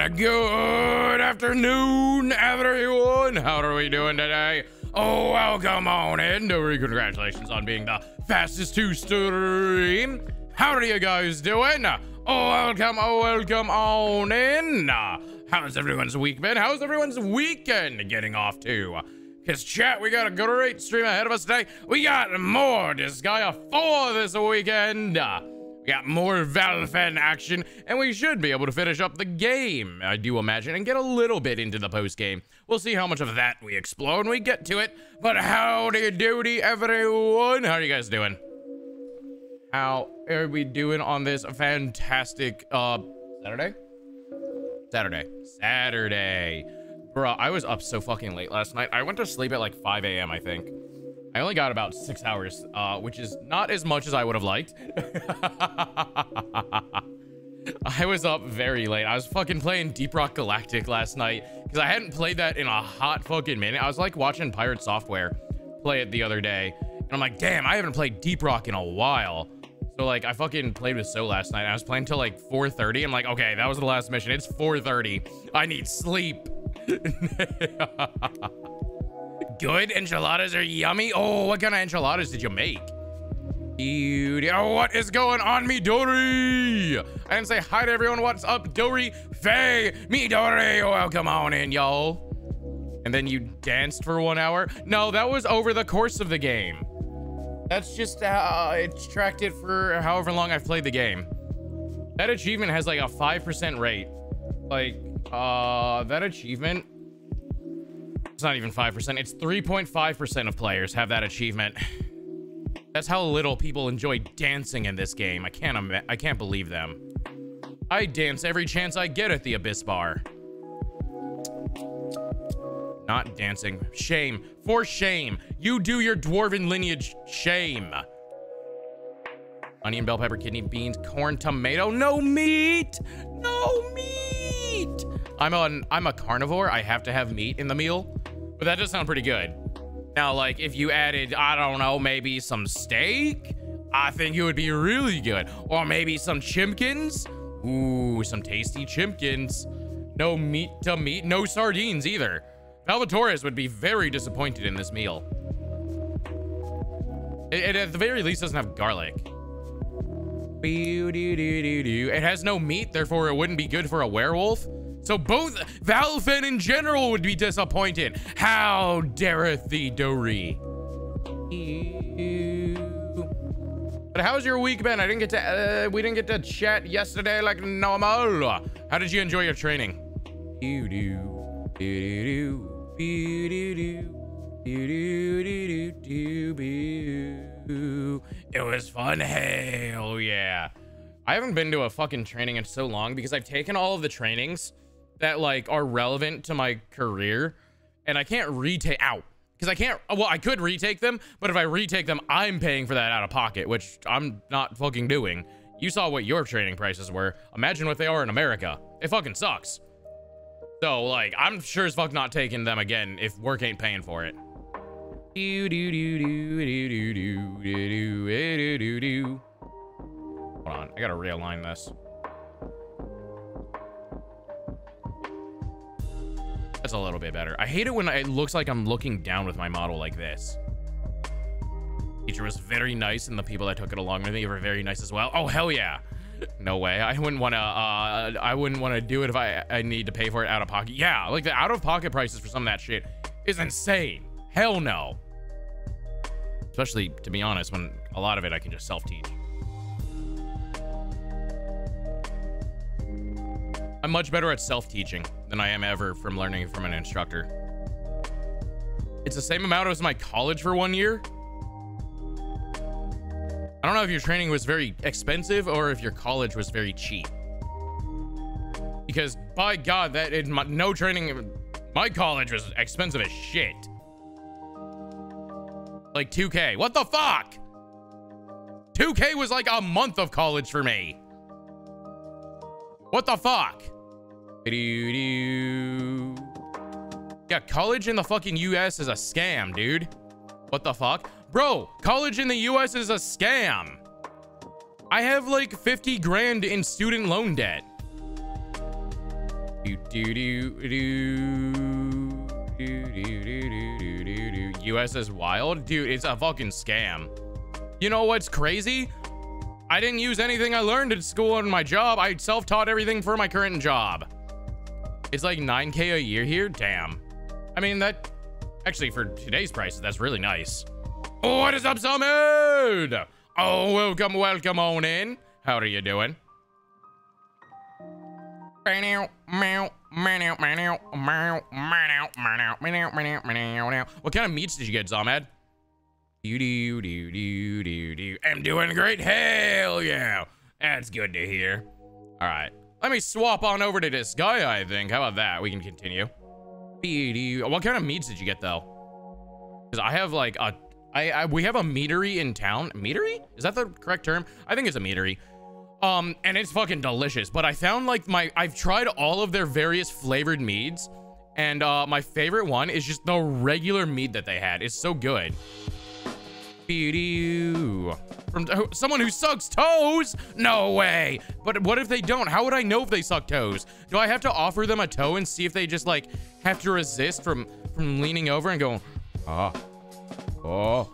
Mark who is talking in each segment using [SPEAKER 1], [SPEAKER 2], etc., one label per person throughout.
[SPEAKER 1] And good afternoon, everyone. How are we doing today? Oh, welcome on in. Congratulations on being the fastest to stream. How are you guys doing? Oh, welcome, oh, welcome on in. How's everyone's week been? How's everyone's weekend getting off to? Because, chat, we got a great stream ahead of us today. We got more Disgaea 4 this weekend. We got more Valfen action, and we should be able to finish up the game, I do imagine, and get a little bit into the post game. We'll see how much of that we explore when we get to it. But howdy doody, everyone. How are you guys doing? How are we doing on this fantastic, uh, Saturday? Saturday. Saturday. Bro, I was up so fucking late last night. I went to sleep at like 5 a.m., I think. I only got about six hours, uh, which is not as much as I would have liked. I was up very late. I was fucking playing Deep Rock Galactic last night because I hadn't played that in a hot fucking minute. I was like watching Pirate Software play it the other day. And I'm like, damn, I haven't played Deep Rock in a while. So like I fucking played with So last night. I was playing till like 4.30. I'm like, okay, that was the last mission. It's 4.30. I need sleep. good. Enchiladas are yummy. Oh, what kind of enchiladas did you make? Dude, oh, what is going on, me Midori? Didn't say hi to everyone. What's up, Dory? Faye, Midori, welcome on in, y'all. And then you danced for one hour? No, that was over the course of the game. That's just how it's tracked it for however long I've played the game. That achievement has like a 5% rate. Like, uh, that achievement it's not even 5%. It's 3.5% of players have that achievement. That's how little people enjoy dancing in this game. I can't I can't believe them. I dance every chance I get at the Abyss Bar. Not dancing. Shame. For shame. You do your dwarven lineage. Shame. Onion, bell pepper, kidney, beans, corn, tomato. No meat. No meat. I'm a, I'm a carnivore. I have to have meat in the meal. But that does sound pretty good. Now, like, if you added, I don't know, maybe some steak, I think it would be really good. Or maybe some chimkins. Ooh, some tasty chimkins. No meat to meat, no sardines either. Valvatorez would be very disappointed in this meal. It, it, at the very least doesn't have garlic. It has no meat, therefore it wouldn't be good for a werewolf. So both Valfen in general would be disappointed. How dareth thee, Dory? But how's your week been? I didn't get to, uh, we didn't get to chat yesterday like normal. How did you enjoy your training? It was fun. Hell yeah. I haven't been to a fucking training in so long because I've taken all of the trainings that like are relevant to my career and I can't retake out because I can't well I could retake them but if I retake them I'm paying for that out of pocket which I'm not fucking doing. You saw what your trading prices were. Imagine what they are in America. It fucking sucks. So like I'm sure as fuck not taking them again if work ain't paying for it. Hold on, I gotta realign this. That's a little bit better. I hate it when it looks like I'm looking down with my model like this. Teacher was very nice, and the people that took it along with me were very nice as well. Oh, hell yeah. No way. I wouldn't want to, uh, I wouldn't want to do it if I, I need to pay for it out of pocket. Yeah, like the out of pocket prices for some of that shit is insane. Hell no. Especially, to be honest, when a lot of it I can just self-teach. I'm much better at self-teaching than I am ever from learning from an instructor. It's the same amount as my college for one year. I don't know if your training was very expensive or if your college was very cheap. Because by God, that my, no training, my college was expensive as shit. Like 2K. What the fuck? 2K was like a month of college for me. What the fuck? Yeah, college in the fucking US is a scam, dude. What the fuck? Bro, college in the US is a scam. I have like 50 grand in student loan debt. US is wild? Dude, it's a fucking scam. You know what's crazy? I didn't use anything I learned at school and my job. I self-taught everything for my current job. It's like 9k a year here? Damn. I mean, that... Actually, for today's prices, that's really nice. What is up, Summit? Oh, welcome, welcome on in. How are you doing? What kind of meats did you get, Zomad? Do do do do do do. I'm doing great. Hell yeah. That's good to hear. All right. Let me swap on over to this guy, I think. How about that? We can continue. What kind of meats did you get, though? Because I have, like, a... I, I, we have a meadery in town. Meadery? Is that the correct term? I think it's a meadery. Um, and it's fucking delicious. But I found, like, my... I've tried all of their various flavored meats. And, uh, my favorite one is just the regular meat that they had. It's so good. From someone who sucks toes? No way. But what if they don't? How would I know if they suck toes? Do I have to offer them a toe and see if they just like have to resist from from leaning over and going, ah, oh,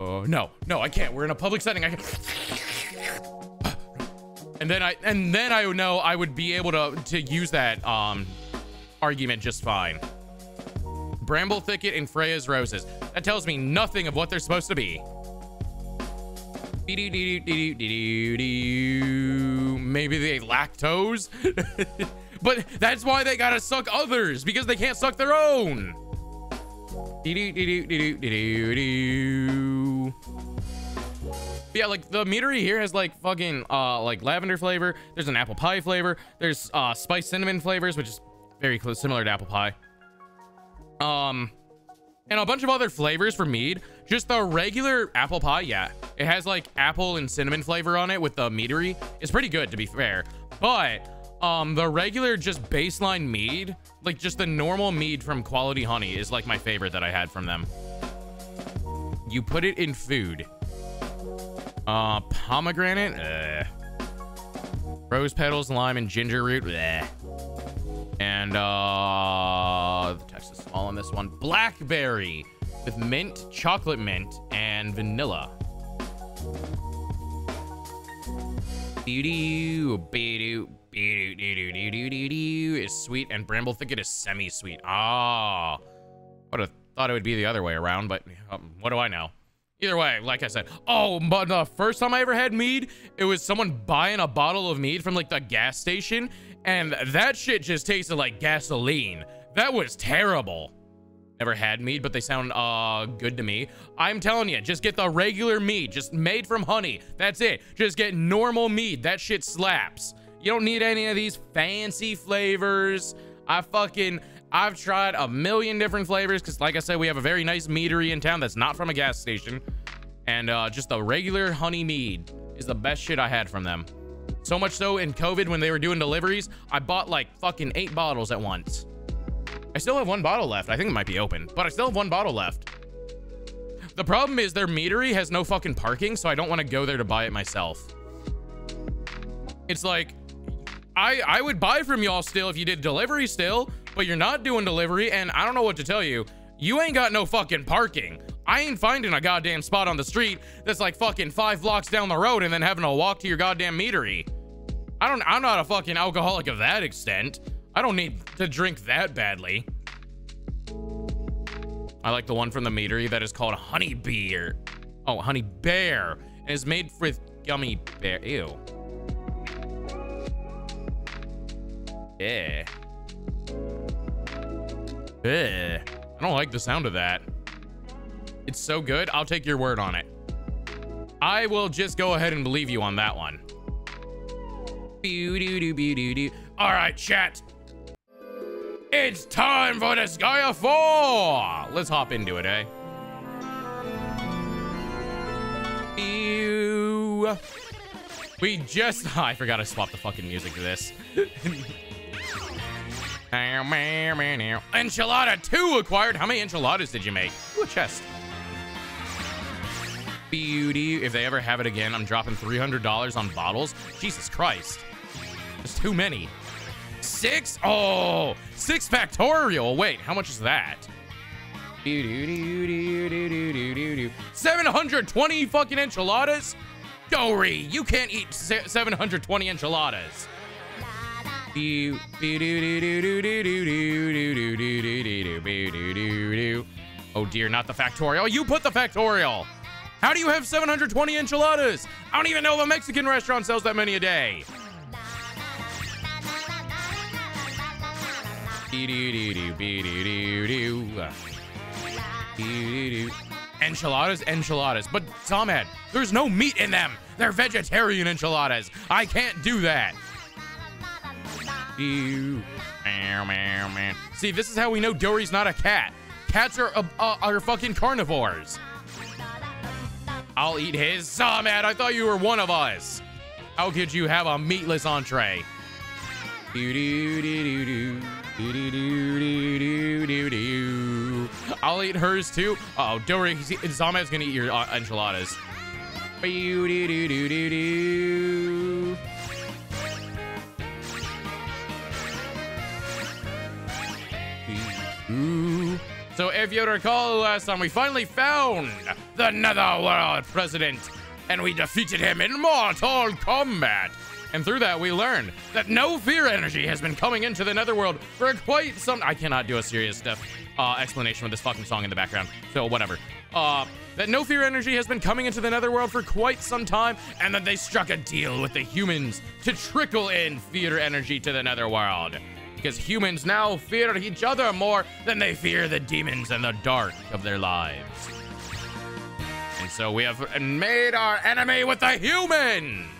[SPEAKER 1] oh, no, no, I can't. We're in a public setting. I can. And then I and then I would know I would be able to to use that um argument just fine. Bramble Thicket and Freya's Roses. That tells me nothing of what they're supposed to be. Maybe they lactose? but that's why they gotta suck others, because they can't suck their own. Yeah, like the meadery here has like fucking uh like lavender flavor. There's an apple pie flavor. There's uh spice cinnamon flavors, which is very close, similar to apple pie. Um, and a bunch of other flavors for mead. Just the regular apple pie, yeah. It has like apple and cinnamon flavor on it with the meadery. It's pretty good, to be fair. But um, the regular just baseline mead, like just the normal mead from Quality Honey is like my favorite that I had from them. You put it in food. Uh, pomegranate, uh, rose petals, lime, and ginger root. Bleh. And uh, the text is small on this one. Blackberry with mint, chocolate mint, and vanilla. Is sweet and bramble thicket is semi-sweet. Ah, oh, would have thought it would be the other way around, but um, what do I know? Either way, like I said, oh, but the first time I ever had mead, it was someone buying a bottle of mead from like the gas station and that shit just tasted like gasoline. That was terrible. Never had mead, but they sound uh good to me. I'm telling you, just get the regular mead, just made from honey. That's it. Just get normal mead. That shit slaps. You don't need any of these fancy flavors. I fucking I've tried a million different flavors because, like I said, we have a very nice meadery in town that's not from a gas station. And uh, just the regular honey mead is the best shit I had from them. So much so in COVID when they were doing deliveries, I bought like fucking eight bottles at once. I still have one bottle left. I think it might be open, but I still have one bottle left. The problem is their meadery has no fucking parking, so I don't want to go there to buy it myself. It's like, I, I would buy from y'all still if you did delivery still, but you're not doing delivery, and I don't know what to tell you. You ain't got no fucking parking. I ain't finding a goddamn spot on the street that's like fucking five blocks down the road and then having to walk to your goddamn meadery. I don't, I'm not a fucking alcoholic of that extent. I don't need to drink that badly. I like the one from the meadery that is called Honey Beer. Oh, Honey Bear. And is made with gummy bear. Ew. Yeah. Ugh. I don't like the sound of that. It's so good. I'll take your word on it. I will just go ahead and believe you on that one. All right, chat. It's time for the Disgaea 4! Let's hop into it, eh? Ew. We just... I forgot to swap the fucking music to this. Enchilada 2 acquired. How many enchiladas did you make? Ooh, chest. Beauty. If they ever have it again, I'm dropping $300 on bottles. Jesus Christ. There's too many. Six? Oh, six factorial. Wait, how much is that? 720 fucking enchiladas? Dory, you can't eat 720 enchiladas. Oh dear, not the factorial. You put the factorial. How do you have 720 enchiladas? I don't even know if a Mexican restaurant sells that many a day. Enchiladas, enchiladas. But Tomhead, there's no meat in them. They're vegetarian enchiladas. I can't do that. See, this is how we know Dory's not a cat. Cats are uh, uh, are fucking carnivores. I'll eat his. Tomhead, I thought you were one of us. How could you have a meatless entree? I'll eat hers too. Uh oh, Dory, Tomhead's gonna eat your uh, enchiladas. So if you recall last time, we finally found the Netherworld President, and we defeated him in Mortal Kombat. And through that, we learned that no fear energy has been coming into the Netherworld for quite some. I cannot do a serious stuff uh, explanation with this fucking song in the background, so whatever. Uh, that no fear energy has been coming into the Netherworld for quite some time, and that they struck a deal with the humans to trickle in fear energy to the Netherworld. Because humans now fear each other more than they fear the demons and the dark of their lives. And so we have made our enemy with the humans!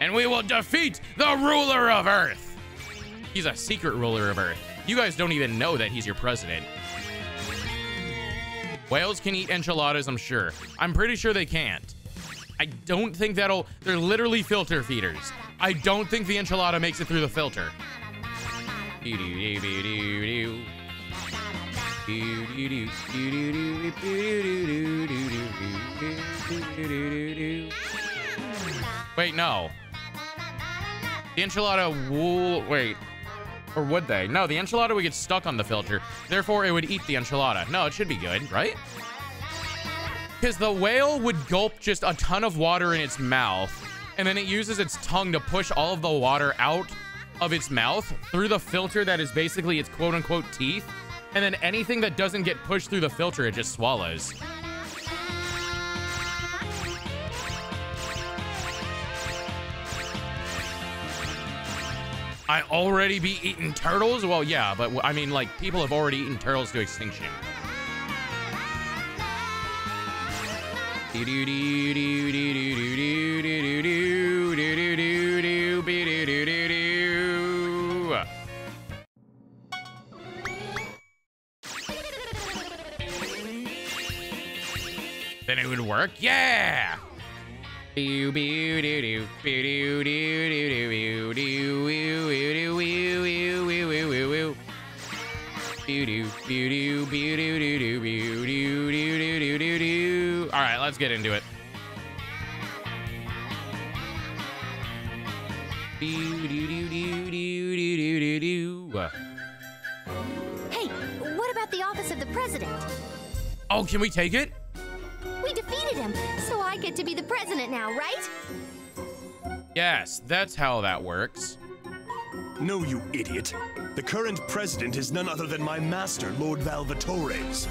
[SPEAKER 1] and we will defeat the ruler of Earth. He's a secret ruler of Earth. You guys don't even know that he's your president. Whales can eat enchiladas, I'm sure. I'm pretty sure they can't. I don't think that'll... They're literally filter feeders. I don't think the enchilada makes it through the filter. Wait, no. The enchilada will... Wait. Or would they? No, the enchilada would get stuck on the filter. Therefore, it would eat the enchilada. No, it should be good, right? Because the whale would gulp just a ton of water in its mouth, and then it uses its tongue to push all of the water out of its mouth through the filter that is basically its quote-unquote teeth, and then anything that doesn't get pushed through the filter, it just swallows. I already be eating turtles? Well, yeah, but I mean, like, people have already eaten turtles to extinction. Then it would work? Yeah! All right, let's get into it.
[SPEAKER 2] Hey, what about the office of the president?
[SPEAKER 1] Oh, can we take it?
[SPEAKER 2] We defeated him, so I get to be the president now, right?
[SPEAKER 1] Yes, that's how that works.
[SPEAKER 3] No, you idiot. The current president is none other than my master, Lord Valvatorez.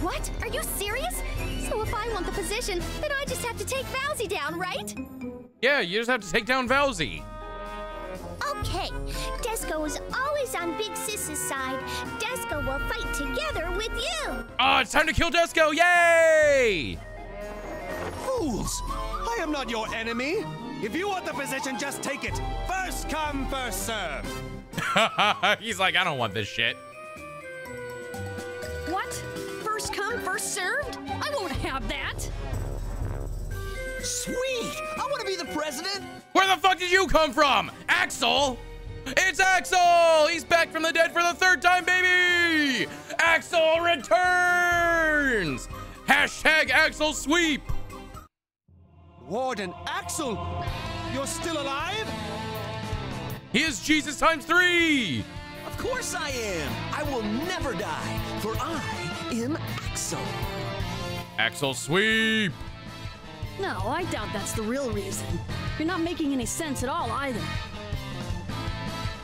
[SPEAKER 2] What? Are you serious? So if I want the position, then I just have to take Vowsy down, right?
[SPEAKER 1] Yeah, you just have to take down Vowsy.
[SPEAKER 2] Okay, Desco is always on Big Sis's side. Desco will fight together with you.
[SPEAKER 1] Oh, it's time to kill Desco. Yay!
[SPEAKER 3] Fools! I am not your enemy. If you want the position, just take it. First come, first serve.
[SPEAKER 1] He's like, I don't want this shit.
[SPEAKER 4] What? First come, first served? I won't have that.
[SPEAKER 5] Sweet! I want to be the president!
[SPEAKER 1] Where the fuck did you come from? Axel? It's Axel! He's back from the dead for the third time, baby! Axel returns! Hashtag Axel sweep!
[SPEAKER 3] Warden Axel, you're still alive?
[SPEAKER 1] He is Jesus times three!
[SPEAKER 5] Of course I am! I will never die, for I am Axel.
[SPEAKER 1] Axel sweep!
[SPEAKER 4] No, I doubt that's the real reason. You're not making any sense at all either.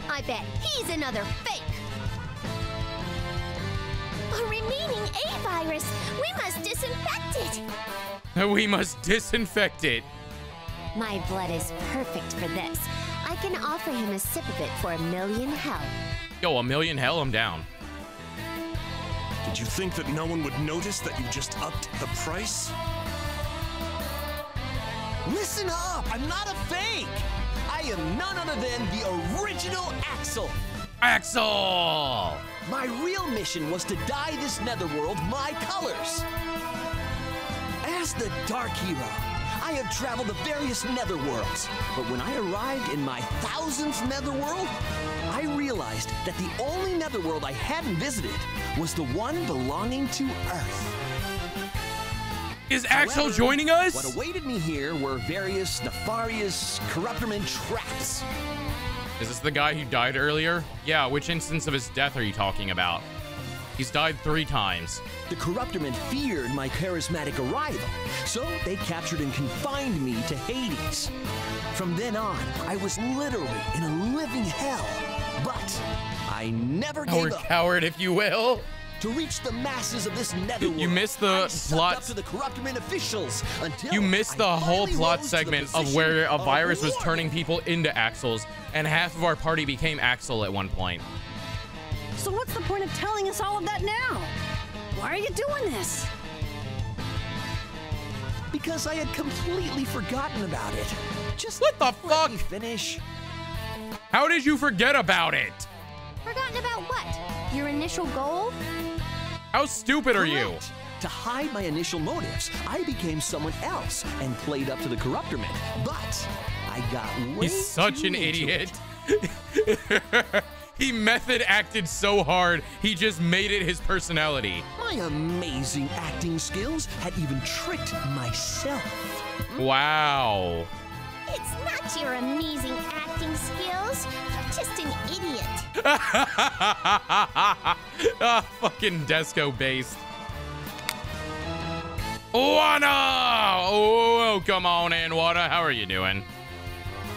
[SPEAKER 2] I bet he's another fake. A remaining A virus. We must disinfect it.
[SPEAKER 1] We must disinfect it.
[SPEAKER 2] My blood is perfect for this. I can offer him a sip of it for a million hell.
[SPEAKER 1] Yo, a million hell, I'm down.
[SPEAKER 3] Did you think that no one would notice that you just upped the price?
[SPEAKER 5] Listen up! I'm not a fake! I am none other than the original Axel.
[SPEAKER 1] Axel!
[SPEAKER 5] My real mission was to dye this netherworld my colors. As the Dark Hero, I have traveled the various netherworlds, but when I arrived in my thousandth netherworld, I realized that the only netherworld I hadn't visited was the one belonging to Earth.
[SPEAKER 1] Is Axel
[SPEAKER 5] However,
[SPEAKER 1] joining us?
[SPEAKER 5] What awaited me here were various nefarious corrupterman traps.
[SPEAKER 1] Is this the guy who died earlier? Yeah, which instance of his death are you talking about? He's died three times.
[SPEAKER 5] The corruptermen feared my charismatic arrival, so they captured and confined me to Hades. From then on, I was literally in a living hell, but I never
[SPEAKER 1] Or
[SPEAKER 5] gave up.
[SPEAKER 1] coward, if you will.
[SPEAKER 5] To reach the masses of this netherworld,
[SPEAKER 1] You missed the plot-
[SPEAKER 5] to the corruptermen officials until
[SPEAKER 1] You missed
[SPEAKER 5] I
[SPEAKER 1] the whole plot
[SPEAKER 5] rose to the
[SPEAKER 1] segment of where a virus was turning people into Axels, and half of our party became Axel at one point.
[SPEAKER 4] So what's the point of telling us all of that now? Why are you doing this?
[SPEAKER 5] because I had completely forgotten about it. Just
[SPEAKER 1] What the
[SPEAKER 5] let
[SPEAKER 1] fuck?
[SPEAKER 5] me finish.
[SPEAKER 1] How did you forget about it?
[SPEAKER 2] Forgotten about what? Your initial goal?
[SPEAKER 1] How stupid are you?
[SPEAKER 5] To hide my initial motives, I became someone else and played up to the corrupterman. But I got way
[SPEAKER 1] He's such
[SPEAKER 5] too
[SPEAKER 1] an
[SPEAKER 5] into
[SPEAKER 1] idiot.
[SPEAKER 5] it.
[SPEAKER 1] he method acted so hard, he just made it his personality.
[SPEAKER 5] My amazing acting skills had even tricked myself.
[SPEAKER 1] Wow.
[SPEAKER 2] It's not your amazing acting skills. You're just an idiot.
[SPEAKER 1] ah, fucking Desco based. Wana! Oh, come on in, Wana. How are you doing?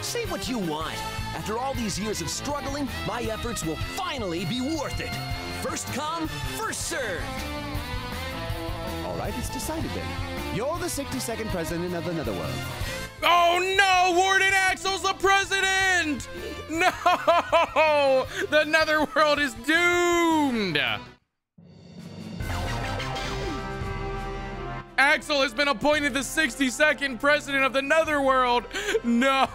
[SPEAKER 5] Say what you want. After all these years of struggling, my efforts will finally be worth it. First come, first served.
[SPEAKER 6] All right, it's decided then. You're the 62nd president of the Netherworld.
[SPEAKER 1] Oh no, Warden Axel's the president! No! The Netherworld is doomed! Axel has been appointed the 62nd president of the Netherworld. No!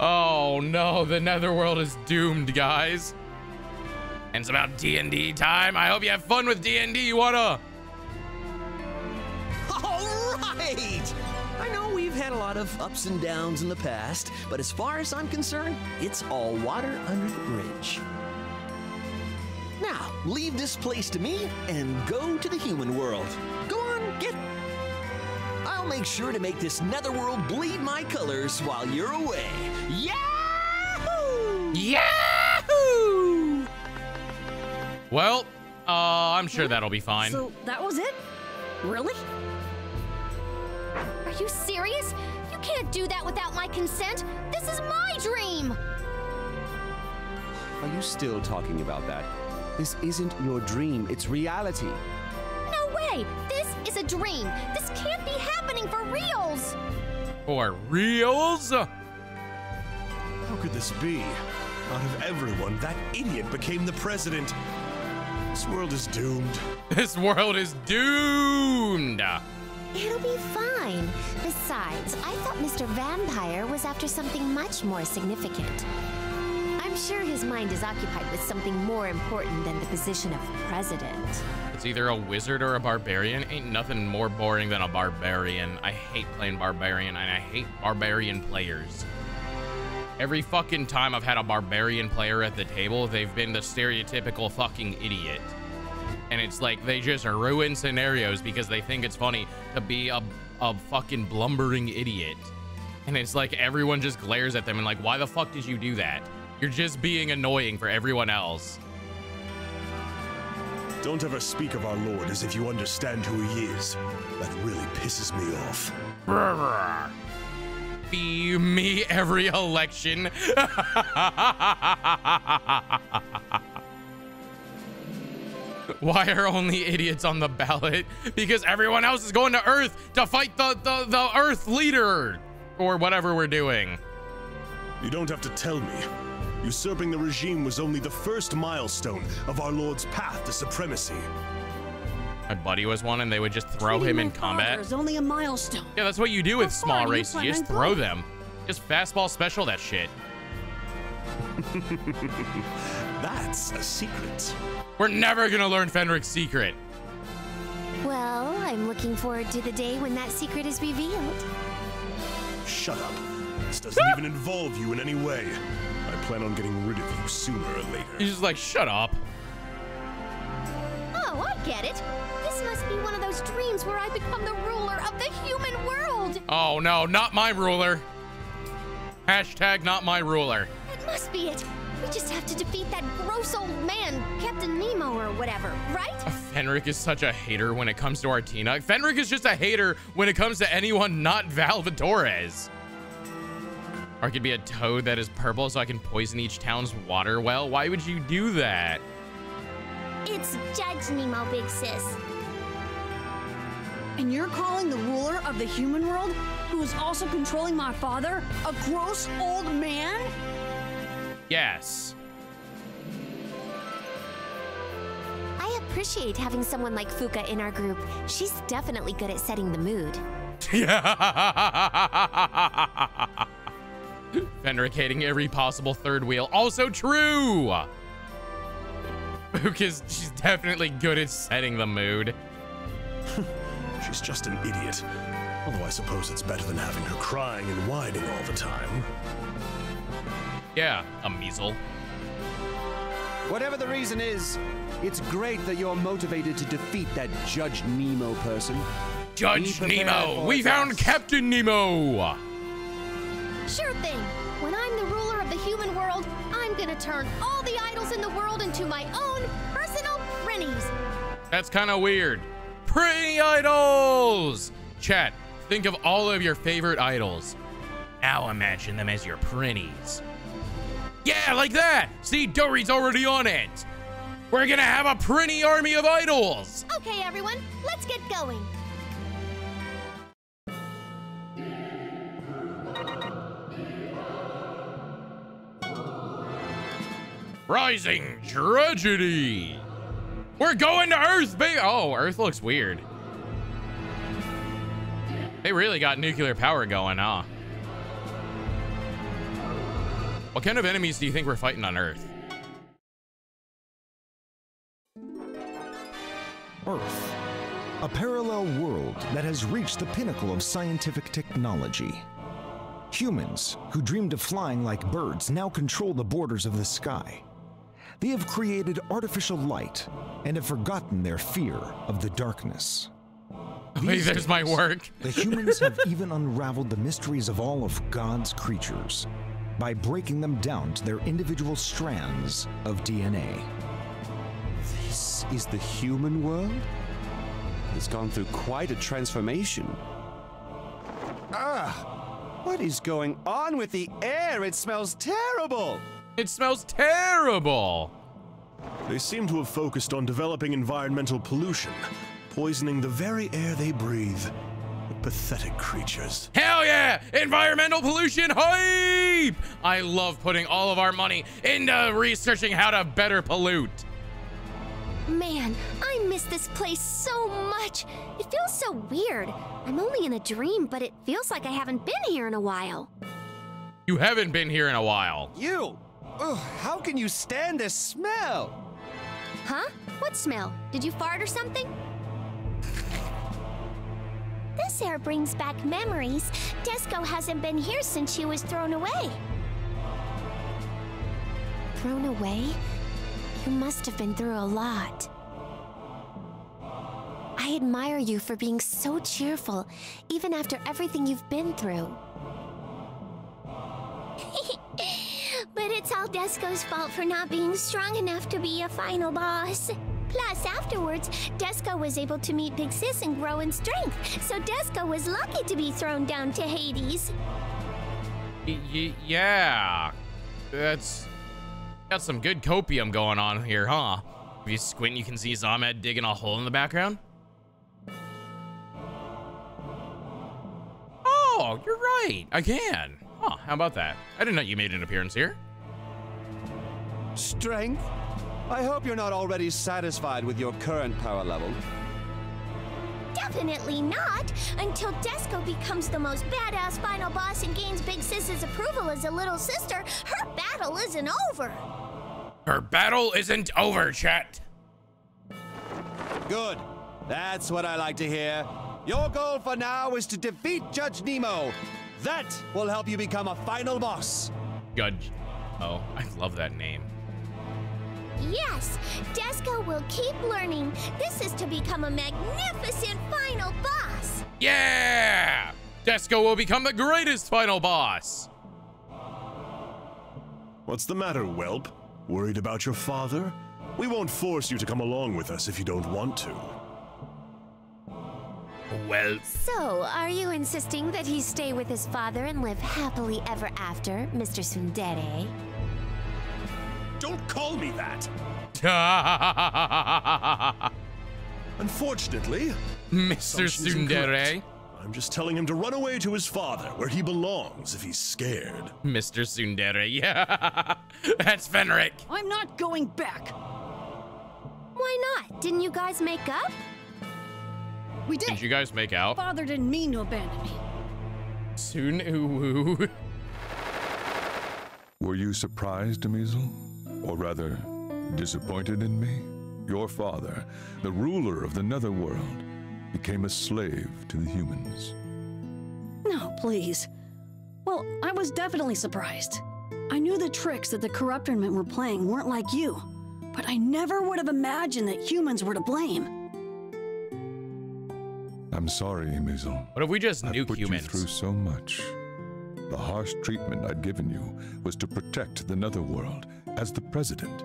[SPEAKER 1] Oh no, the Netherworld is doomed, guys. And it's about D&D time. I hope you have fun with D&D. You wanna?
[SPEAKER 5] Lot of ups and downs in the past, but as far as I'm concerned, it's all water under the bridge. Now, leave this place to me and go to the human world. Go on, get. I'll make sure to make this netherworld bleed my colors while you're away. Yahoo!
[SPEAKER 1] Yahoo! Well, uh, I'm sure that'll be fine.
[SPEAKER 4] So that was it? Really?
[SPEAKER 2] Are you serious? You can't do that without my consent. This is my dream.
[SPEAKER 3] Are you still talking about that? This isn't your dream, it's reality.
[SPEAKER 2] No way. This is a dream. This can't be happening for reals.
[SPEAKER 1] For reals?
[SPEAKER 3] How could this be? Out of everyone, that idiot became the president. This world is doomed.
[SPEAKER 1] This world is doomed.
[SPEAKER 2] It'll be fine. Besides, I thought Mr. Vampire was after something much more significant. I'm sure his mind is occupied with something more important than the position of president.
[SPEAKER 1] It's either a wizard or a barbarian. Ain't nothing more boring than a barbarian. I hate playing barbarian and I hate barbarian players. Every fucking time I've had a barbarian player at the table, they've been the stereotypical fucking idiot. And it's like they just ruin scenarios because they think it's funny to be a, a fucking blumbering idiot. And it's like everyone just glares at them and like, why the fuck did you do that? You're just being annoying for everyone else.
[SPEAKER 6] Don't ever speak of our Lord as if you understand who he is. That really pisses me off.
[SPEAKER 1] Be me every election. Why are only idiots on the ballot? Because everyone else is going to Earth to fight the, the, the Earth leader or whatever we're doing.
[SPEAKER 6] You don't have to tell me. Usurping the regime was only the first milestone of our Lord's path to supremacy.
[SPEAKER 1] My buddy was one and they would just throw him in combat.
[SPEAKER 4] Is only a milestone.
[SPEAKER 1] Yeah, that's what you do with
[SPEAKER 4] How
[SPEAKER 1] small
[SPEAKER 4] do you
[SPEAKER 1] races.
[SPEAKER 4] plan
[SPEAKER 1] You just throw them. Just fastball special that shit.
[SPEAKER 6] That's a secret.
[SPEAKER 1] We're never gonna learn Fenrich's secret.
[SPEAKER 2] Well, I'm looking forward to the day when that secret is revealed.
[SPEAKER 6] Shut up. This doesn't even involve you in any way. I plan on getting rid of you sooner or later.
[SPEAKER 1] He's just like, shut up.
[SPEAKER 2] Oh, I get it. This must be one of those dreams where I become the ruler of the human world.
[SPEAKER 1] Oh no, not my ruler. Hashtag not my ruler.
[SPEAKER 2] It must be it. We just have to defeat that gross old man, Captain Nemo or whatever, right?
[SPEAKER 1] Fenrich is such a hater when it comes to Artina. Fenrich is just a hater when it comes to anyone not Valvatorez. Or it could be a toad that is purple so I can poison each town's water well. Why would you do that?
[SPEAKER 2] It's Judge Nemo, Big Sis.
[SPEAKER 4] And you're calling the ruler of the human world, who is also controlling my father, a gross old man?
[SPEAKER 1] Yes.
[SPEAKER 2] I appreciate having someone like Fuka in our group. She's definitely good at setting the mood.
[SPEAKER 1] Fenrich hating every possible third wheel. Also true! Because she's definitely good at setting the mood.
[SPEAKER 6] She's just an idiot. Although I suppose it's better than having her crying and whining all the time.
[SPEAKER 1] Yeah, a measle.
[SPEAKER 3] Whatever the reason is, it's great that you're motivated to defeat that Judge Nemo person.
[SPEAKER 1] Judge Nemo! We
[SPEAKER 3] it,
[SPEAKER 1] found
[SPEAKER 3] Ross.
[SPEAKER 1] Captain Nemo!
[SPEAKER 2] Sure thing. When I'm the ruler of the human world, I'm gonna turn all the idols in the world into my own personal prinnies.
[SPEAKER 1] That's kind of weird. Pretty idols! Chat, think of all of your favorite idols. Now imagine them as your prinnies. Yeah, like that. See, Dory's already on it. We're gonna have a pretty army of idols.
[SPEAKER 2] Okay, everyone, let's get going.
[SPEAKER 1] Rising tragedy. We're going to Earth, baby. Oh, Earth looks weird. They really got nuclear power going, huh? What kind of enemies do you think we're fighting on Earth?
[SPEAKER 7] Earth, a parallel world that has reached the pinnacle of scientific technology. Humans, who dreamed of flying like birds, now control the borders of the sky. They have created artificial light and have forgotten their fear of the darkness. These
[SPEAKER 1] there's my work.
[SPEAKER 7] the humans have even unraveled the mysteries of all of God's creatures by breaking them down to their individual strands of DNA.
[SPEAKER 3] This is the human world? It's gone through quite a transformation. Ah! What is going on with the air? It smells terrible!
[SPEAKER 1] It smells terrible.
[SPEAKER 6] They seem to have focused on developing environmental pollution, poisoning the very air they breathe. Pathetic creatures.
[SPEAKER 1] Hell yeah! Environmental pollution hype! I love putting all of our money into researching how to better pollute.
[SPEAKER 2] Man, I miss this place so much. It feels so weird. I'm only in a dream, but it feels like I haven't been here in a while.
[SPEAKER 1] You haven't been here in a while.
[SPEAKER 3] You! Ugh, how can you stand this smell?
[SPEAKER 2] Huh? What smell? Did you fart or something? This air brings back memories. Desco hasn't been here since she was thrown away. Thrown away? You must have been through a lot. I admire you for being so cheerful, even after everything you've been through. but it's all Desco's fault for not being strong enough to be a final boss. Plus, afterwards, Desco was able to meet Big Sis and grow in strength, so Desco was lucky to be thrown down to Hades.
[SPEAKER 1] Y- y- yeah. That's got some good copium going on here, huh? If you squint, you can see Zahmed digging a hole in the background. Oh, you're right. I can. Huh, how about that? I didn't know you made an appearance here.
[SPEAKER 3] Strength? I hope you're not already satisfied with your current power level.
[SPEAKER 2] Definitely not, until Desco becomes the most badass final boss and gains Big Sis's approval as a little sister, her battle isn't over.
[SPEAKER 1] Her battle isn't over, chat.
[SPEAKER 3] Good. That's what I like to hear. Your goal for now is to defeat Judge Nemo. That will help you become a final boss.
[SPEAKER 1] Judge. Oh, I love that name.
[SPEAKER 2] Yes, Desco will keep learning. This is to become a magnificent final boss.
[SPEAKER 1] Yeah! Desco will become the greatest final boss.
[SPEAKER 6] What's the matter, whelp? Worried about your father? We won't force you to come along with us if you don't want to.
[SPEAKER 1] Well,
[SPEAKER 2] So, are you insisting that he stay with his father and live happily ever after, Mr. Tsundere?
[SPEAKER 6] Don't call me that! Unfortunately, Mr.
[SPEAKER 1] Tsundere.
[SPEAKER 6] I'm just telling him to run away to his father, where he belongs if he's scared.
[SPEAKER 1] Mr. Tsundere. Yeah, that's Fenrich.
[SPEAKER 4] I'm not going back.
[SPEAKER 2] Why not? Didn't you guys make up?
[SPEAKER 4] We did.
[SPEAKER 1] Did you guys make out?
[SPEAKER 4] Father didn't mean to abandon me.
[SPEAKER 1] Soon ooh.
[SPEAKER 8] Were you surprised, Amizel? Or rather, disappointed in me? Your father, the ruler of the Netherworld, became a slave to the humans.
[SPEAKER 4] No, please. Well, I was definitely surprised. I knew the tricks that the Corrupternment were playing weren't like you, but I never would have imagined that humans were to blame.
[SPEAKER 8] I'm sorry, Amizel.
[SPEAKER 1] What if we just
[SPEAKER 8] I
[SPEAKER 1] nuke
[SPEAKER 8] put
[SPEAKER 1] humans?
[SPEAKER 8] you through so much. The harsh treatment I'd given you was to protect the Netherworld as the president.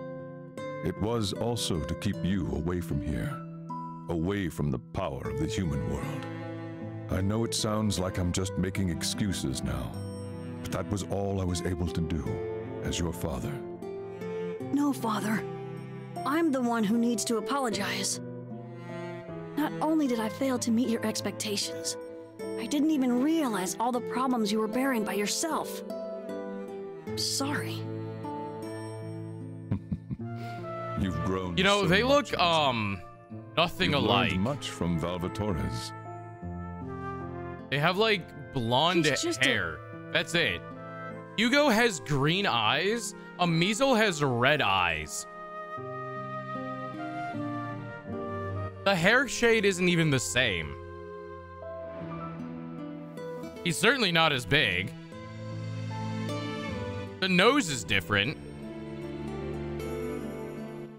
[SPEAKER 8] It was also to keep you away from here, away from the power of the human world. I know it sounds like I'm just making excuses now, but that was all I was able to do as your father.
[SPEAKER 4] No, Father. I'm the one who needs to apologize. Not only did I fail to meet your expectations, I didn't even realize all the problems you were bearing by yourself. I'm sorry.
[SPEAKER 8] You've grown.
[SPEAKER 1] You know,
[SPEAKER 8] so
[SPEAKER 1] they
[SPEAKER 8] much,
[SPEAKER 1] look um nothing
[SPEAKER 8] You've
[SPEAKER 1] alike.
[SPEAKER 8] much from Valvatorez.
[SPEAKER 1] They have like blonde
[SPEAKER 4] He's just a-
[SPEAKER 1] hair. That's it. Hugo has green eyes. Amizel has red eyes. The hair shade isn't even the same. He's certainly not as big. The nose is different.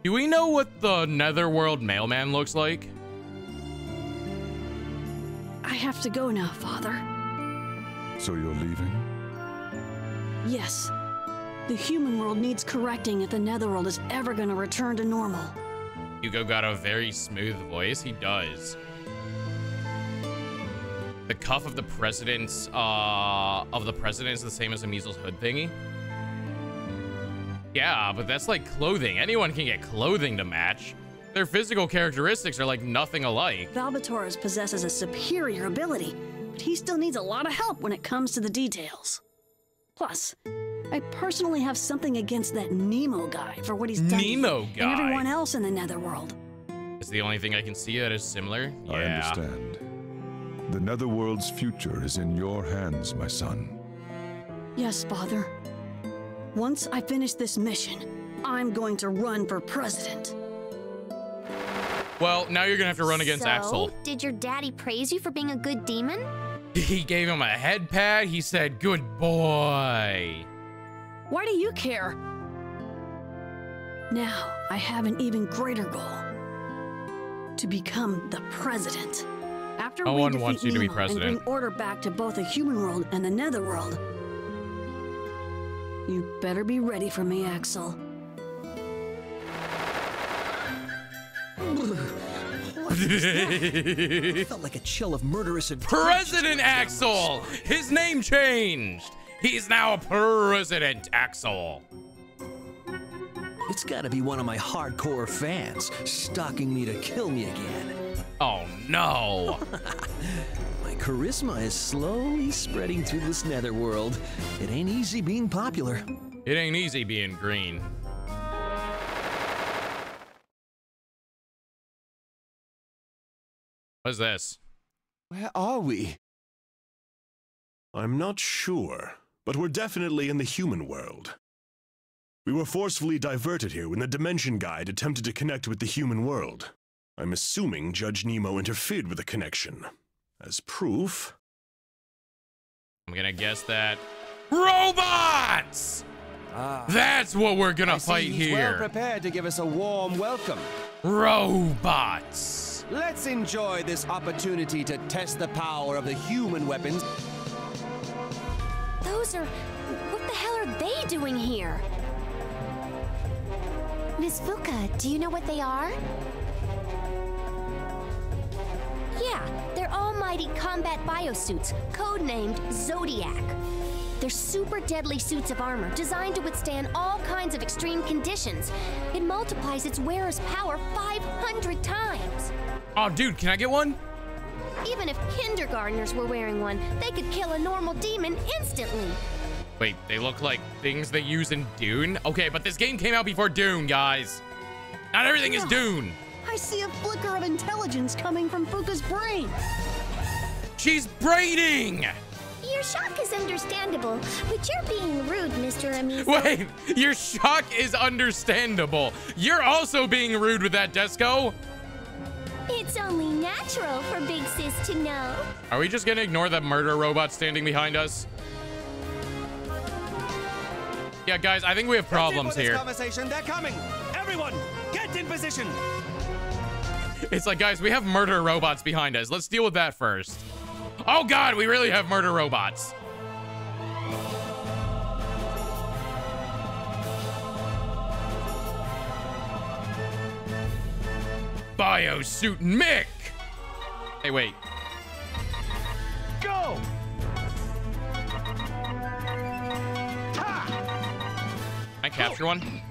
[SPEAKER 1] Do we know what the Netherworld mailman looks like?
[SPEAKER 4] I have to go now, Father.
[SPEAKER 8] So you're leaving?
[SPEAKER 4] Yes. The human world needs correcting if the netherworld is ever going to return to normal.
[SPEAKER 1] Hugo got a very smooth voice. He does. The cuff of the president's uh of the president is the same as a measles hood thingy. Yeah, but that's like clothing. Anyone can get clothing to match. Their physical characteristics are like nothing alike.
[SPEAKER 4] Valvatorez possesses a superior ability, but he still needs a lot of help when it comes to the details. Plus, I personally have something against that Nemo guy for what he's done to
[SPEAKER 1] Nemo guy?
[SPEAKER 4] and everyone else in the netherworld.
[SPEAKER 1] It's the only thing I can see that is similar. Yeah.
[SPEAKER 8] I understand. The Netherworld's future is in your hands, my son.
[SPEAKER 4] Yes, Father. Once I finish this mission, I'm going to run for president.
[SPEAKER 1] Well, now you're gonna have to run against
[SPEAKER 2] so,
[SPEAKER 1] Axel.
[SPEAKER 2] Did your daddy praise you for being a good demon?
[SPEAKER 1] He gave him a head pat. He said, "Good boy."
[SPEAKER 4] Why do you care? Now I have an even greater goal to become the president. After
[SPEAKER 1] No
[SPEAKER 4] we
[SPEAKER 1] one
[SPEAKER 4] defeat
[SPEAKER 1] wants you to be president.
[SPEAKER 4] and bring order back to both the human world and the netherworld, you better be ready for me, Axel.
[SPEAKER 5] Felt like a chill of murderous intent.
[SPEAKER 1] President Axel! His name changed! He's now a President Axel.
[SPEAKER 5] It's gotta be one of my hardcore fans stalking me to kill me again.
[SPEAKER 1] Oh no!
[SPEAKER 5] My charisma is slowly spreading through this netherworld. It ain't easy being popular.
[SPEAKER 1] It ain't easy being green. What's this?
[SPEAKER 3] Where are we?
[SPEAKER 6] I'm not sure, but we're definitely in the human world. We were forcefully diverted here when the Dimension Guide attempted to connect with the human world. I'm assuming Judge Nemo interfered with the connection. As proof,
[SPEAKER 1] I'm gonna guess that. Robots!
[SPEAKER 3] Ah,
[SPEAKER 1] That's what we're gonna
[SPEAKER 3] I see
[SPEAKER 1] fight
[SPEAKER 3] he's well
[SPEAKER 1] here.
[SPEAKER 3] prepared to give us a warm welcome.
[SPEAKER 1] Robots!
[SPEAKER 3] Let's enjoy this opportunity to test the power of the human weapons.
[SPEAKER 2] Those are. What the hell are they doing here? Miss Fuka, do you know what they are? Yeah, they're almighty combat biosuits, codenamed Zodiac. They're super deadly suits of armor designed to withstand all kinds of extreme conditions. It multiplies its wearer's power 500 times.
[SPEAKER 1] Oh, dude, can I get one?
[SPEAKER 2] Even if kindergartners were wearing one, they could kill a normal demon instantly.
[SPEAKER 1] Wait, they look like things they use in Dune? Okay, but this game came out before Dune, guys. Not everything is Dune.
[SPEAKER 4] I see a flicker of intelligence coming from Fuka's brain.
[SPEAKER 1] She's braiding!
[SPEAKER 2] Your shock is understandable, but you're being rude, Mr. Amizo.
[SPEAKER 1] Wait, your shock is understandable. You're also being rude with that, Desco.
[SPEAKER 2] It's only natural for Big Sis to know.
[SPEAKER 1] Are we just gonna ignore the murder robot standing behind us? Yeah, guys, I think we have problems
[SPEAKER 3] That's it for this
[SPEAKER 1] here.
[SPEAKER 3] conversation. They're coming. Everyone, get in position.
[SPEAKER 1] It's like, guys, we have murder robots behind us. Let's deal with that first. Oh god, we really have murder robots. Biosuit Mick! Hey, wait.
[SPEAKER 3] Go.
[SPEAKER 1] Can I capture one?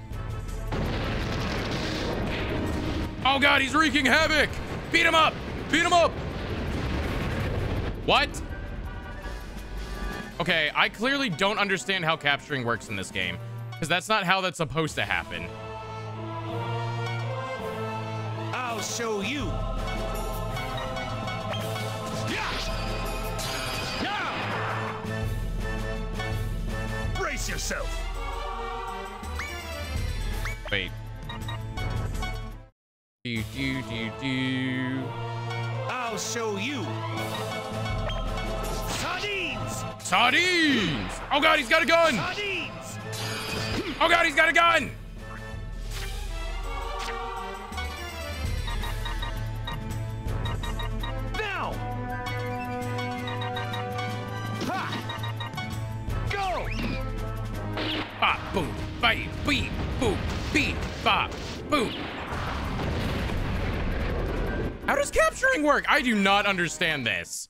[SPEAKER 1] Oh god, he's wreaking havoc! Beat him up! Beat him up! What? Okay, I clearly don't understand how capturing works in this game. Because that's not how that's supposed to happen.
[SPEAKER 3] I'll show you.
[SPEAKER 6] Brace yourself!
[SPEAKER 1] Wait. Do do do do.
[SPEAKER 3] I'll show you. Sardines!
[SPEAKER 1] Sardines! Oh god, he's got a gun!
[SPEAKER 3] Sardines!
[SPEAKER 1] Oh god, he's got a gun!
[SPEAKER 3] Now! Ha! Go!
[SPEAKER 1] Bop, boom, bite, beep, boom, beep, bop, boom. How does capturing work? I do not understand this.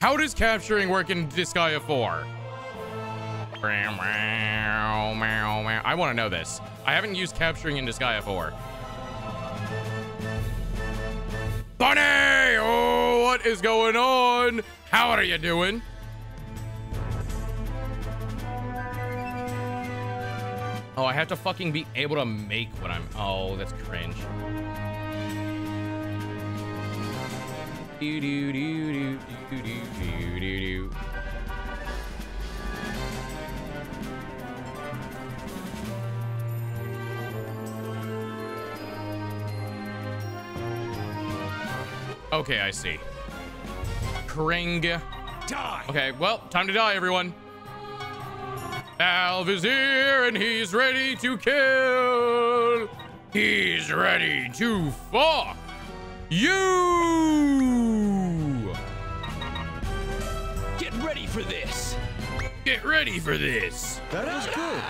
[SPEAKER 1] How does capturing work in Disgaea 4? Meow, meow, meow, meow. I want to know this. I haven't used capturing in Disgaea 4. Bunny! Oh, what is going on? How are you doing? Oh, I have to fucking be able to make what I'm. Oh, that's cringe. Do do do do do do do do do. Okay, I see. Kring.
[SPEAKER 3] Die!
[SPEAKER 1] Okay, well, time to die, everyone. Valve is here and he's ready to kill. He's ready to fuck you.
[SPEAKER 5] Get ready for this. That was good.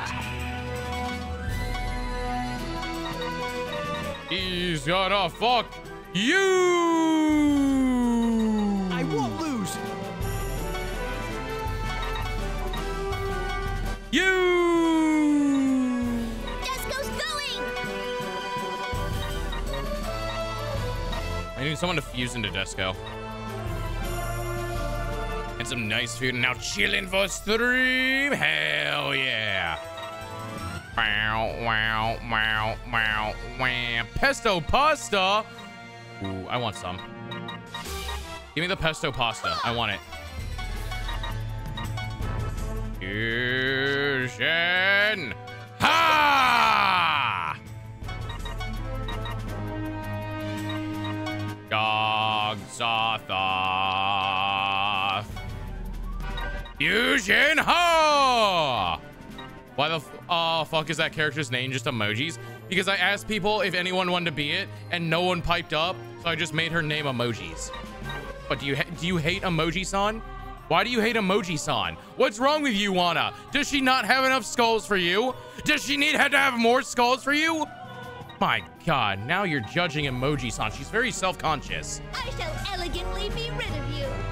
[SPEAKER 1] He's gonna fuck you.
[SPEAKER 5] I won't lose.
[SPEAKER 1] You.
[SPEAKER 2] Desco's going!
[SPEAKER 1] I need someone to fuse into Desco. Some nice food. And now chilling for stream. Hell yeah. Wow, wow, wow, wow, wow. Pesto pasta. Ooh, I want some. Give me the pesto pasta. I want it. Fusion. Ha! Gog Zothoth. Fusion Ha! Why the oh, fuck is that character's name just emojis? Because I asked people if anyone wanted to be it, and no one piped up, so I just made her name emojis. But do you do you hate emoji-san? Why do you hate emoji-san? What's wrong with you, Wana? Does she not have enough skulls for you? Does she need to have more skulls for you? My god, now you're judging emoji-san. She's very self-conscious.
[SPEAKER 2] I shall elegantly be rid of you.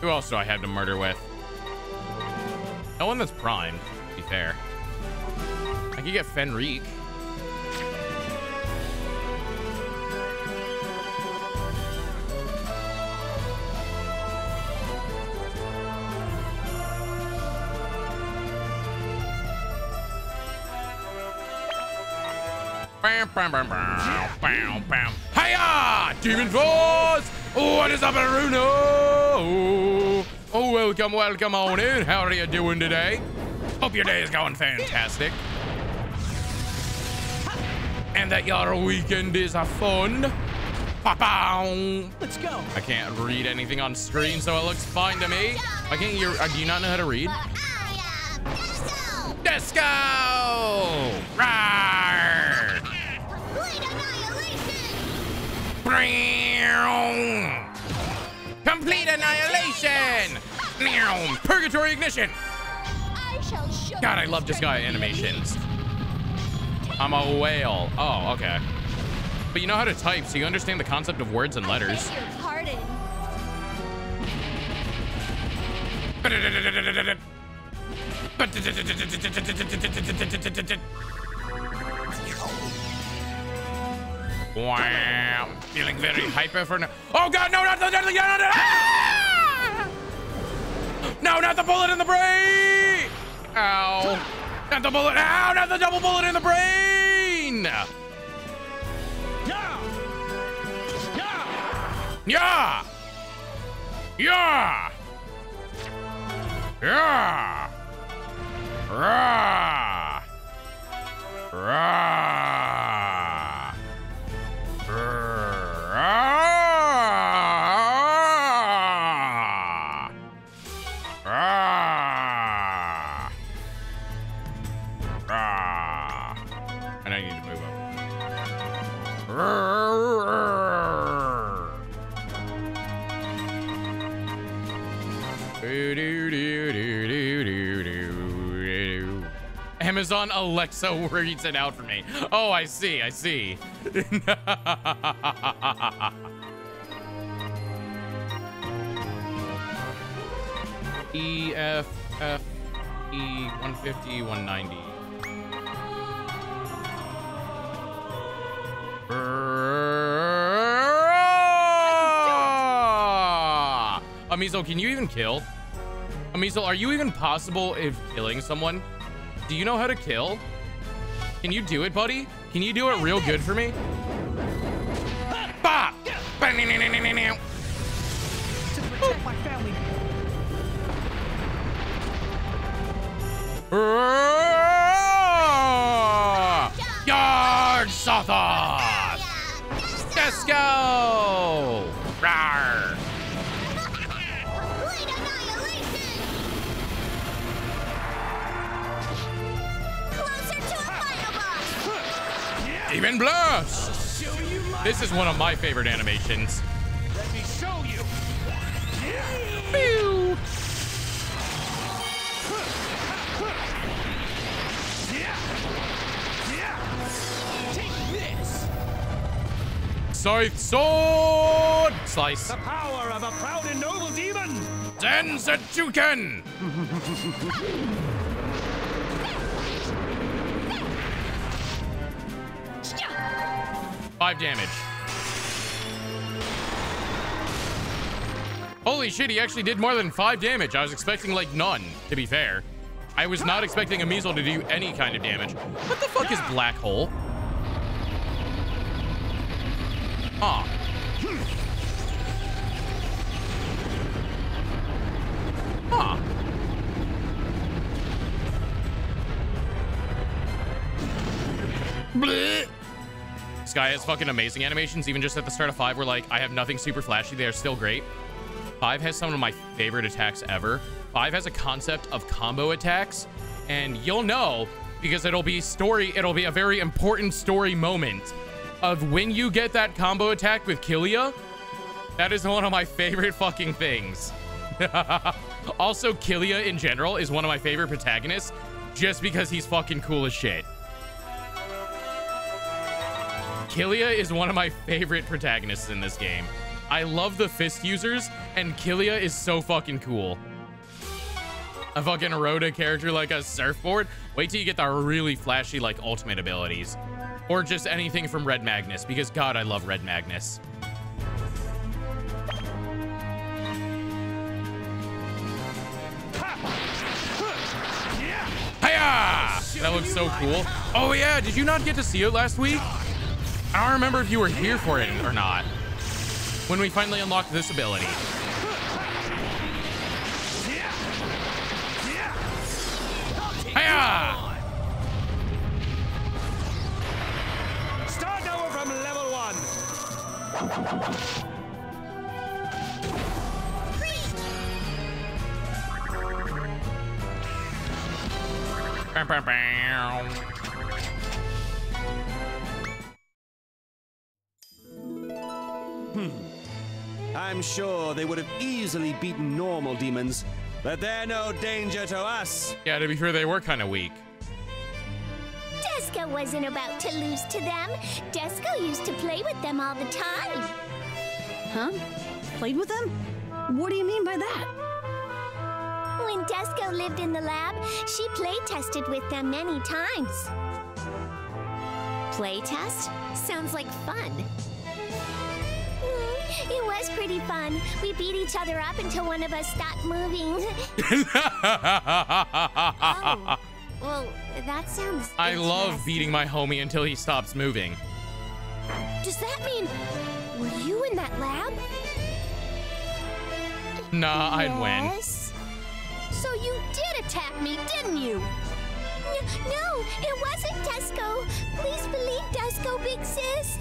[SPEAKER 1] Who else do I have to murder with? No one that's primed, to be fair. I could get Fenrich. Bam, bam, bam, bam, bam, bam. Hiya! Demon Force! What is up, Aruna? Oh, oh, welcome, welcome on in. How are you doing today? Hope your day is going fantastic. And that your weekend is a fun. Ba-bow.
[SPEAKER 5] Let's go.
[SPEAKER 1] I can't read anything on screen, so it looks fine to me. I can't you? Uh, do you not know how to read?
[SPEAKER 2] But I am Desto!
[SPEAKER 1] Disco! Rawr!
[SPEAKER 2] Complete annihilation!
[SPEAKER 1] Complete annihilation! Meow. Purgatory ignition!
[SPEAKER 2] I shall show
[SPEAKER 1] God, I love this guy animations. I'm a whale. Oh, okay. But you know how to type, so you understand the concept of words and letters.
[SPEAKER 2] Beg
[SPEAKER 1] Wow. Feeling very hyper for now. Oh god, no, not the, not the, not the, ah! No, not the bullet in the brain! Ow. Not the bullet, ow, not the double bullet in the brain!
[SPEAKER 3] Yeah! Yeah!
[SPEAKER 1] Yeah! Yeah! Rah! Rah! Rah! Amazon Alexa reads it out for me. Oh, I see. I see. E F F E 150 190. Amizel, can you even kill? Amizel, are you even possible if killing someone? Do you know how to kill? Can you do it, buddy? Can you do it real good for me? Bah! Ba-na-na-na-na-na.
[SPEAKER 3] To protect my family.
[SPEAKER 1] Yard Sothos! Let's go! Rawr! Demon Blast!
[SPEAKER 3] Show you my.
[SPEAKER 1] This is one of my favorite animations.
[SPEAKER 3] Let me show you.
[SPEAKER 1] Pew!
[SPEAKER 3] Take this.
[SPEAKER 1] Scythe Sword! Slice.
[SPEAKER 3] The power of a proud and noble demon.
[SPEAKER 1] Densetsuken! Five damage. Holy shit, he actually did more than five damage. I was expecting like none, to be fair. I was not expecting a Measle to do any kind of damage. What the fuck is Black Hole? Huh. Huh. Bleh. Guy has fucking amazing animations. Even just at the start of five, we're like, I have nothing super flashy. They are still great. Five has some of my favorite attacks ever. Five has a concept of combo attacks, and you'll know because it'll be story. It'll be a very important story moment of when you get that combo attack with Killia. That is one of my favorite fucking things. also, Killia in general is one of my favorite protagonists just because he's fucking cool as shit. Killia is one of my favorite protagonists in this game. I love the fist users, and Killia is so fucking cool. A fucking Rhoda character like a surfboard. Wait till you get the really flashy, like, ultimate abilities. Or just anything from Red Magnus, because God, I love Red Magnus. Hiya! That looks so cool. Oh yeah, did you not get to see it last week? I don't remember if you were here for it or not. When we finally unlocked this ability. Hiya!
[SPEAKER 3] Start over from level one.
[SPEAKER 1] Bam, bam, bam.
[SPEAKER 3] I'm sure they would have easily beaten normal demons, but they're no danger to us.
[SPEAKER 1] Yeah, to be fair, they were kind of weak.
[SPEAKER 2] Desco wasn't about to lose to them. Desco used to play with them all the time.
[SPEAKER 4] Huh? Played with them? What do you mean by that?
[SPEAKER 2] When Desco lived in the lab, she play tested with them many times. playtest? Sounds like fun.
[SPEAKER 9] It was pretty fun. We beat each other up until one of us stopped moving.
[SPEAKER 2] Oh, well, that sounds.
[SPEAKER 1] I love beating my homie until he stops moving.
[SPEAKER 9] Does that mean were you in that lab?
[SPEAKER 1] Nah, I'd win.
[SPEAKER 9] Yes. So you did attack me, didn't you? N- no, it wasn't Desco. Please believe Desco, big sis.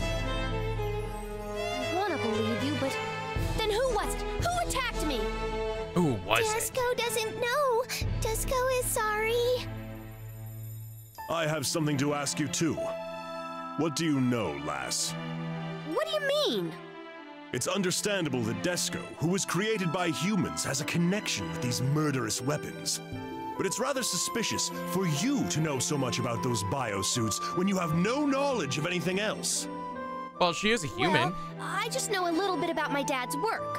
[SPEAKER 9] I want to believe you, but then who was it? Who attacked me?
[SPEAKER 1] Who was it?
[SPEAKER 9] Desco doesn't know. Desco is sorry.
[SPEAKER 6] I have something to ask you too. What do you know, lass?
[SPEAKER 9] What do you mean?
[SPEAKER 6] It's understandable that Desco, who was created by humans, has a connection with these murderous weapons. But it's rather suspicious for you to know so much about those biosuits when you have no knowledge of anything else.
[SPEAKER 1] Well, she is a human.
[SPEAKER 9] Well, I just know a little bit about my dad's work.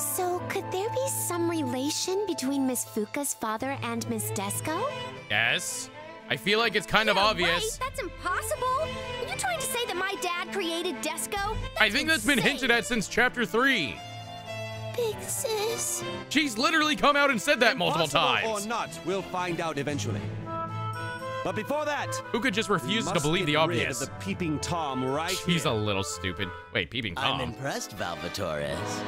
[SPEAKER 2] So, could there be some relation between Miss Fuka's father and Miss Desco?
[SPEAKER 1] yes. I feel like it's kind of obvious.
[SPEAKER 9] Right? That's impossible. Are you trying to say that my dad created Desco?
[SPEAKER 1] I think that's been hinted at since chapter three.
[SPEAKER 9] Big sis.
[SPEAKER 1] She's literally come out and said that multiple
[SPEAKER 3] Impossible
[SPEAKER 1] times.
[SPEAKER 3] or not, we'll find out eventually. But before that,
[SPEAKER 1] Who could just
[SPEAKER 3] we
[SPEAKER 1] refuse to believe the obvious?
[SPEAKER 3] the peeping tom right
[SPEAKER 1] He's
[SPEAKER 3] here.
[SPEAKER 1] a little stupid. Wait, peeping tom.
[SPEAKER 10] I'm
[SPEAKER 1] Tom.
[SPEAKER 10] impressed, Valvatorez.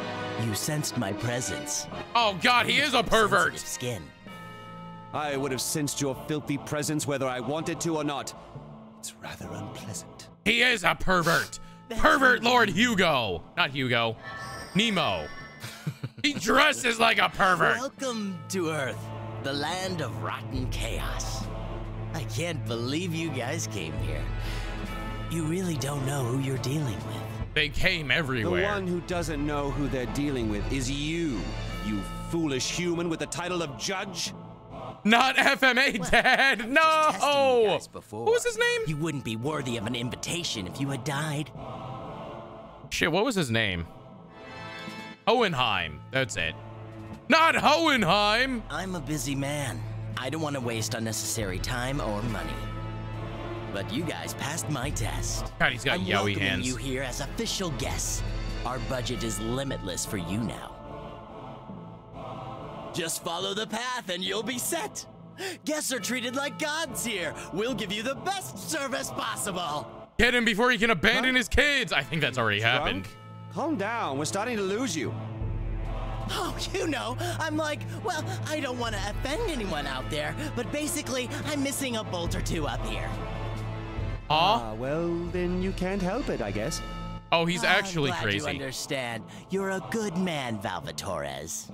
[SPEAKER 10] You sensed my presence.
[SPEAKER 1] Oh God, he is a pervert.
[SPEAKER 10] Sensitive Skin.
[SPEAKER 3] I would have sensed your filthy presence whether I wanted to or not. It's rather unpleasant.
[SPEAKER 1] He is a pervert. Pervert Lord Hugo. Not Hugo. Nemo. he dresses like a pervert.
[SPEAKER 10] Welcome to Earth, the land of rotten chaos. I can't believe you guys came here. You really don't know who you're dealing with.
[SPEAKER 1] They came everywhere.
[SPEAKER 3] The one who doesn't know who they're dealing with is you, you foolish human with the title of judge.
[SPEAKER 1] Not FMA, Dad. No.
[SPEAKER 10] testing before.
[SPEAKER 1] What was his name?
[SPEAKER 10] You wouldn't be worthy of an invitation if you had died.
[SPEAKER 1] Shit, what was his name? Hohenheim. That's it. Not Hohenheim.
[SPEAKER 10] I'm a busy man. I don't want to waste unnecessary time or money. But you guys passed my test.
[SPEAKER 1] God, he's got
[SPEAKER 10] I'm
[SPEAKER 1] yowie
[SPEAKER 10] welcoming
[SPEAKER 1] hands.
[SPEAKER 10] you here as official guests. Our budget is limitless for you now. Just follow the path and you'll be set. Guests are treated like gods here. We'll give you the best service possible.
[SPEAKER 1] Get him before he can abandon his kids. I think that's already happened.
[SPEAKER 3] Calm down, we're starting to lose you.
[SPEAKER 10] Oh, you know, I'm like, well, I don't want to offend anyone out there, but basically, I'm missing a bolt or two up here.
[SPEAKER 1] Huh?
[SPEAKER 3] Ah, well, then you can't help it, I guess.
[SPEAKER 1] Oh, he's
[SPEAKER 10] I'm
[SPEAKER 1] actually
[SPEAKER 10] glad You
[SPEAKER 1] crazy.
[SPEAKER 10] understand. You're a good man, Valvatorez.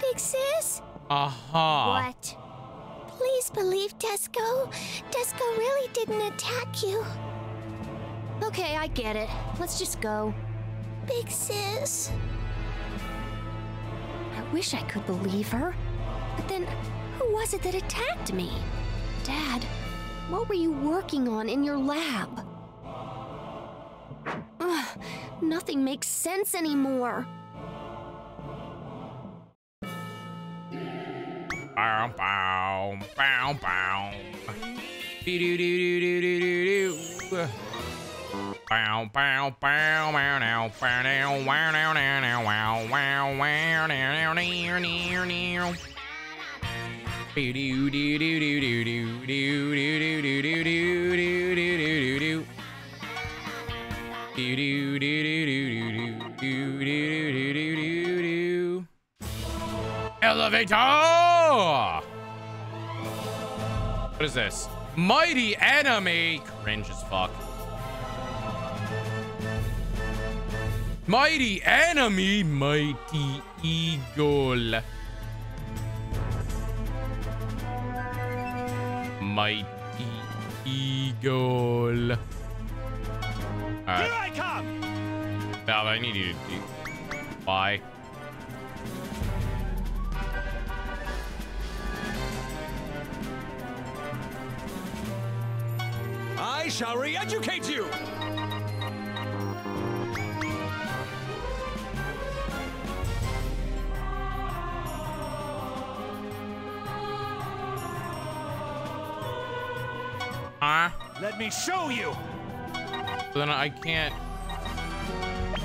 [SPEAKER 9] Big sis?
[SPEAKER 1] Uh huh.
[SPEAKER 9] What? Please believe Desco. Desco really didn't attack you. Okay, I get it. Let's just go. Big sis. I wish I could believe her. But then, who was it that attacked me? Dad, what were you working on in your lab? Ugh, nothing makes sense anymore.
[SPEAKER 1] Bow, bow, bow, bow. Doo doo doo doo doo doo doo. Elevator! What is this? Mighty enemy! Cringe as fuck. Mighty enemy, mighty eagle. Mighty eagle.
[SPEAKER 3] Here I come!
[SPEAKER 1] Val, I need you to do. Why?
[SPEAKER 3] I shall re-educate you!
[SPEAKER 1] Huh?
[SPEAKER 3] Let me show you.
[SPEAKER 1] So then I can't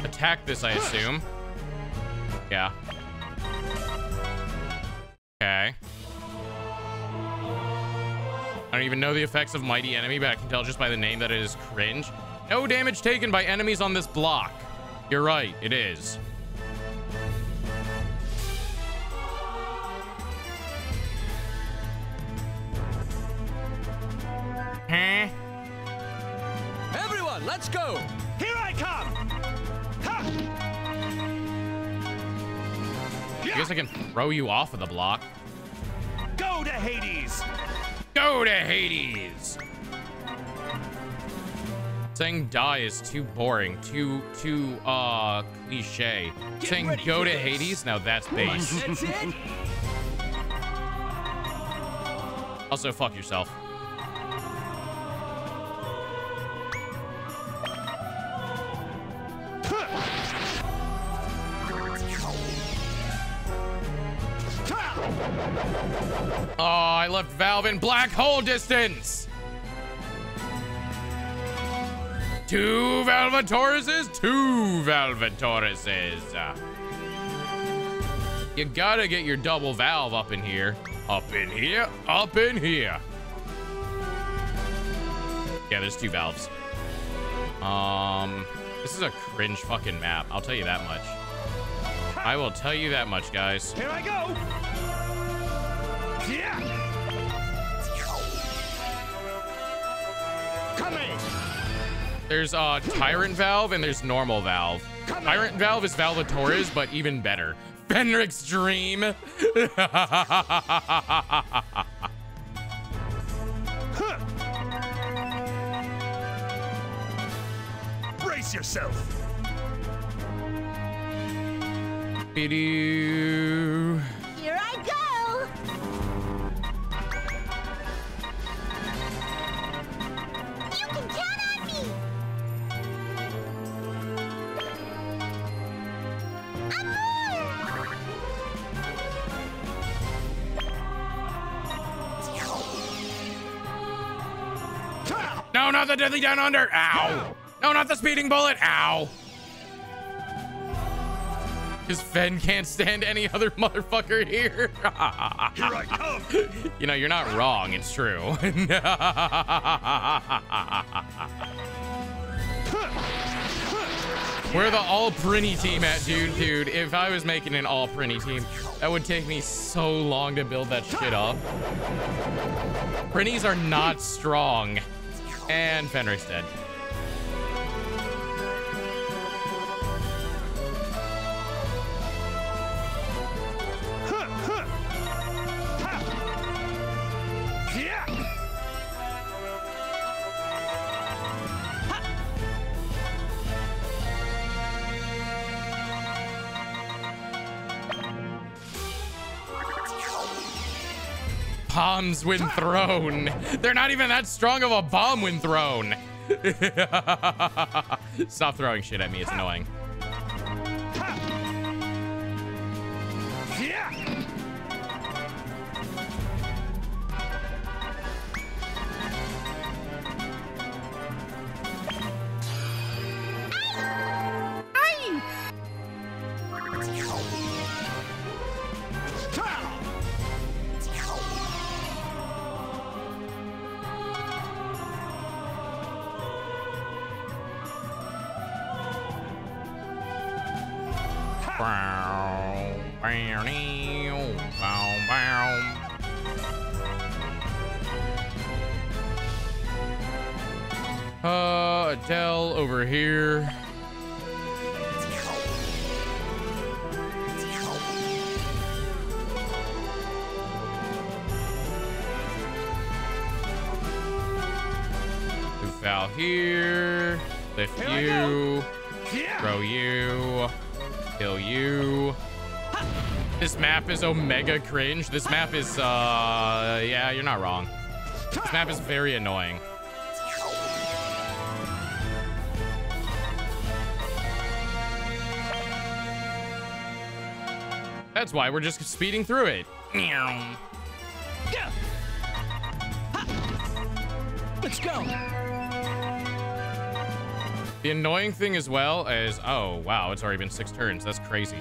[SPEAKER 1] attack this, I assume. Yeah. Okay. I don't even know the effects of Mighty Enemy, but I can tell just by the name that it is cringe. No damage taken by enemies on this block. You're right, it is. Huh?
[SPEAKER 5] Everyone, let's go!
[SPEAKER 3] Here I come. Ha!
[SPEAKER 1] I guess I can throw you off of the block.
[SPEAKER 3] Go to Hades.
[SPEAKER 1] Go to Hades! Saying die is too boring, too, too, uh, cliche.
[SPEAKER 5] Get
[SPEAKER 1] Saying go to
[SPEAKER 5] this.
[SPEAKER 1] Hades, now that's base.
[SPEAKER 5] That's?
[SPEAKER 1] Also, fuck yourself. Oh, I left Valve in black hole distance. Two Valvatauruses, two Valvatauruses. You gotta get your double valve up in here. Up in here, up in here. Yeah, there's two valves. Um, this is a cringe fucking map. I'll tell you that much. I will tell you that much, guys.
[SPEAKER 3] Here I go. Yeah. Coming.
[SPEAKER 1] There's uh Tyrant Valve and there's normal Valve. Tyrant Valve is Valvatorez's, but even better. Fenrich's Dream.
[SPEAKER 3] Brace yourself.
[SPEAKER 1] Be-doo.
[SPEAKER 9] Here I go! You can count on me! Amor!
[SPEAKER 1] No, not the Deadly Down Under. Ow. No, not the speeding bullet. Ow. Because Fen can't stand any other motherfucker here.
[SPEAKER 3] Here
[SPEAKER 1] you know, you're not wrong. It's true. Where the all Prinny team at, dude? Dude, if I was making an all Prinny team, that would take me so long to build that shit up. Prinnies are not strong. And Fenrich's dead. Bombs when thrown. They're not even that strong of a bomb when thrown. Stop throwing shit at me. It's annoying. Is omega cringe. This map is, uh, yeah, you're not wrong. This map is very annoying. That's why we're just speeding through it. Meow.
[SPEAKER 5] Let's go.
[SPEAKER 1] The annoying thing as well is, oh, wow, it's already been six turns. That's crazy.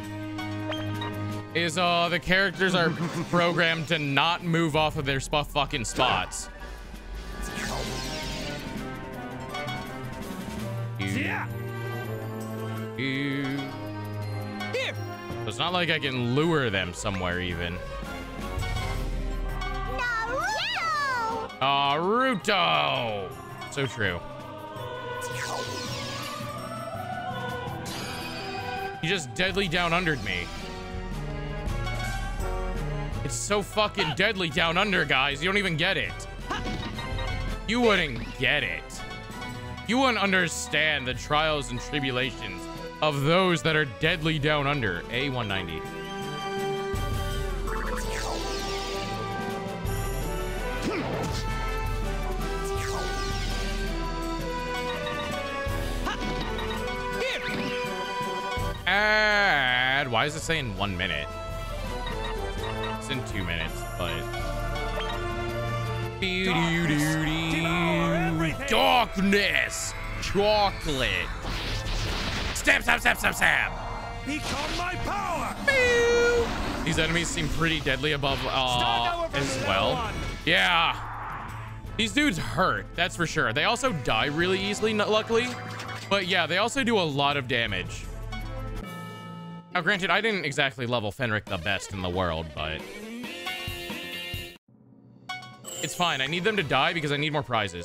[SPEAKER 1] Is, uh, the characters are programmed to not move off of their sp fucking spots.
[SPEAKER 3] Yeah.
[SPEAKER 1] Here.
[SPEAKER 5] Here.
[SPEAKER 1] So it's not like I can lure them somewhere even.
[SPEAKER 9] Naruto!
[SPEAKER 1] Naruto! So true. He just deadly down undered me. It's so fucking deadly down under, guys. You don't even get it. You wouldn't get it. You wouldn't understand the trials and tribulations of those that are deadly down under. A190. And why is it saying one minute? It's in two minutes, but. Darkness! Chocolate! Stab, stab, stab, stab, stab!
[SPEAKER 3] Become my power!
[SPEAKER 1] These enemies seem pretty deadly above uh, as well. Yeah. These dudes hurt, that's for sure. They also die really easily, luckily. But yeah, they also do a lot of damage. Now, granted, I didn't exactly level Fenrich the best in the world, but... It's fine. I need them to die because I need more prizes.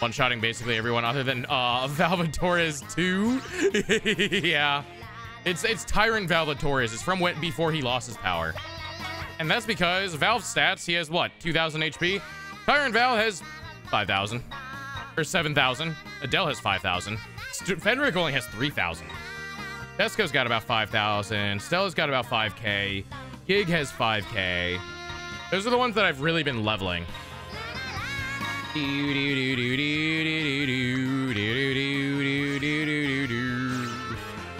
[SPEAKER 1] One-shotting basically everyone other than uh, Valvatorez 2. yeah. It's it's Tyrant Valvatorez. It's from when, before he lost his power. And that's because Valve stats, he has what, 2,000 HP? Tyrant Val has 5,000. Or 7,000. Adele has 5,000. Fenrich only has 3,000. Desco's got about 5,000. Stella's got about 5k. Gig has 5k. Those are the ones that I've really been leveling.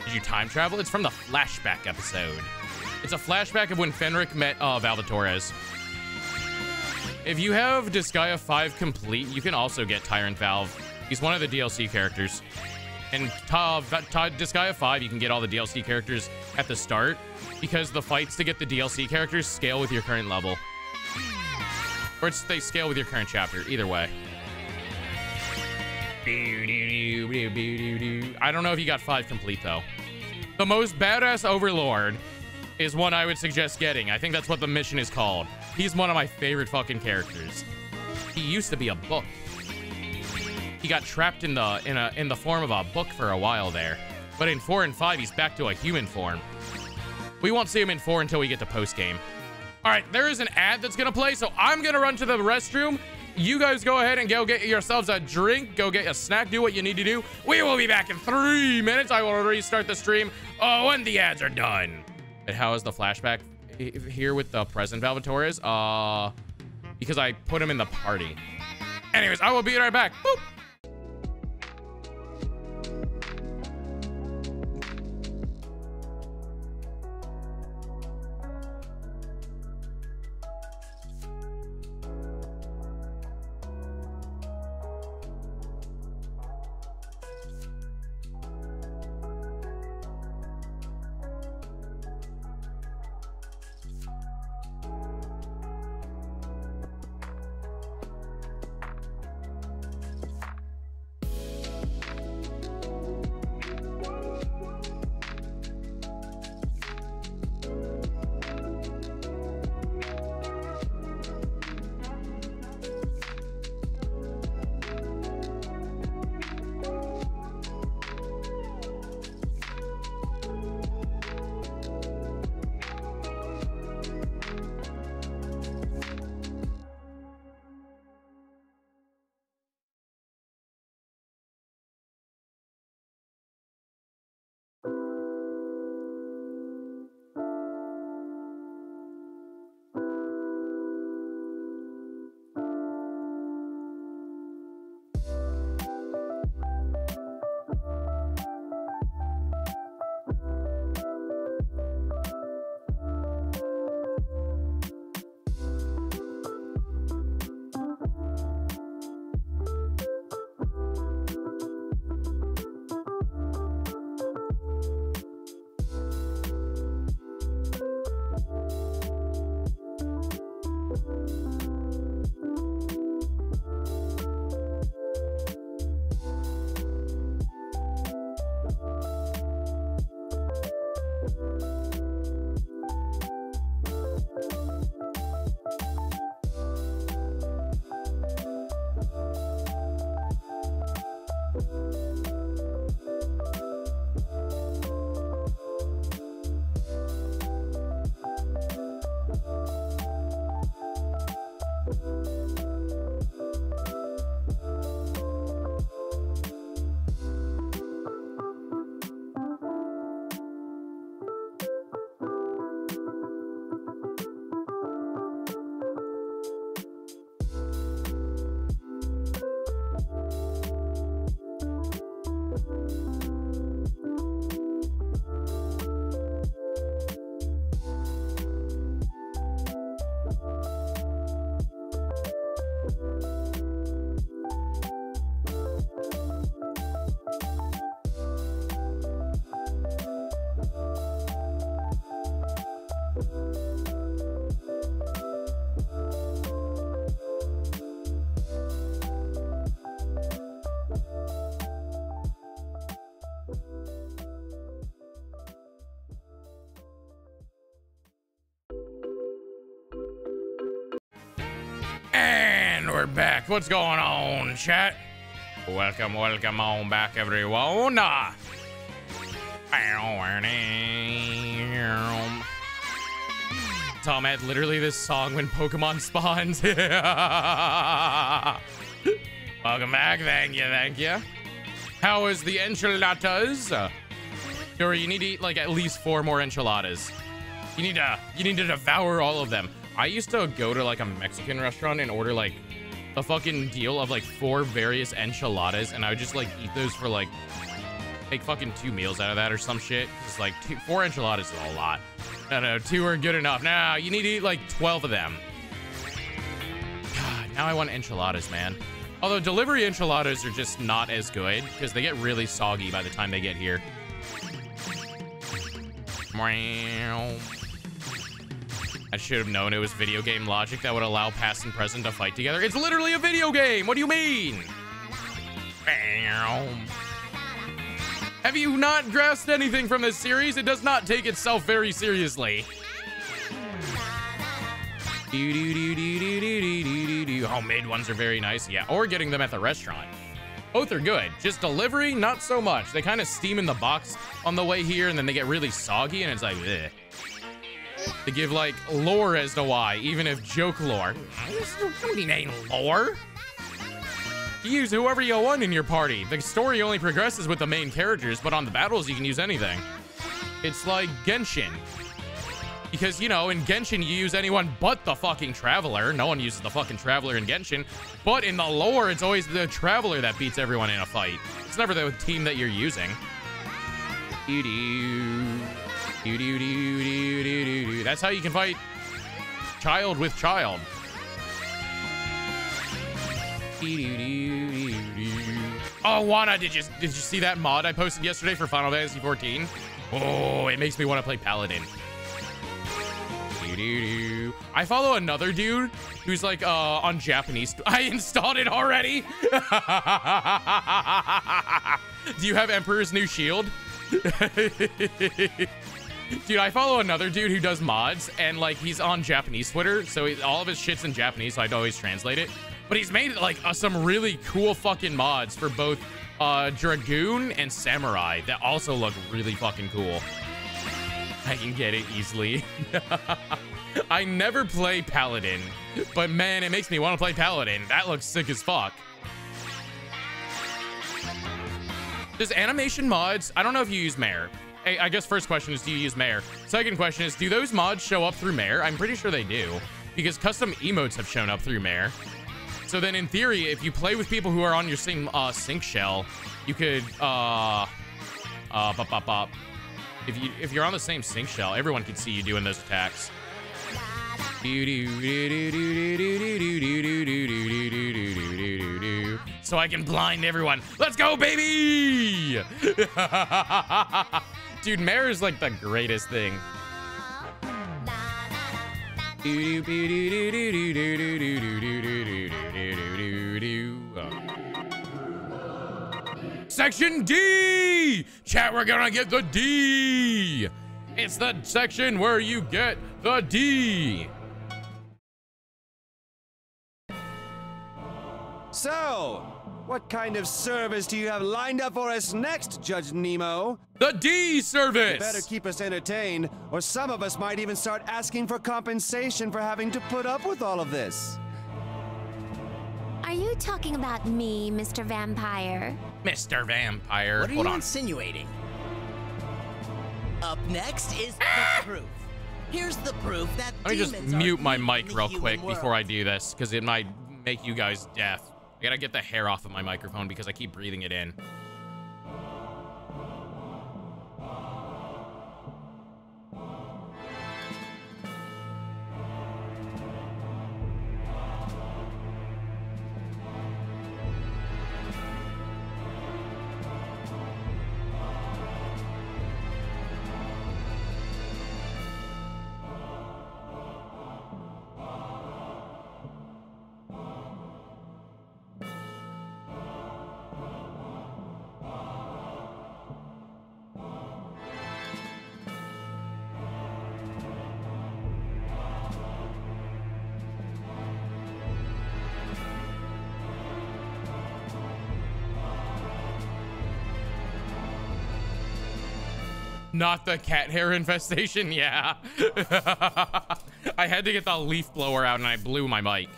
[SPEAKER 1] Did you time travel? It's from the flashback episode. It's a flashback of when Fenrich met uh, Valvatorez. If you have Disgaea 5 complete, you can also get Tyrant Valve. He's one of the DLC characters. And uh, Disgaea 5, you can get all the DLC characters at the start because the fights to get the DLC characters scale with your current level. Or it's, they scale with your current chapter, either way. I don't know if you got 5 complete, though. The most badass Overlord is one I would suggest getting. I think that's what the mission is called. He's one of my favorite fucking characters. He used to be a book. He got trapped in the in a in the form of a book for a while there. But in 4 and 5, he's back to a human form. We won't see him in 4 until we get to post-game. All right, there is an ad that's going to play, so I'm going to run to the restroom. You guys go ahead and go get yourselves a drink. Go get a snack. Do what you need to do. We will be back in three minutes. I will restart the stream oh, when the ads are done. And how is the flashback here with the present Valvatorez? Uh, because I put him in the party. Anyways, I will be right back. Boop. We're back. What's going on, chat? Welcome, welcome on back, everyone. Uh, Tom had literally this song when Pokemon spawns. Welcome back. Thank you, thank you. How is the enchiladas? Yuri, you need to eat like at least four more enchiladas. You need to you need to devour all of them. I used to go to like a Mexican restaurant and order like a fucking deal of like four various enchiladas, and I would just like eat those for like make fucking two meals out of that or some shit. It's like two, four enchiladas is a lot. No, no, two are good enough. Now you need to eat like 12 of them. God, now I want enchiladas, man. Although delivery enchiladas are just not as good because they get really soggy by the time they get here. I should have known it was video game logic that would allow past and present to fight together. It's literally a video game. What do you mean? Have you not grasped anything from this series? It does not take itself very seriously. Homemade ones are very nice, yeah. Or getting them at the restaurant. Both are good. Just delivery, not so much. They kind of steam in the box on the way here, and then they get really soggy, and it's like, Ugh. They give like lore as to why, even if joke lore. Nobody ain't lore. You use whoever you want in your party. The story only progresses with the main characters, but on the battles you can use anything. It's like Genshin. Because, you know, in Genshin you use anyone but the fucking Traveler. No one uses the fucking Traveler in Genshin. But in the lore, it's always the Traveler that beats everyone in a fight. It's never the team that you're using. Doo-doo. Doo-doo-doo-doo-doo-doo. That's how you can fight child with child. Oh, Juana, did you did you see that mod I posted yesterday for Final Fantasy 14? Oh, it makes me want to play Paladin. I follow another dude who's like uh, on Japanese. I installed it already. Do you have Emperor's New Shield? Dude, I follow another dude who does mods, and like he's on Japanese Twitter, so he, all of his shit's in Japanese, so I'd always translate it. But he's made like uh, some really cool fucking mods for both uh, Dragoon and Samurai that also look really fucking cool. I can get it easily. I never play Paladin, but man, it makes me want to play Paladin. That looks sick as fuck. Does animation mods, I don't know if you use Mare. Hey, I guess first question is, do you use Mare? Second question is, do those mods show up through Mare? I'm pretty sure they do, because custom emotes have shown up through Mare. So then in theory, if you play with people who are on your same uh, sync shell, you could, uh, uh, bop, bop, bop. If, you, if you're on the same sync shell, everyone can see you doing those attacks. So I can blind everyone. Let's go, baby! Dude, Mare is like the greatest thing. Section D! Chat, we're gonna get the D! It's the section where you get the D!
[SPEAKER 3] So, what kind of service do you have lined up for us next, Judge Nemo?
[SPEAKER 1] The D service!
[SPEAKER 3] You better keep us entertained, or some of us might even start asking for compensation for having to put up with all of this.
[SPEAKER 2] Are you talking about me, Mr. Vampire?
[SPEAKER 1] Mr. Vampire.
[SPEAKER 10] What are
[SPEAKER 1] Hold
[SPEAKER 10] you
[SPEAKER 1] on.
[SPEAKER 10] insinuating? Up next is the ah! proof. Here's the proof that
[SPEAKER 1] Let me just
[SPEAKER 10] demons are
[SPEAKER 1] mute my mic real quick
[SPEAKER 10] world.
[SPEAKER 1] before I do this, because it might make you guys deaf. I gotta get the hair off of my microphone because I keep breathing it in. Not the cat hair infestation, yeah. I had to get the leaf blower out and I blew my mic.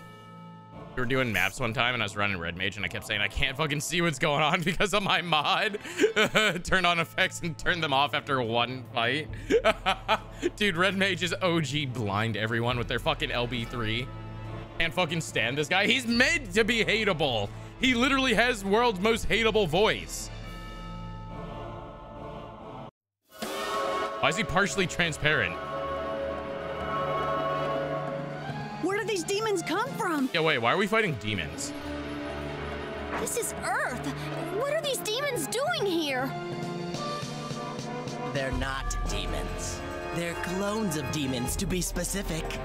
[SPEAKER 1] We were doing maps one time and I was running Red Mage and I kept saying I can't fucking see what's going on because of my mod. turn on effects and turn them off after one fight. Dude, Red Mage is OG blind everyone with their fucking LB3. Can't fucking stand this guy. He's made to be hateable. He literally has world's most hateable voice. Why is he partially transparent?
[SPEAKER 4] Where did these demons come from?
[SPEAKER 1] Yeah, wait, why are we fighting demons?
[SPEAKER 9] This is Earth. What are these demons doing here?
[SPEAKER 10] They're not demons. They're clones of demons, to be specific.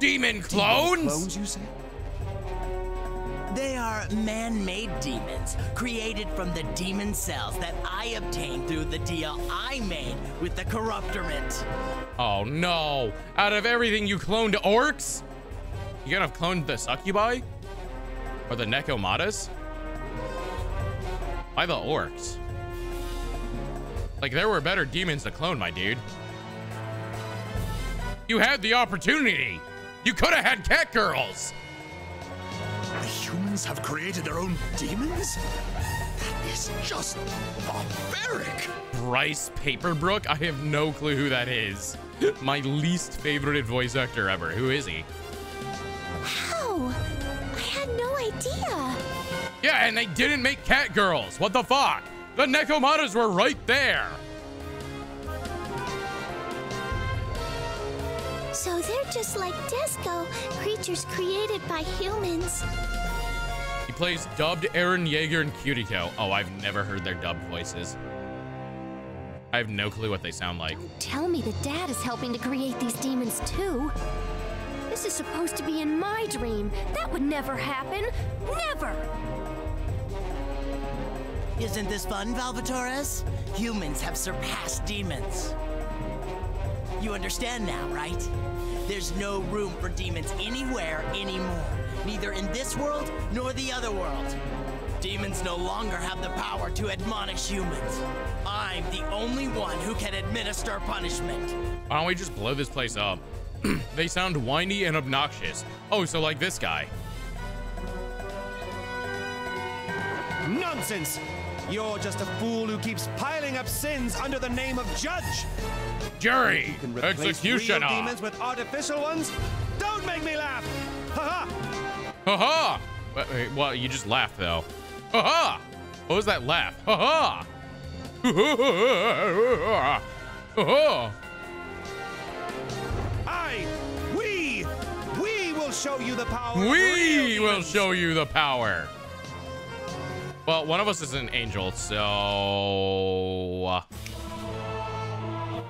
[SPEAKER 1] Demon clones?
[SPEAKER 3] Clones, you say?
[SPEAKER 10] They are man-made demons, created from the demon cells that I obtained through the deal I made with the Corrupternment.
[SPEAKER 1] Oh no. Out of everything you cloned orcs? You gonna have cloned the succubi? Or the Nekomatas? Why the orcs? Like there were better demons to clone, my dude. You had the opportunity. You could have had cat girls.
[SPEAKER 6] The humans have created their own demons? That is just barbaric.
[SPEAKER 1] Bryce Papenbrook? I have no clue who that is. My least favorite voice actor ever. Who is he?
[SPEAKER 9] How? I had no idea.
[SPEAKER 1] Yeah, and they didn't make cat girls. What the fuck? The Nekomatas were right there.
[SPEAKER 9] So they're just like Desco, creatures created by humans.
[SPEAKER 1] He plays dubbed Eren Yeager and Cutico. Oh, I've never heard their dubbed voices. I have no clue what they sound like.
[SPEAKER 9] Tell me the dad is helping to create these demons too. This is supposed to be in my dream. That would never happen. Never!
[SPEAKER 10] Isn't this fun, Valvatorez? Humans have surpassed demons. You understand now, right? There's no room for demons anywhere anymore. Neither in this world nor the other world. Demons no longer have the power to admonish humans. I'm the only one who can administer punishment.
[SPEAKER 1] Why don't we just blow this place up? they sound whiny and obnoxious. Oh, so like this guy.
[SPEAKER 3] Nonsense! You're just a fool who keeps piling up sins under the name of judge.
[SPEAKER 1] Jury, executioner.
[SPEAKER 3] real demons with artificial ones? Don't make me laugh! Ha ha!
[SPEAKER 1] Ha ha! Wait, well, you just laughed though. Ha ha! What was that laugh? Ha ha! Ha ha!
[SPEAKER 3] I, we, we will show you the power.
[SPEAKER 1] We will show you the power. Well, one of us is an angel, so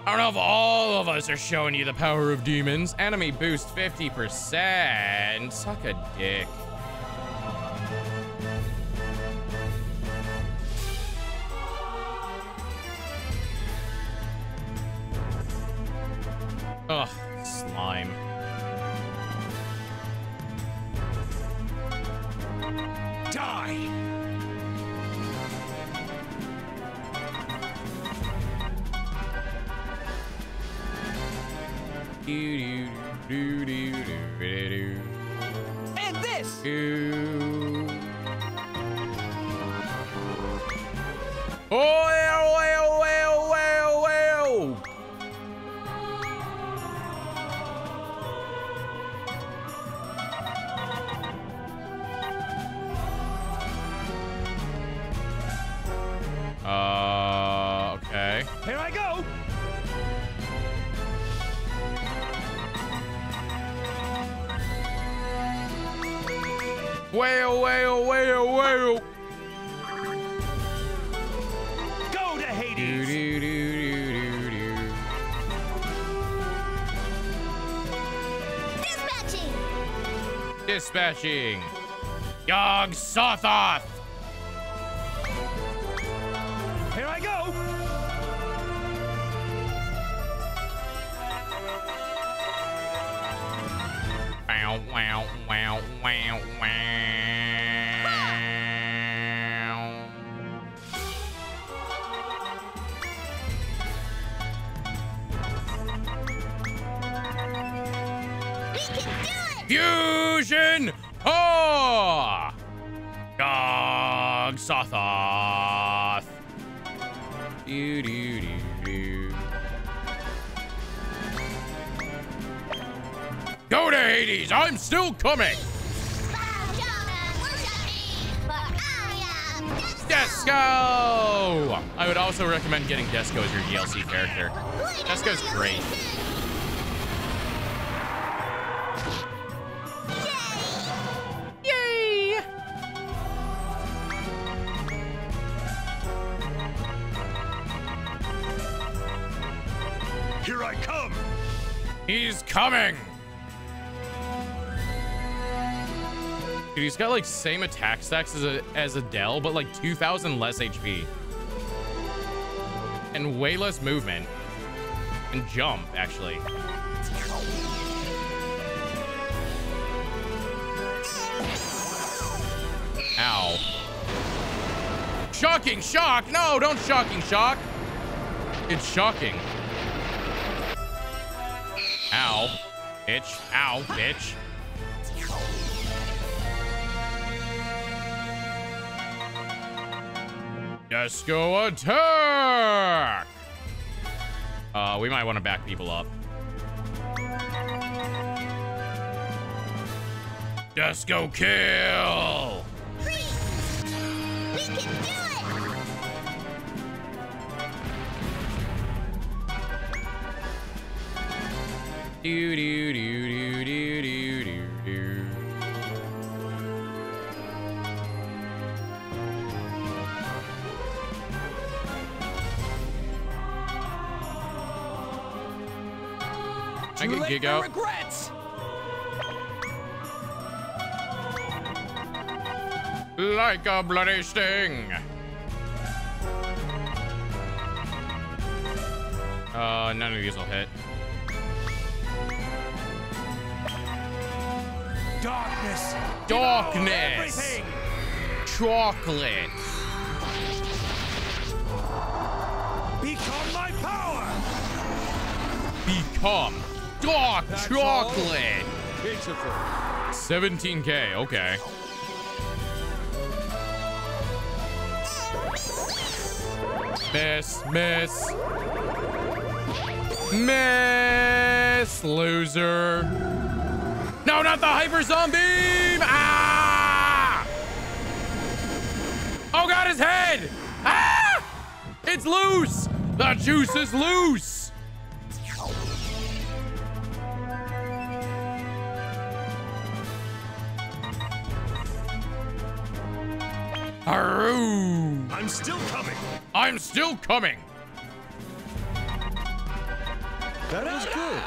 [SPEAKER 1] I don't know if all of us are showing you the power of demons. Enemy boost 50%. Suck a dick. Ugh, slime.
[SPEAKER 3] Die!
[SPEAKER 5] And this.
[SPEAKER 1] Oh, well, well, well, well, well. Uh, Whale, whale, whale, whale.
[SPEAKER 3] Go to
[SPEAKER 1] Do,
[SPEAKER 3] Hades!
[SPEAKER 1] do, do, do, do, do.
[SPEAKER 9] Dispatching!
[SPEAKER 1] Dispatching. Yog Sothoth. Wow, wow, wow, wow, wow.
[SPEAKER 9] We can do it!
[SPEAKER 1] Fusion! Oh! Yog Sothoth. Do, do, do, do. Go to Hades! I'm still coming! Desco! I would also recommend getting Desco as your DLC character. Desco's great. Yay!
[SPEAKER 6] Here I come!
[SPEAKER 1] He's coming! Dude, he's got like same attack stacks as, a, as Adele, but like 2,000 less HP. And way less movement. And jump, actually. Ow. Shocking shock! No, don't shocking shock! It's shocking. Ow. Bitch. Ow, bitch. Desco attack! Uh, we might want to back people up. Desco kill!
[SPEAKER 9] We can do it!
[SPEAKER 1] Do do do do do do. I can
[SPEAKER 5] late
[SPEAKER 1] gig out.
[SPEAKER 5] regrets.
[SPEAKER 1] Like a bloody sting. Uh, none of these will hit.
[SPEAKER 3] Darkness!
[SPEAKER 1] Darkness. Chocolate.
[SPEAKER 3] Become my power!
[SPEAKER 1] Become dark
[SPEAKER 3] That's
[SPEAKER 1] chocolate.
[SPEAKER 3] Pitiful.
[SPEAKER 1] 17k. Okay. Miss, miss. Miss, loser. No, not the hyper zombie! Ah! Oh god, his head! Ah! It's loose! The juice is loose! Haru!
[SPEAKER 6] I'm still coming!
[SPEAKER 1] I'm still coming!
[SPEAKER 3] That was good.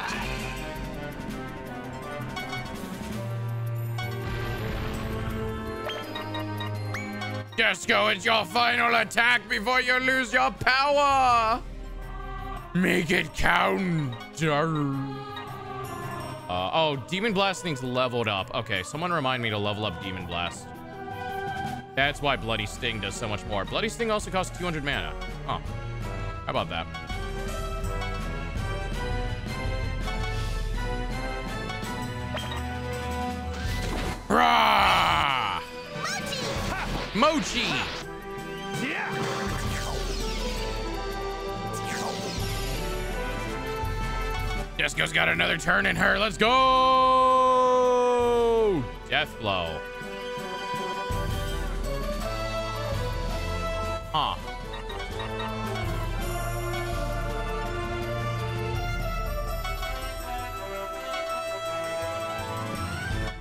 [SPEAKER 1] Desco, it's your final attack before you lose your power! Make it count! Uh, oh, Demon Blast thing's leveled up. Okay, someone remind me to level up Demon Blast. That's why Bloody Sting does so much more. Bloody Sting also costs 200 mana. Huh. How about that? Rah! Mochi! Desco's got another turn in her. Let's go! Death blow. Huh.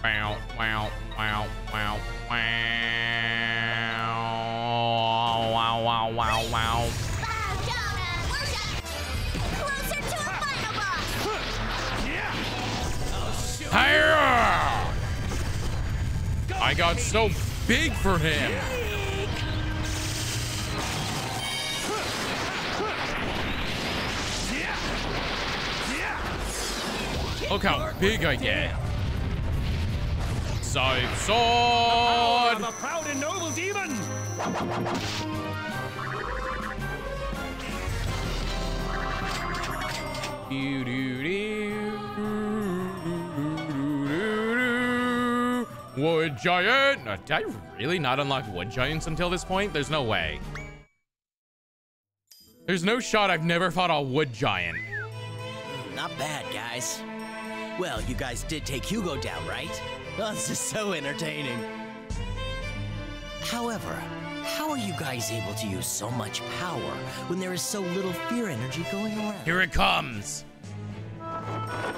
[SPEAKER 1] Wow, wow, wow, wow, wow. Wow, wow, wow, wow.
[SPEAKER 9] Boss!
[SPEAKER 1] Higher! I got so big for him. Look how big I get. Side sword.
[SPEAKER 3] A proud and noble demon!
[SPEAKER 1] Do, do, do. Wood giant. Did I really not unlock wood giants until this point? There's no way. There's no shot I've never fought a wood giant.
[SPEAKER 10] Not bad, guys. Well, you guys did take Hugo down, right? Oh, this is so entertaining. However, how are you guys able to use so much power when there is so little fear energy going around?
[SPEAKER 1] Here it comes.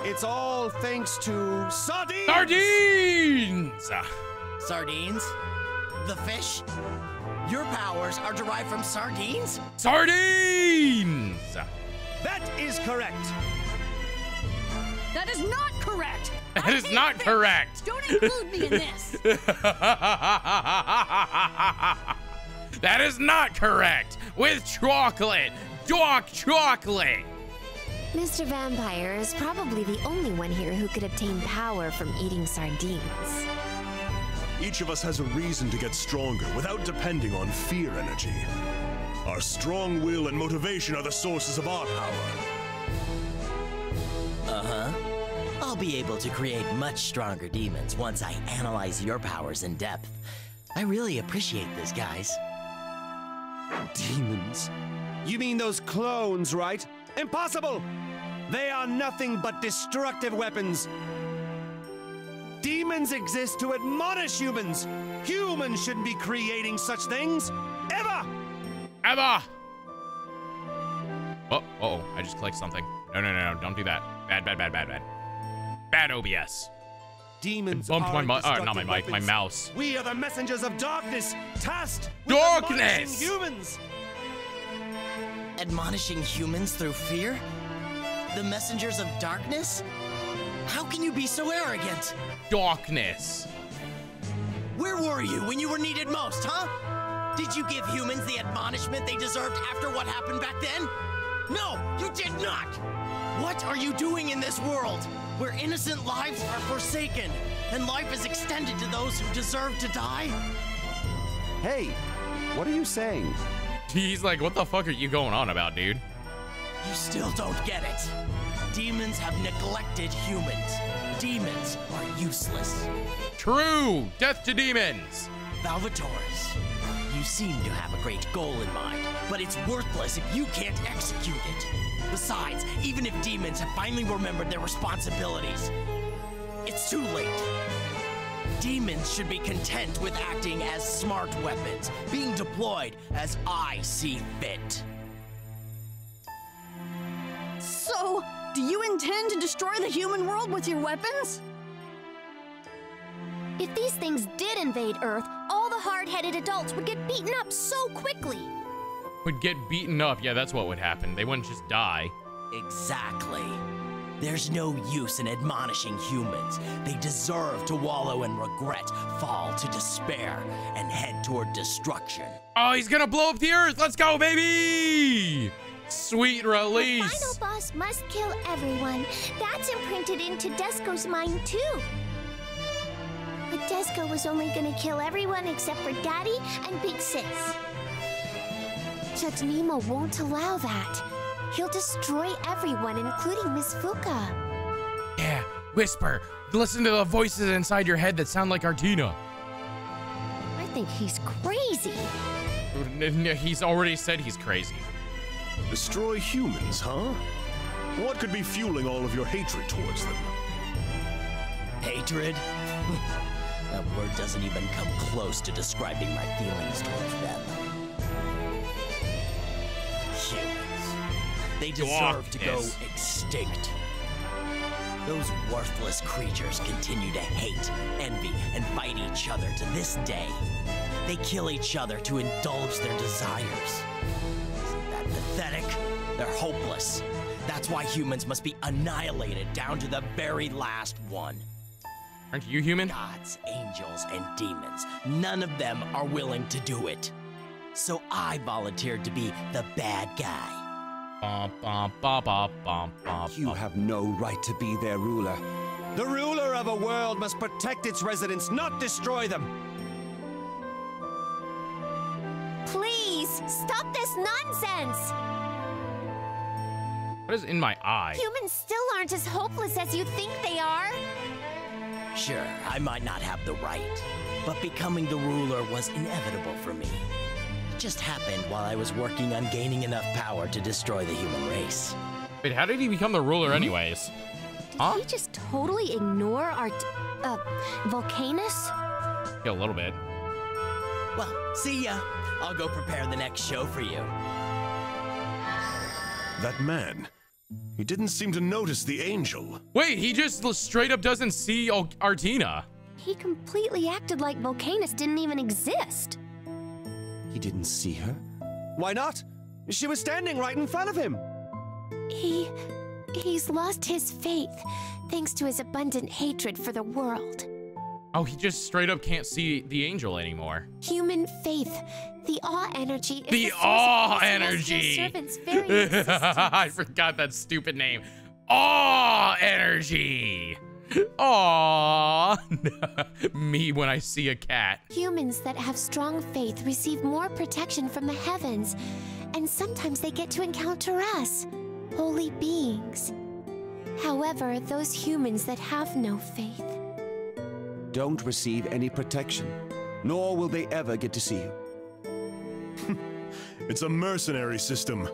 [SPEAKER 3] It's all thanks to sardines!
[SPEAKER 1] Sardines! Ah.
[SPEAKER 10] Sardines? The fish? Your powers are derived from sardines?
[SPEAKER 1] Sardines! Ah.
[SPEAKER 3] That is correct.
[SPEAKER 4] That is not correct.
[SPEAKER 1] That is not correct.
[SPEAKER 4] Don't include me in this.
[SPEAKER 1] that is not correct. With chocolate. Dark chocolate.
[SPEAKER 2] Mr. Vampire is probably the only one here who could obtain power from eating sardines.
[SPEAKER 6] Each of us has a reason to get stronger without depending on fear energy. Our strong will and motivation are the sources of our power.
[SPEAKER 10] Uh-huh. I'll be able to create much stronger demons once I analyze your powers in depth. I really appreciate this, guys.
[SPEAKER 3] Demons? You mean those clones, right? Impossible! They are nothing but destructive weapons. Demons exist to admonish humans. Humans shouldn't be creating such things. Ever!
[SPEAKER 1] Ever. Oh, uh oh, I just clicked something. No, no, no, no, don't do that. Bad, bad, bad, bad, bad. Bad OBS.
[SPEAKER 3] Demons
[SPEAKER 1] bumped
[SPEAKER 3] are
[SPEAKER 1] my, mu- uh, not my
[SPEAKER 3] destructive
[SPEAKER 1] mic, my mouse.
[SPEAKER 3] We are the messengers of darkness, tasked with
[SPEAKER 1] Darkness!
[SPEAKER 3] admonishing humans.
[SPEAKER 10] Admonishing humans through fear? The messengers of darkness? How can you be so arrogant?
[SPEAKER 1] Darkness.
[SPEAKER 10] Where were you when you were needed most, huh? Did you give humans the admonishment they deserved after what happened back then? No, you did not! What are you doing in this world where innocent lives are forsaken and life is extended to those who deserve to die?
[SPEAKER 3] Hey, what are you saying?
[SPEAKER 1] He's like, what the fuck are you going on about, dude?
[SPEAKER 10] You still don't get it. Demons have neglected humans. Demons are useless.
[SPEAKER 1] True. Death to demons.
[SPEAKER 10] Valvatorez, you seem to have a great goal in mind, but it's worthless if you can't execute it. Besides, even if demons have finally remembered their responsibilities, it's too late. Demons should be content with acting as smart weapons, being deployed as I see fit.
[SPEAKER 4] So, do you intend to destroy the human world with your weapons?
[SPEAKER 9] If these things did invade Earth, all the hard-headed adults would get beaten up so quickly.
[SPEAKER 1] Would get beaten up. Yeah, that's what would happen. They wouldn't just die.
[SPEAKER 10] Exactly. There's no use in admonishing humans. They deserve to wallow in regret, fall to despair, and head toward destruction.
[SPEAKER 1] Oh, he's gonna blow up the earth. Let's go, baby. Sweet release!
[SPEAKER 9] The
[SPEAKER 1] release.
[SPEAKER 9] final boss must kill everyone. That's imprinted into Desco's mind too. But Desco was only gonna kill everyone except for Daddy and Big Sis.
[SPEAKER 2] Judge Nemo won't allow that. He'll destroy everyone, including Miss Fuka.
[SPEAKER 1] Yeah, whisper. Listen to the voices inside your head that sound like Artina.
[SPEAKER 9] I
[SPEAKER 2] think he's crazy.
[SPEAKER 1] He's already said he's crazy.
[SPEAKER 6] Destroy humans, huh? What could be fueling all of your hatred towards them?
[SPEAKER 10] Hatred? that word doesn't even come close to describing my feelings towards them. They deserve to go extinct. Those worthless creatures continue to hate, envy, and fight each other to this day. They kill each other to indulge their desires. Isn't that pathetic? They're hopeless. That's why humans must be annihilated down to the very last one.
[SPEAKER 1] Aren't you human?
[SPEAKER 10] Gods, angels, and demons, none of them are willing to do it. So I volunteered to be the bad guy.
[SPEAKER 3] You have no right to be their ruler. The ruler of a world must protect its residents, not destroy them.
[SPEAKER 2] Please, stop this nonsense!
[SPEAKER 1] What is in my eye?
[SPEAKER 2] Humans still aren't as hopeless as you think they are.
[SPEAKER 10] Sure, I might not have the right, but becoming the ruler was inevitable for me. It just happened while I was working on gaining enough power to destroy the human race.
[SPEAKER 1] Wait, how did he become the ruler anyways? Huh?
[SPEAKER 2] Did he just totally ignore our, t- uh, Vulcanus?
[SPEAKER 1] Yeah, a little bit.
[SPEAKER 10] Well, see ya. I'll go prepare the next show for you.
[SPEAKER 6] That man. He didn't seem to notice the angel.
[SPEAKER 1] Wait, he just straight up doesn't see Artina.
[SPEAKER 2] He completely acted like Vulcanus didn't even exist.
[SPEAKER 3] He didn't see her. Why not? She was standing right in front of him.
[SPEAKER 2] He. he's lost his faith thanks to his abundant hatred for the world.
[SPEAKER 1] Oh, he just straight up can't see the angel anymore.
[SPEAKER 2] Human faith, the awe energy. Is
[SPEAKER 1] The
[SPEAKER 2] source
[SPEAKER 1] awe energy.
[SPEAKER 2] Very.
[SPEAKER 1] I forgot that stupid name. Aw energy. Aw. Me when I see a cat.
[SPEAKER 2] Humans that have strong faith receive more protection from the heavens, and sometimes they get to encounter us, holy beings. However, those humans that have no faith,
[SPEAKER 3] Don't receive any protection, nor will they ever get to see you.
[SPEAKER 6] It's a mercenary system.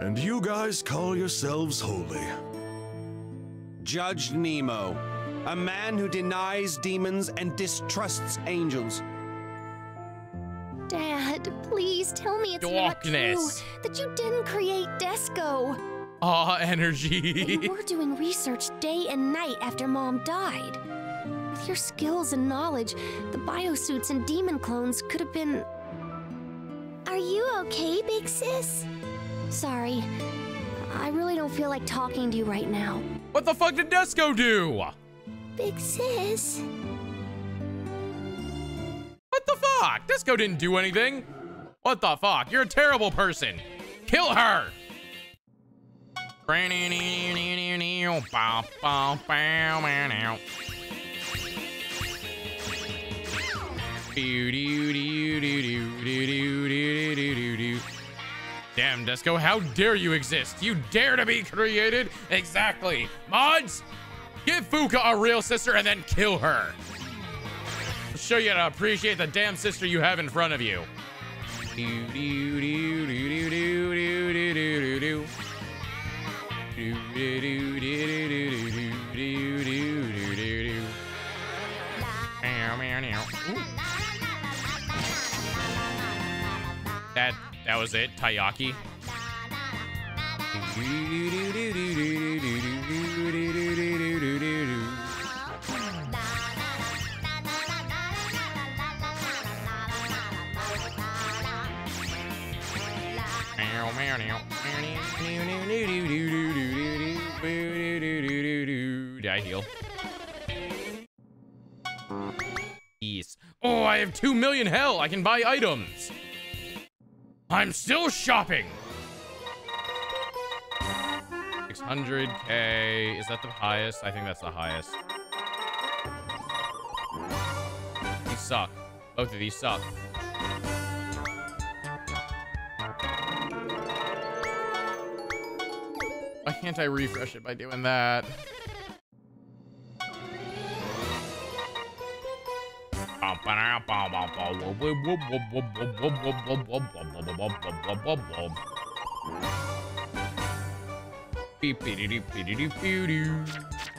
[SPEAKER 6] And you guys call yourselves holy.
[SPEAKER 3] Judge Nemo, a man who denies demons and distrusts angels.
[SPEAKER 2] Dad, please tell me it's not true that you didn't create Desco.
[SPEAKER 1] Aw
[SPEAKER 2] energy.
[SPEAKER 1] energy.
[SPEAKER 2] were doing research day and night after Mom died. With your skills and knowledge, the biosuits and demon clones could have been. Are you okay, big sis? Sorry. I really don't feel like talking to you right now.
[SPEAKER 1] what the fuck did Desco do?
[SPEAKER 2] Big sis?
[SPEAKER 1] What the fuck? Desco didn't do anything. What the fuck? You're a terrible person. Kill her. Damn, Desco, how dare you exist? You dare to be created? Exactly. Mods, give Fuka a real sister and then kill her. I'll show you how to appreciate the damn sister you have in front of you. That that was it, Tayaki. Did I heal? Yes. Oh, I have two million hell! I can buy items! I'm still shopping. 600k. Is that the highest? I think that's the highest. These suck. Both of these suck. Why can't I refresh it by doing that?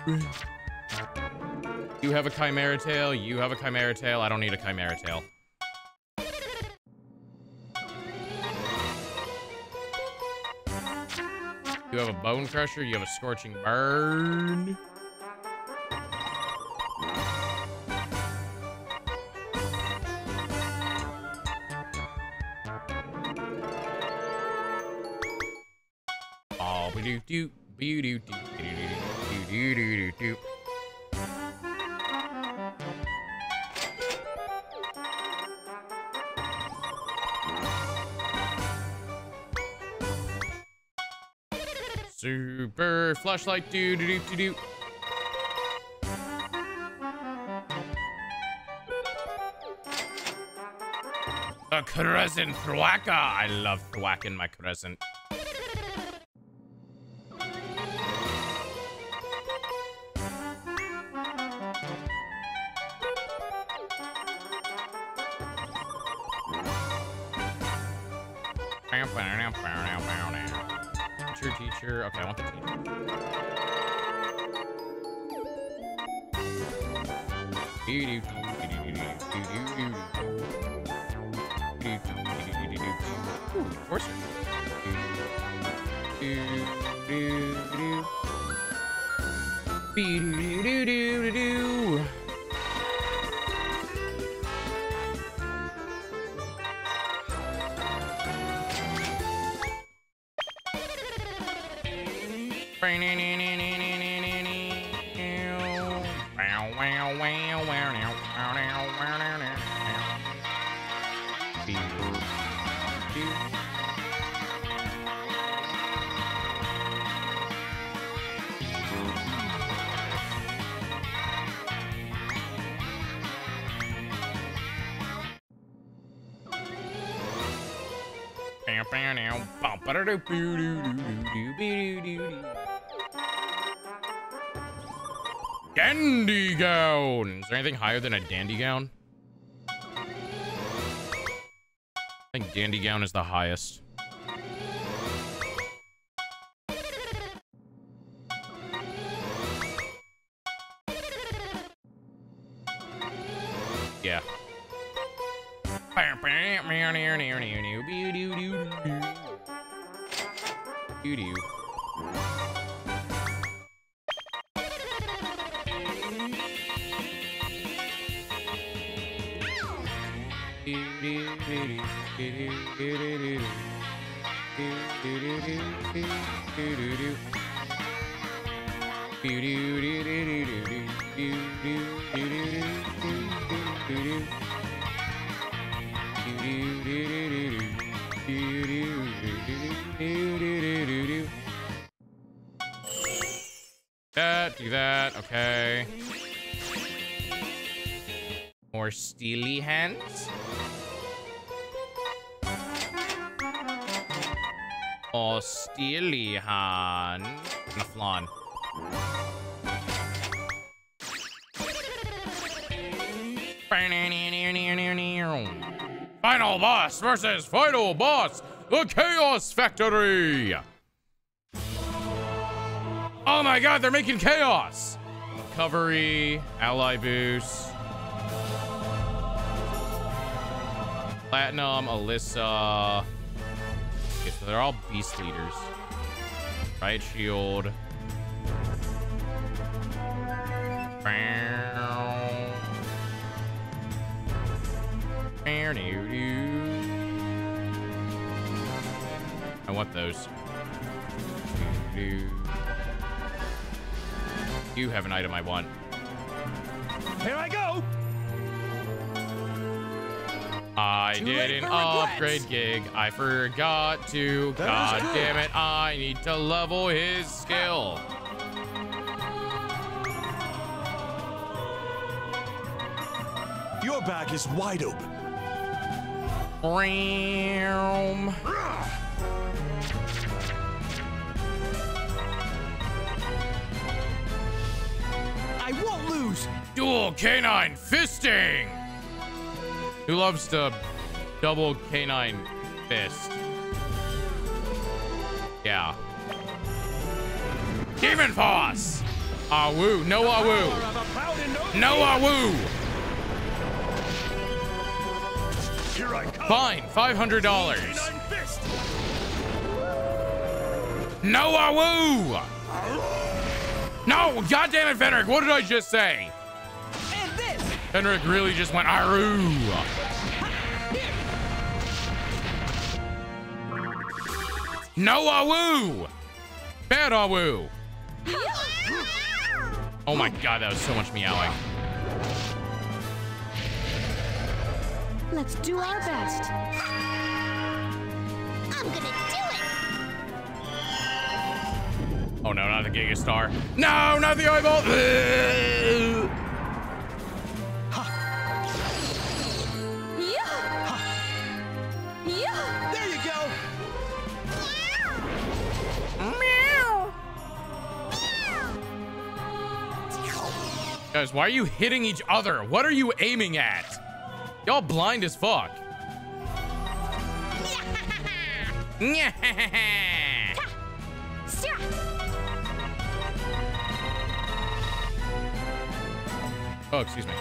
[SPEAKER 1] You have a chimera tail. You have a chimera tail. I don't need a chimera tail. You have a bone crusher. You have a scorching burn. Super flashlight do do do do do. A crescent thwacker. I love thwacking my crescent. Teacher, teacher. Okay, I want the teacher. Ooh. Dandy gown. Is there anything higher than a dandy gown? I think dandy gown is the highest. Yeah. Doo-doo. That, hands. Steely. And flan. Final boss versus final boss, the Chaos Factory. Oh my god, they're making chaos. Recovery, ally boost. Platinum, Alyssa. Okay, so they're all beast leaders. Right shield. I want those. You have an item I want.
[SPEAKER 3] Here I go!
[SPEAKER 1] I
[SPEAKER 3] Too
[SPEAKER 1] did an
[SPEAKER 3] for regrets.
[SPEAKER 1] upgrade gig. I forgot to.
[SPEAKER 3] That is
[SPEAKER 1] God damn it. I need to level his skill.
[SPEAKER 6] Your back is wide open.
[SPEAKER 1] Ram.
[SPEAKER 3] I won't lose!
[SPEAKER 1] Dual canine fisting. Who loves to double canine fist? Yeah. Demon Force! Woo, no woo. No
[SPEAKER 6] come.
[SPEAKER 1] Fine, $500. No woo! No, God damn it, Fenrich, what did I just say?
[SPEAKER 10] And this!
[SPEAKER 1] Fenrich really just went Aru. No Awoo! Bad Awoo! Oh my god, that was so much meowing.
[SPEAKER 4] Let's do our best.
[SPEAKER 9] I'm gonna do it!
[SPEAKER 1] Oh no, not the Giga Star. No, not the eyeball! Guys, why are you hitting each other? What are you aiming at? Y'all blind as fuck. Oh, excuse me.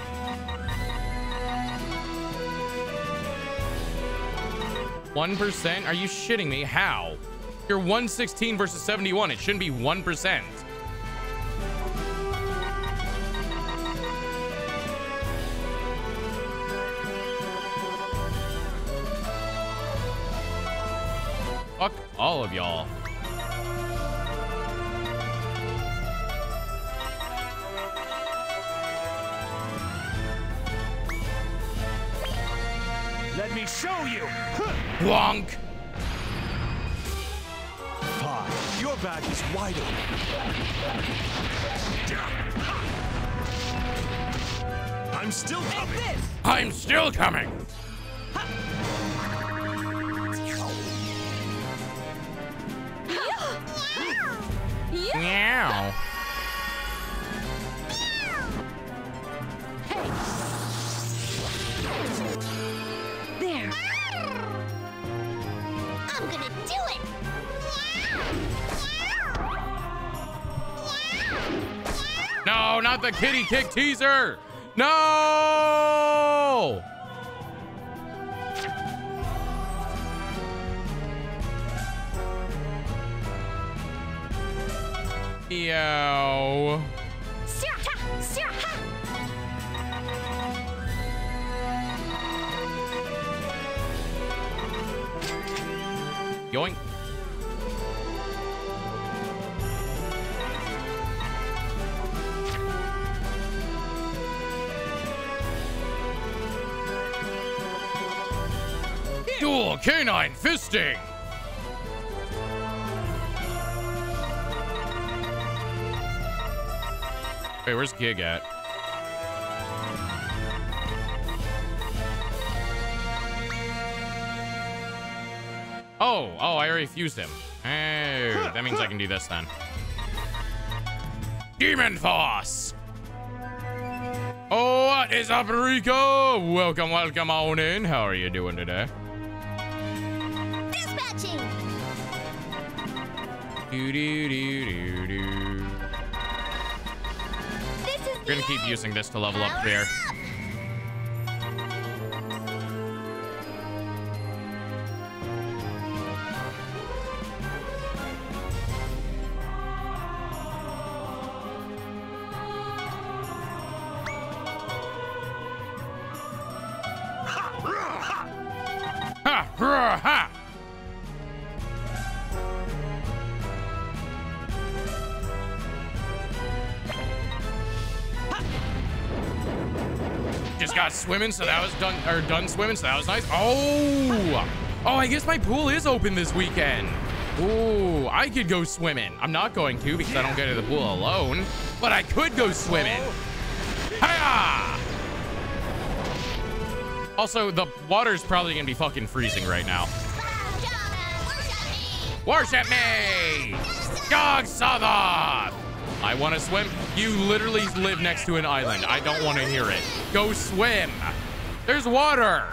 [SPEAKER 1] One percent? Are you shitting me? How? You're 116 versus 71. It shouldn't be one percent. All of y'all.
[SPEAKER 3] Let me show you.
[SPEAKER 1] Wonk.
[SPEAKER 3] Fine. Your back is wide open.
[SPEAKER 6] I'm still coming.
[SPEAKER 1] I'm still coming. Meow.
[SPEAKER 4] There.
[SPEAKER 9] I'm gonna do it!
[SPEAKER 1] No, not the kitty kick teaser. No. Yo. Yoink. Dual canine fisting. Wait, where's Gig at? Oh, oh, I already fused him. Oh, that means I can do this then. Demon Force! Oh, what is up, Rico? Welcome, welcome on in. How are you doing today?
[SPEAKER 9] Dispatching!
[SPEAKER 1] Do do do do do. We're gonna keep using this to level up there. Swimming, so that was done, or done swimming, so that was nice. Oh! Oh, I guess my pool is open this weekend. Ooh, I could go swimming. I'm not going to because I don't go to the pool alone, but I could go swimming. Hiya! Also, the water's probably gonna be fucking freezing right now. Worship me! Gog Sothoth! I want to swim. You literally live next to an island. I don't want to hear it. Go swim. There's water.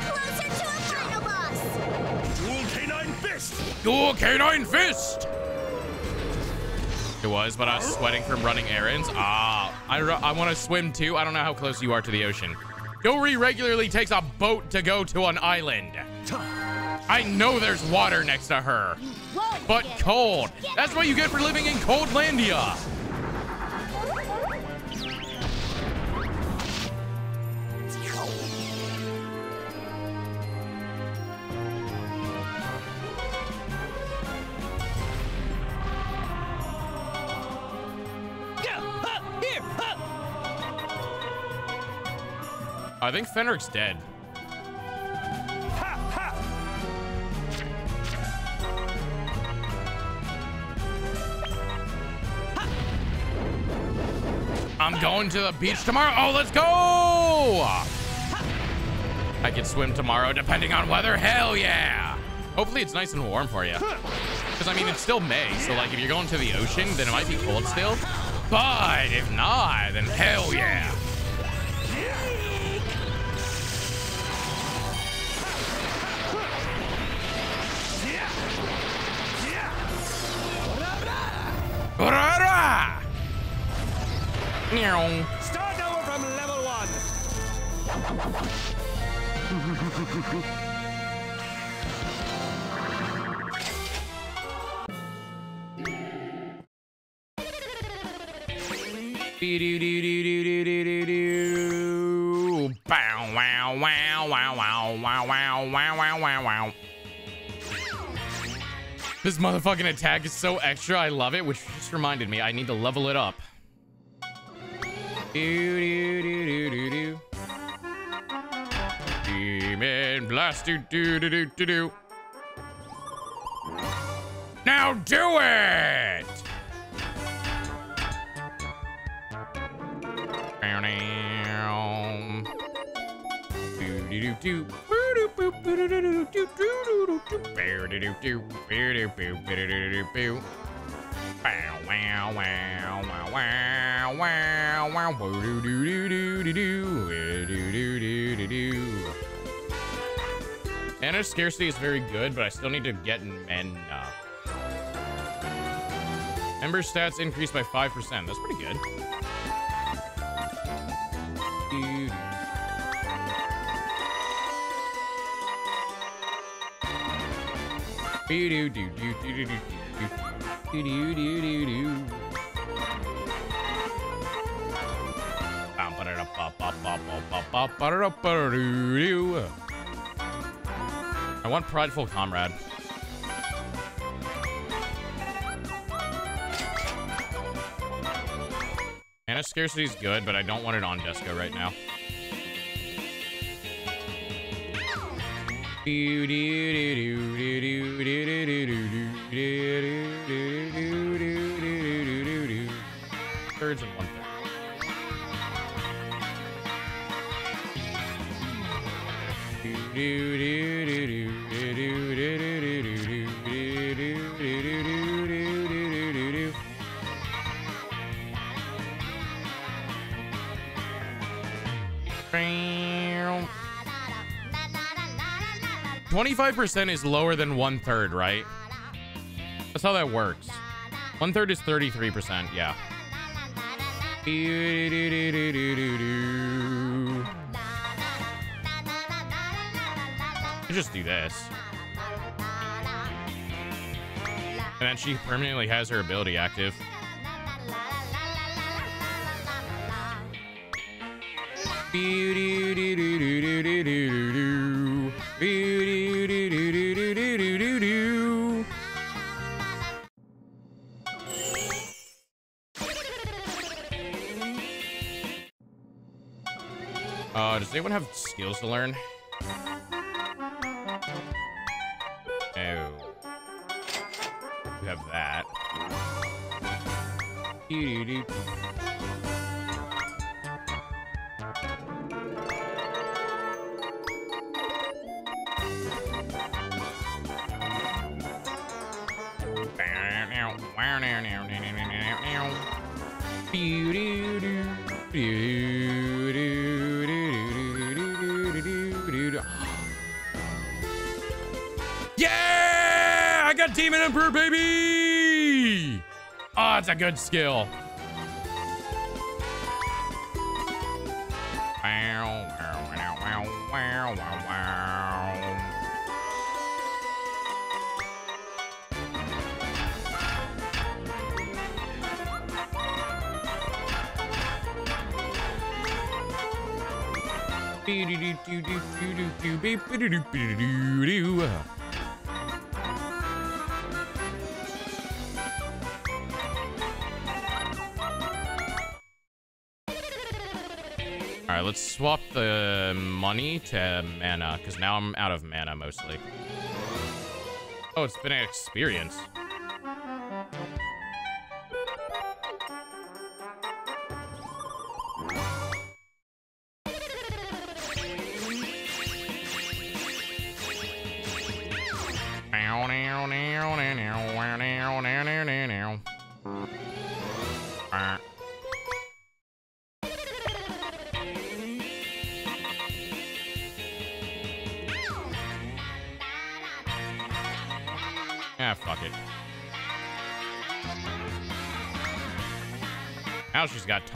[SPEAKER 9] Closer to a final boss.
[SPEAKER 6] Dual Canine Fist!
[SPEAKER 1] Dual canine fist. It was, but I was sweating from running errands. Ah, I, I want to swim too. I don't know how close you are to the ocean. Dory regularly takes a boat to go to an island. I know there's water next to her, but cold. That's what you get for living in Coldlandia. I think Fenrich's dead. I'm going to the beach tomorrow. Oh, let's go! I can swim tomorrow depending on weather. Hell yeah! Hopefully it's nice and warm for you. Because, I mean, it's still May, so, like, if you're going to the ocean, then it might be cold still. But if not, then hell yeah. Rah-rah! Meow.
[SPEAKER 3] Start over from level one.
[SPEAKER 1] Bow, wow, wow, wow, wow, wow, wow, wow, wow, wow, wow. This motherfucking attack is so extra. I love it, which just reminded me I need to level it up. Do, do, do, do, do, do. Demon blast, do, do, do, do, do, do. Now do it! Wow, wow, wow, wow, wow, wow, boo-doo-doo-doo-doo-doo, boo-doo-doo-doo-doo-doo. Mana scarcity is very good, but I still need to get Mena. Ember stats increased by 5%. That's pretty good. Dude. Doo-doo-doo-doo-doo-doo-doo-doo-doo-doo-doo. Bum, ba-da-da-ba-ba-ba-ba-ba-ba-da-da-ba-doo-doo. I want Prideful Comrade. Mana scarcity is good, but I don't want it on Desco right now. Thirds and one third. Twenty-five percent is lower than one third, right? That's how that works. One third is thirty-three percent. Yeah. Just do this. And then she permanently has her ability active. Skills to learn? It's a good skill. Let's swap the money to mana, because now I'm out of mana mostly. Oh, it's been an experience.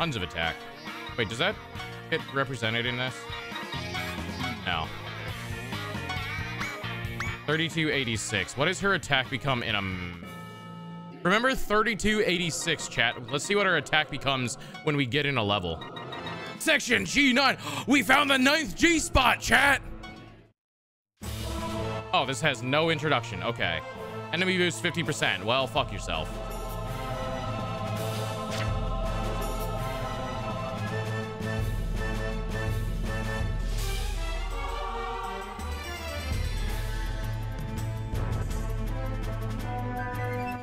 [SPEAKER 1] Tons of attack. Wait, does that get represented in this? No. 3286. What does her attack become in a... Remember 3286, chat? Let's see what her attack becomes when we get in a level. Section G9. We found the ninth G spot, chat. Oh, this has no introduction. Okay. Enemy boost 50%. Well, fuck yourself.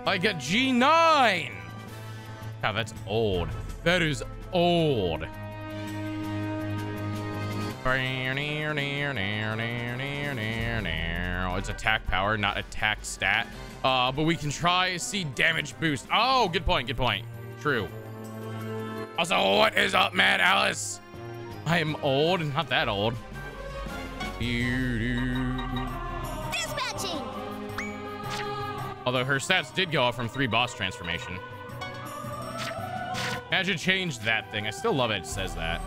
[SPEAKER 1] I get G9. God, that's old. That is old. It's attack power, not attack stat. Uh, but we can try see damage boost. Oh, good point, good point. True. Also, what is up, Mad Alice? I am old, not that old. Although her stats did go up from three boss transformation. Imagine change that thing. I still love it. It says that.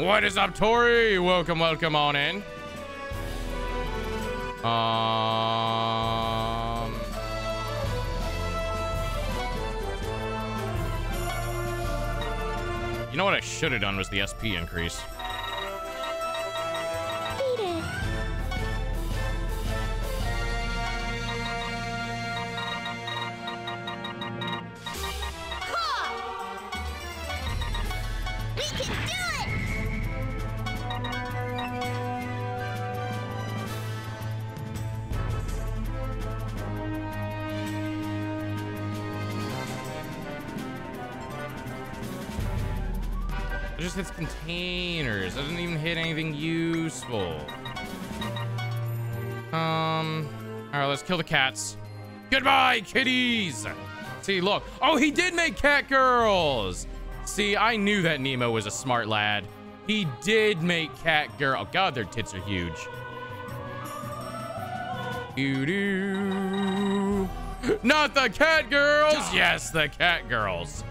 [SPEAKER 1] What is up, Tori? Welcome, welcome on in. Um. You know what I should have done was the SP increase. Containers. It doesn't even hit anything useful. Um. All right, let's kill the cats. Goodbye, kitties. See, look. Oh, he did make cat girls. See, I knew that Nemo was a smart lad. He did make cat girl. Oh, God, their tits are huge. Doo doo. Not the cat girls. Yes, the cat girls.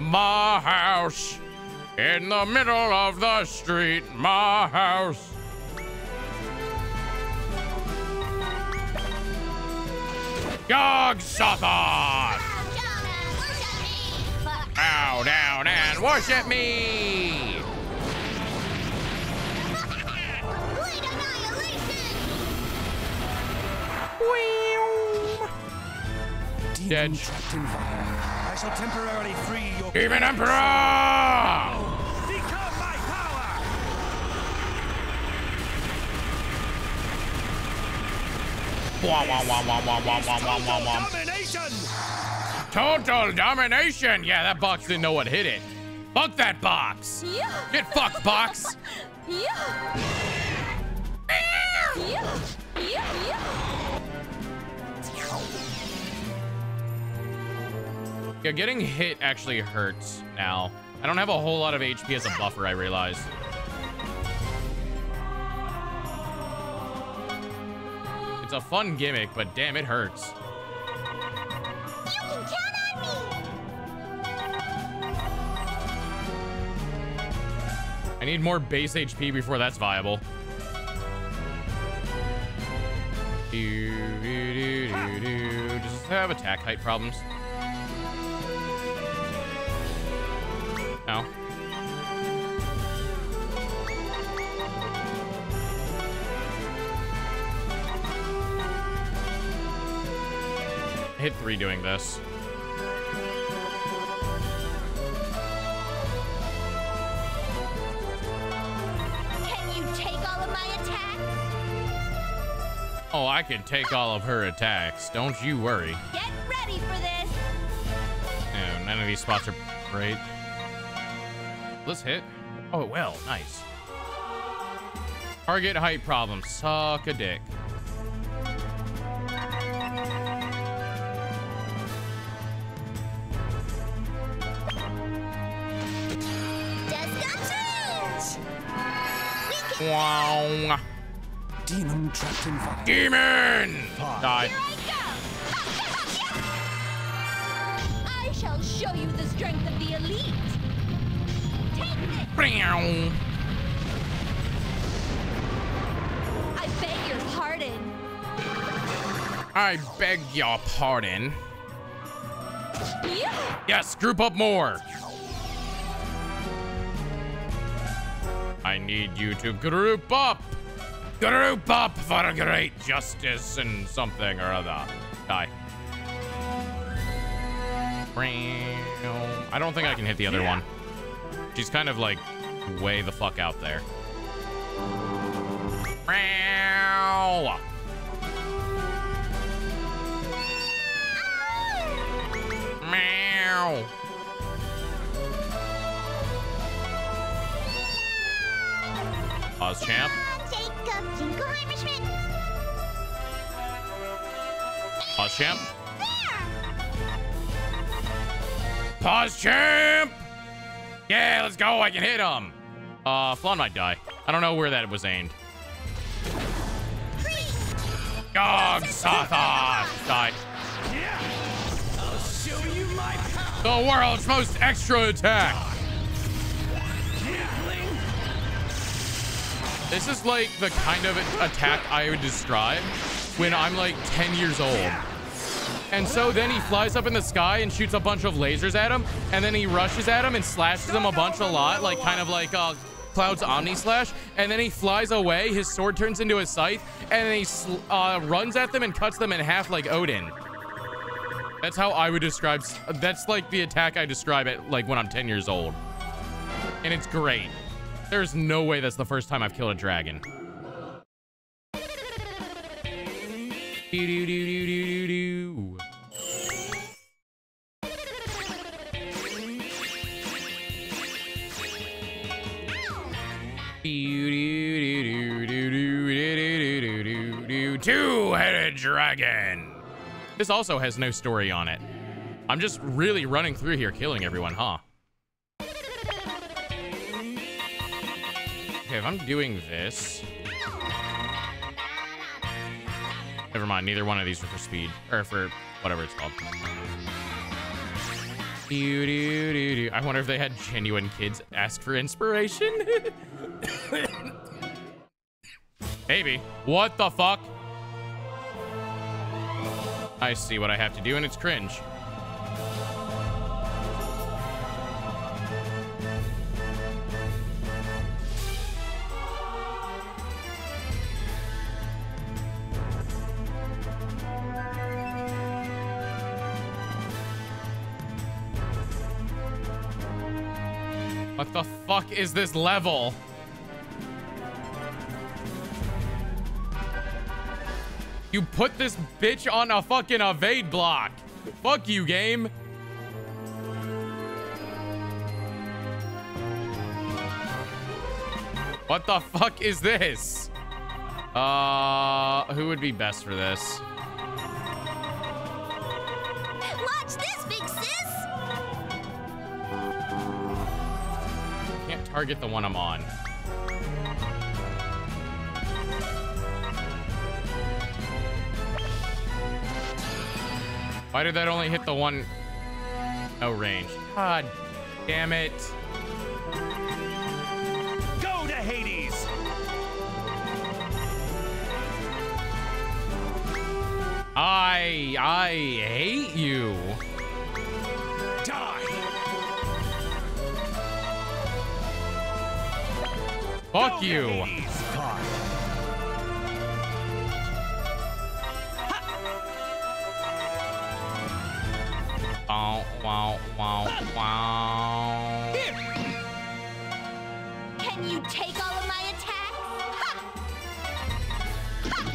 [SPEAKER 1] My house in the middle of the street. My house. Gog Sothoth! Bow down and worship me! Dead.
[SPEAKER 3] Demon trapped in fire. I shall temporarily free your
[SPEAKER 1] Demon Emperor!
[SPEAKER 3] Become my power!
[SPEAKER 1] wah, wah, wah, wah, wah, wah, wah, wah, wah.
[SPEAKER 3] Domination!
[SPEAKER 1] Total domination. Yeah, that box didn't know what hit it. Fuck that box.
[SPEAKER 9] Yeah.
[SPEAKER 1] Get fucked, box.
[SPEAKER 9] Yeah. Yeah. Yeah. Yeah.
[SPEAKER 1] Yeah, getting hit actually hurts now. I don't have a whole lot of HP as a buffer, I realize. It's a fun gimmick, but damn, it hurts.
[SPEAKER 9] You can count on me.
[SPEAKER 1] I need more base HP before that's viable. Do, do, do, do, do. Does this have attack height problems? Oh. No. Hit three doing this.
[SPEAKER 9] Can you take all of my attacks?
[SPEAKER 1] Oh, I can take all of her attacks. Don't you worry.
[SPEAKER 9] Get ready for this.
[SPEAKER 1] No, none of these spots are great. Let's hit. Oh, well. Nice. Target height problem. Suck a dick.
[SPEAKER 9] Just got change. We can
[SPEAKER 1] Wow.
[SPEAKER 3] Demon trapped in fire.
[SPEAKER 1] Demon! Die.
[SPEAKER 9] Here I go. I shall show you the strength of the elite. Take this.
[SPEAKER 1] Meow.
[SPEAKER 9] I beg your pardon.
[SPEAKER 1] I beg your pardon.
[SPEAKER 9] Yeah.
[SPEAKER 1] Yes, group up more. I need you to group up. Group up for a great justice and something or other. Die. I don't think I can hit the other one. She's kind of like way the fuck out there. Meow. Meow. Pause, champ.
[SPEAKER 9] Jacob Jingleheimer Schmidt.
[SPEAKER 1] Pause, champ. Pause, champ. Yeah, let's go. I can hit him. Uh, Flan might die. I don't know where that was aimed. Gog Sothoth died. The world's most extra attack. This is like the kind of attack I would describe when I'm like 10 years old. And so then he flies up in the sky and shoots a bunch of lasers at him. And then he rushes at him and slashes him a bunch a lot, like kind of like uh, Cloud's Omni Slash. And then he flies away. His sword turns into a scythe. And then he uh, runs at them and cuts them in half like Odin. That's how I would describe... That's like the attack I describe it like when I'm 10 years old. And it's great. There's no way that's the first time I've killed a dragon. Do, do, do, Two-headed dragon. This also has no story on it. I'm just really running through here, killing everyone, huh? Okay, if I'm doing this. Never mind, neither one of these are for speed. Or for whatever it's called. I wonder if they had genuine kids ask for inspiration. Maybe. What the fuck? I see what I have to do, and it's cringe. The fuck is this level? You put this bitch on a fucking evade block. Fuck you, game. What the fuck is this? Uh, who would be best for this? Target the one I'm on. Why did that only hit the one? No range. God damn it.
[SPEAKER 3] Go to Hades!
[SPEAKER 1] I I hate you.
[SPEAKER 3] Die!
[SPEAKER 1] Fuck you. Wow, wow, wow, wow.
[SPEAKER 9] Can you take all of my attacks? Ha!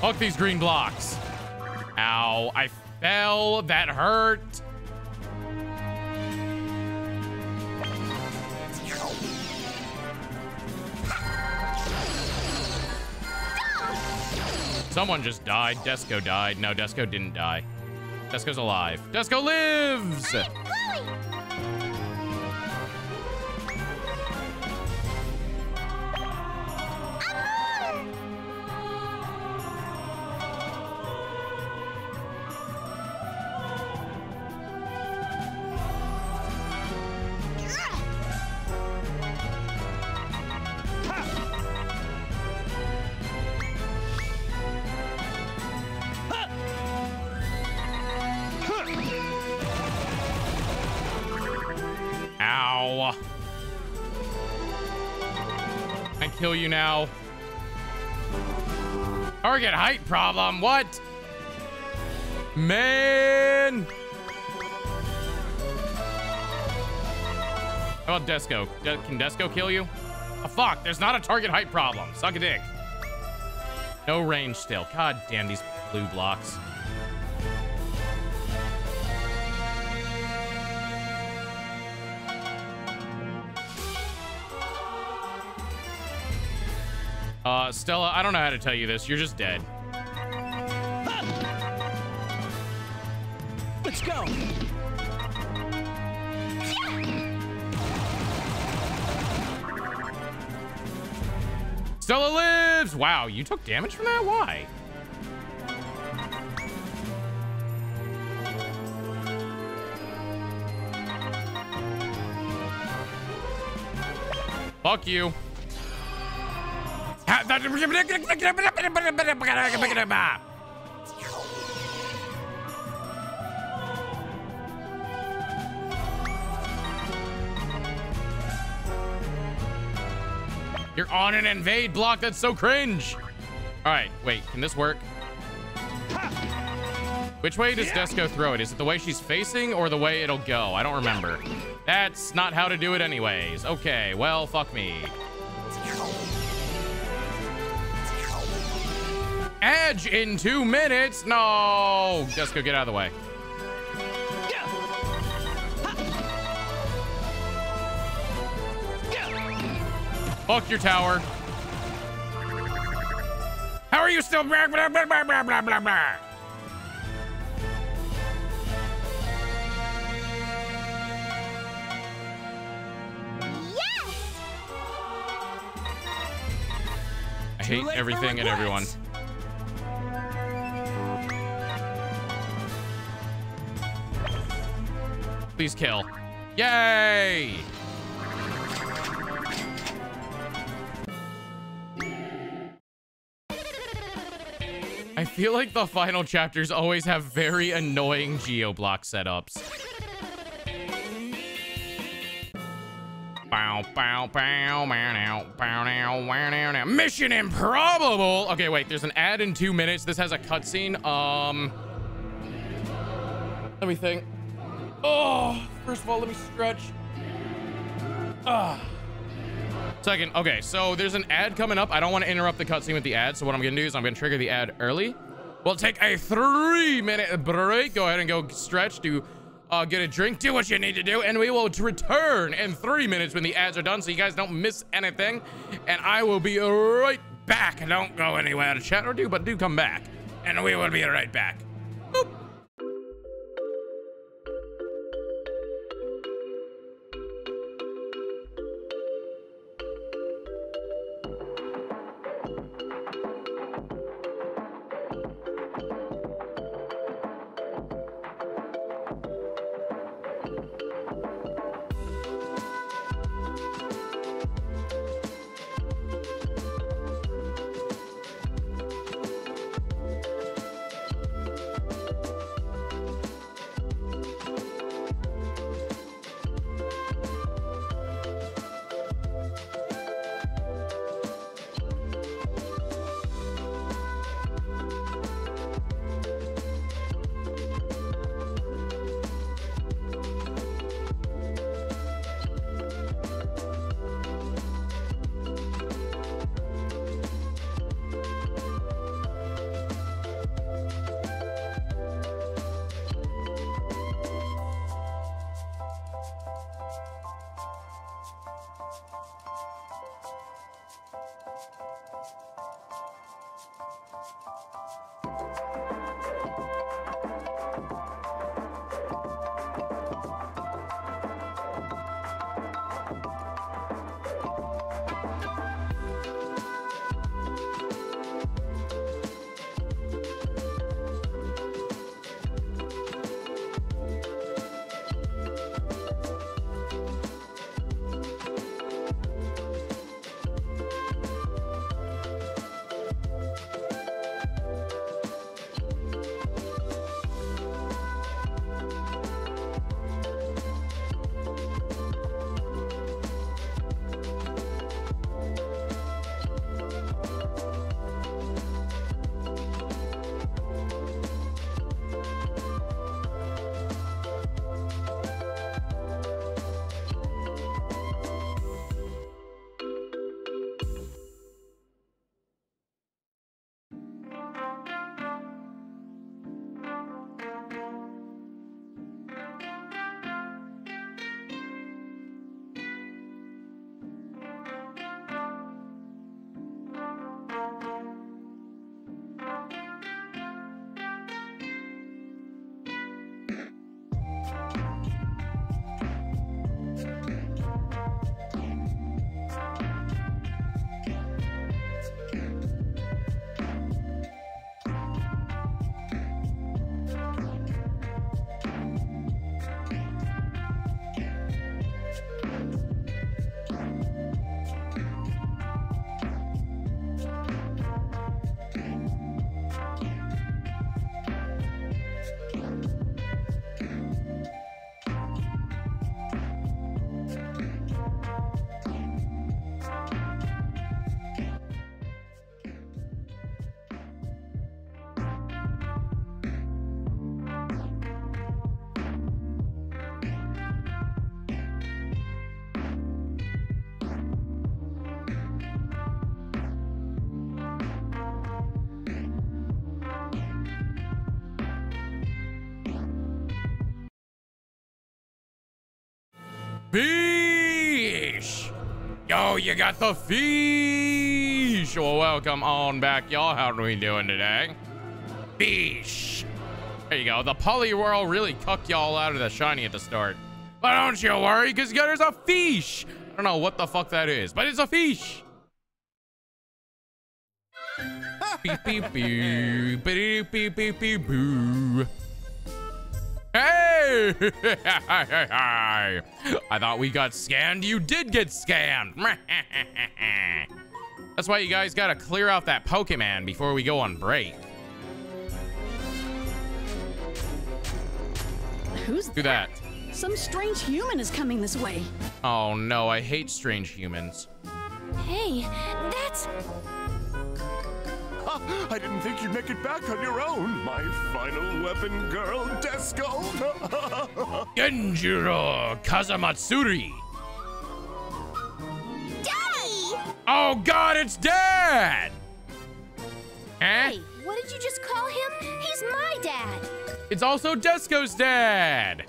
[SPEAKER 1] Fuck these green blocks. Ow, I fell. That hurt. Someone just died. Desco died. No, Desco didn't die. Desco's alive. Desco lives! You now. Target height problem. What? Man. How about Desco? De- can Desco kill you? Oh, fuck. There's not a target height problem. Suck a dick. No range still. God damn these blue blocks. Uh, Stella, I don't know how to tell you this. You're just dead.
[SPEAKER 10] Let's go.
[SPEAKER 1] Stella lives! Wow, you took damage from that? Why? Fuck you. You're on an invade block. That's so cringe. All right, wait. Can this work? Which way does Desco throw it? Is it the way she's facing or the way it'll go? I don't remember. That's not how to do it anyways. Okay, well, fuck me. Edge in two minutes? No! Desco, get out of the way. Fuck your tower. How are you still? Blah, blah, blah, blah, blah, blah, blah, blah.
[SPEAKER 9] Yes!
[SPEAKER 1] I hate everything and everyone. Please kill. Yay! I feel like the final chapters always have very annoying geoblock setups. Bow, bow, bow, now, bow, now, wow, now, now. Mission improbable. Okay, wait. There's an ad in two minutes. This has a cutscene. Um, let me think. Oh, first of all, let me stretch. Ah. Second, okay, so there's an ad coming up. I don't want to interrupt the cutscene with the ad, so what I'm gonna do is I'm gonna trigger the ad early. We'll take a three minute break. Go ahead and go stretch, do uh, get a drink, do what you need to do, and we will return in three minutes when the ads are done so you guys don't miss anything. And I will be right back. Don't go anywhere to chat or do, but do come back. And we will be right back. Boop. You got the fish! Well, welcome on back, y'all. How are we doing today? Fish! There you go. The Poliwhirl really cucked y'all out of the shiny at the start. But don't you worry, because there's a fish! I don't know what the fuck that is, but it's a fish! beep beep beep beep beep beep beep boo. Hey! I thought we got scanned. You did get scammed. That's why you guys gotta clear out that Pokemon before we go on break.
[SPEAKER 4] Who's
[SPEAKER 1] Do that.
[SPEAKER 4] Some strange human is coming this way.
[SPEAKER 1] Oh no, I hate strange humans.
[SPEAKER 9] Hey, that's.
[SPEAKER 6] I didn't think you'd make it back on your own, my final weapon girl, Desco.
[SPEAKER 1] Genjiro Kazamatsuri.
[SPEAKER 9] Daddy!
[SPEAKER 1] Oh God, it's Dad! Eh?
[SPEAKER 9] Hey, what did you just call him? He's my dad.
[SPEAKER 1] It's also Desco's dad.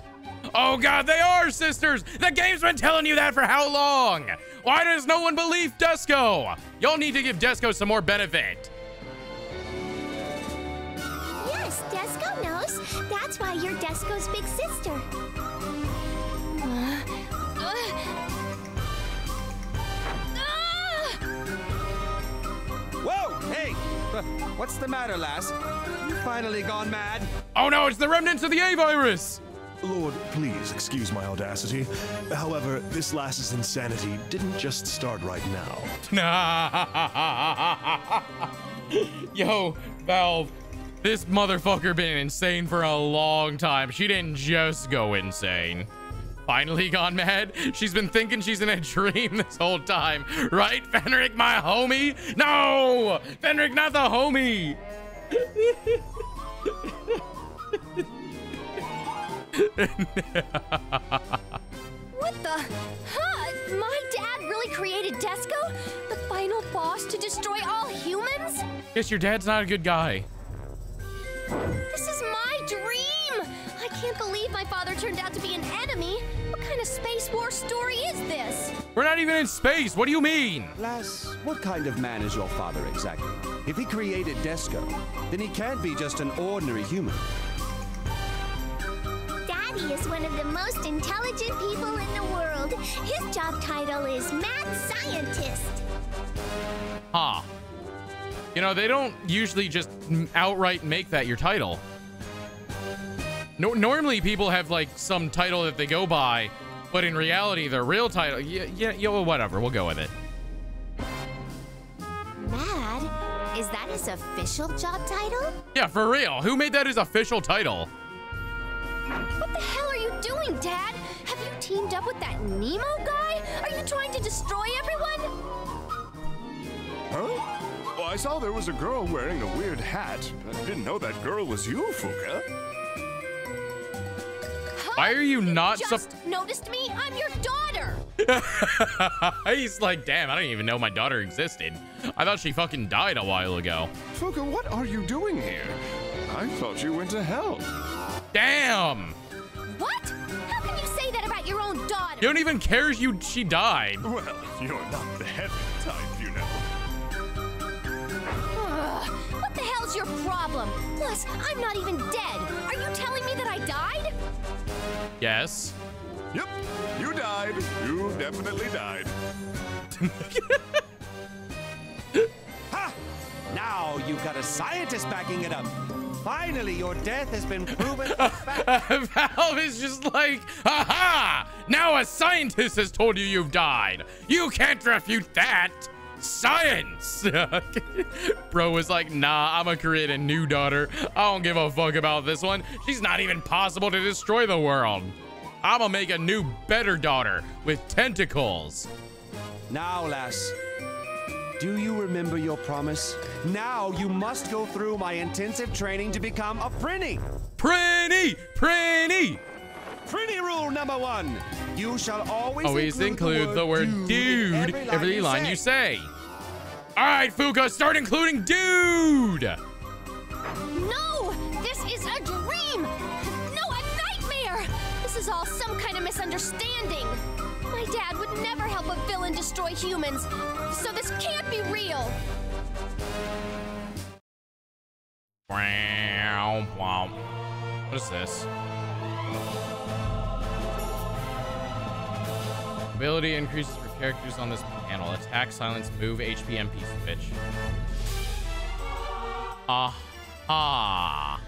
[SPEAKER 1] Oh God, they are sisters. The game's been telling you that for how long? Why does no one believe Desco? Y'all need to give Desco some more benefit.
[SPEAKER 9] Why you're Desco's big sister.
[SPEAKER 3] Whoa! Hey! What's the matter, lass? You finally gone mad?
[SPEAKER 1] Oh no, it's the remnants of the A virus.
[SPEAKER 6] Lord, please excuse my audacity. However, this lass's insanity didn't just start right now.
[SPEAKER 1] Yo, Valve, this motherfucker been insane for a long time. She didn't just go insane. Finally gone mad? She's been thinking she's in a dream this whole time. Right, Fenrich, my homie? No! Fenrich, not the homie!
[SPEAKER 9] What the? Huh? My dad really created Desco? The final boss to destroy all humans?
[SPEAKER 1] Guess your dad's not a good guy.
[SPEAKER 9] This is my dream! I can't believe my father turned out to be an enemy. What kind of space war story is this?
[SPEAKER 1] We're not even in space. What do you mean?
[SPEAKER 3] Lass, what kind of man is your father exactly? If he created Desco, then he can't be just an ordinary human.
[SPEAKER 9] Daddy is one of the most intelligent people in the world. His job title is mad scientist.
[SPEAKER 1] Huh. You know, they don't usually just outright make that your title. No, normally people have like some title that they go by, but in reality, their real title, yeah, yeah, yeah, well, whatever. We'll go with it.
[SPEAKER 2] Mad? Is that his official job title?
[SPEAKER 1] Yeah, for real. Who made that his official title?
[SPEAKER 9] What the hell are you doing, Dad? Have you teamed up with that Nemo guy? Are you trying to destroy everyone?
[SPEAKER 6] Huh? Well, I saw there was a girl wearing a weird hat. I didn't know that girl was you, Fuka.
[SPEAKER 1] Why are you not
[SPEAKER 9] Just noticed me? I'm your daughter.
[SPEAKER 1] He's like, damn, I didn't even know my daughter existed. I thought she fucking died a while ago.
[SPEAKER 6] Fuka, what are you doing here? I thought you went to hell.
[SPEAKER 1] Damn!
[SPEAKER 9] What? How can you say that about your own daughter?
[SPEAKER 1] You don't even care you she died.
[SPEAKER 6] Well, you're not the heaven
[SPEAKER 9] hell's your problem? Plus, I'm not even dead. Are you telling me that I died?
[SPEAKER 1] Yes.
[SPEAKER 6] Yep, you died. You definitely died.
[SPEAKER 3] Ha! Now you've got a scientist backing it up. Finally, your death has been proven. a fact.
[SPEAKER 1] Valve is just like, aha! Now a scientist has told you you've died. You can't refute that. Science! Bro was like, nah, I'm gonna create a new daughter. I don't give a fuck about this one. She's not even possible to destroy the world. I'm gonna make a new, better daughter with tentacles.
[SPEAKER 3] now, lass, do you remember your promise? Now you must go through my intensive training to become a Prinny.
[SPEAKER 1] Prinny! Prinny!
[SPEAKER 3] Prinny rule number one: You shall always,
[SPEAKER 1] Always include the word dude,
[SPEAKER 3] in
[SPEAKER 1] every,
[SPEAKER 3] every
[SPEAKER 1] line you say. All right, Fuka, start including dude.
[SPEAKER 9] No! This is a dream! No, a nightmare! This is all some kind of misunderstanding. My dad would never help a villain destroy humans, so this can't be real.
[SPEAKER 1] Wow, wow. What is this? Ability increases for characters on this panel. Attack, silence, move, HP, MP switch. Aha.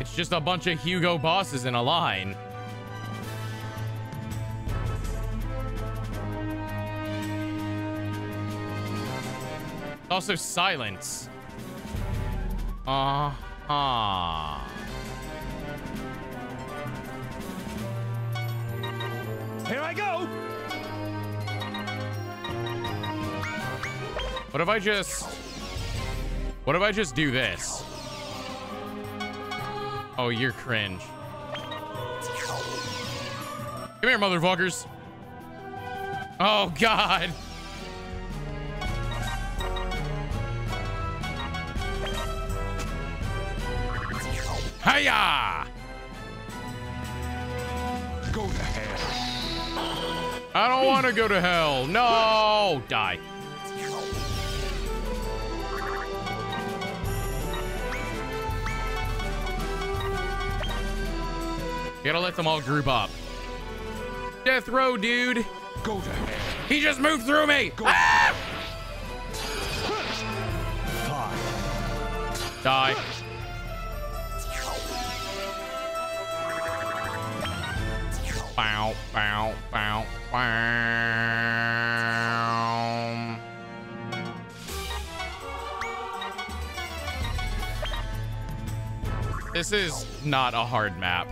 [SPEAKER 1] It's just a bunch of Hugo bosses in a line. Also silence. Uh-huh.
[SPEAKER 3] Here I go!
[SPEAKER 1] What if I just... What if I just do this? Oh, you're cringe. Come here, motherfuckers. Oh, God. Hiya!
[SPEAKER 8] Go to hell.
[SPEAKER 1] I don't want to go to hell. No! Die. Gotta let them all group up. Death row, dude.
[SPEAKER 8] Go to hell.
[SPEAKER 1] He just moved through me. Ah! Die. Bow, bow, bow, bow. This is not a hard map.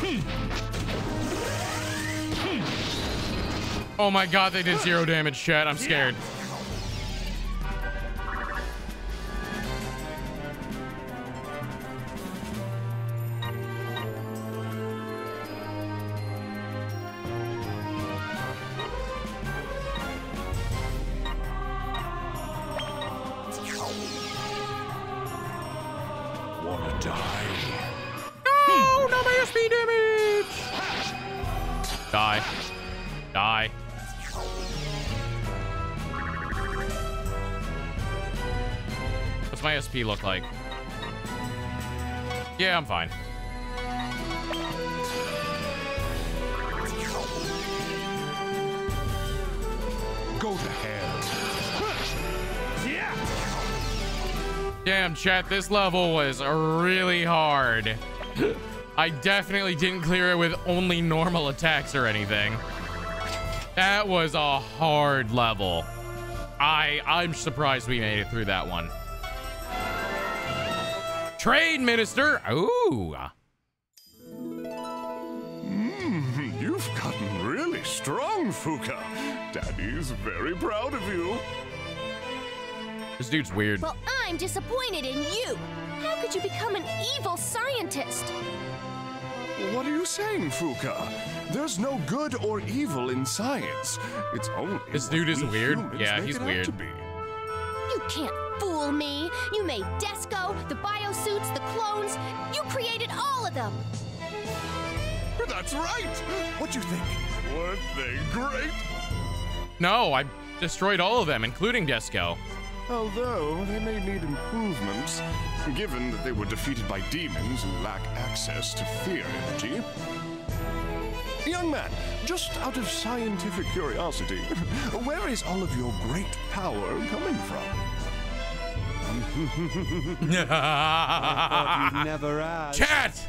[SPEAKER 1] Hmm. Hmm. Oh my god, they did zero damage, chat. I'm scared.
[SPEAKER 8] Wanna
[SPEAKER 1] Look like? Yeah, I'm fine.
[SPEAKER 8] Go to hell. Yeah.
[SPEAKER 1] Damn, chat, this level was really hard. I definitely didn't clear it with only normal attacks or anything. That was a hard level. I I'm surprised we made it through that one. Trade minister. Ooh.
[SPEAKER 6] Mm, you've gotten really strong, Fuka. Daddy's very proud of you.
[SPEAKER 1] This dude's weird.
[SPEAKER 9] Well, I'm disappointed in you. How could you become an evil scientist?
[SPEAKER 6] What are you saying, Fuka? There's no good or evil in science. It's only
[SPEAKER 1] This dude is
[SPEAKER 6] we
[SPEAKER 1] weird. Yeah, he's
[SPEAKER 6] it out
[SPEAKER 1] weird.
[SPEAKER 6] To be.
[SPEAKER 9] You can't fool me. You made Desco, the biosuits, the clones. You created all of them.
[SPEAKER 6] That's right. What do you think? Weren't they great?
[SPEAKER 1] No, I destroyed all of them, including Desco.
[SPEAKER 6] Although they may need improvements, given that they were defeated by demons who lack access to fear energy. Young man, just out of scientific curiosity, where is all of your great power coming from?
[SPEAKER 3] Thought you'd never ask.
[SPEAKER 1] Chat!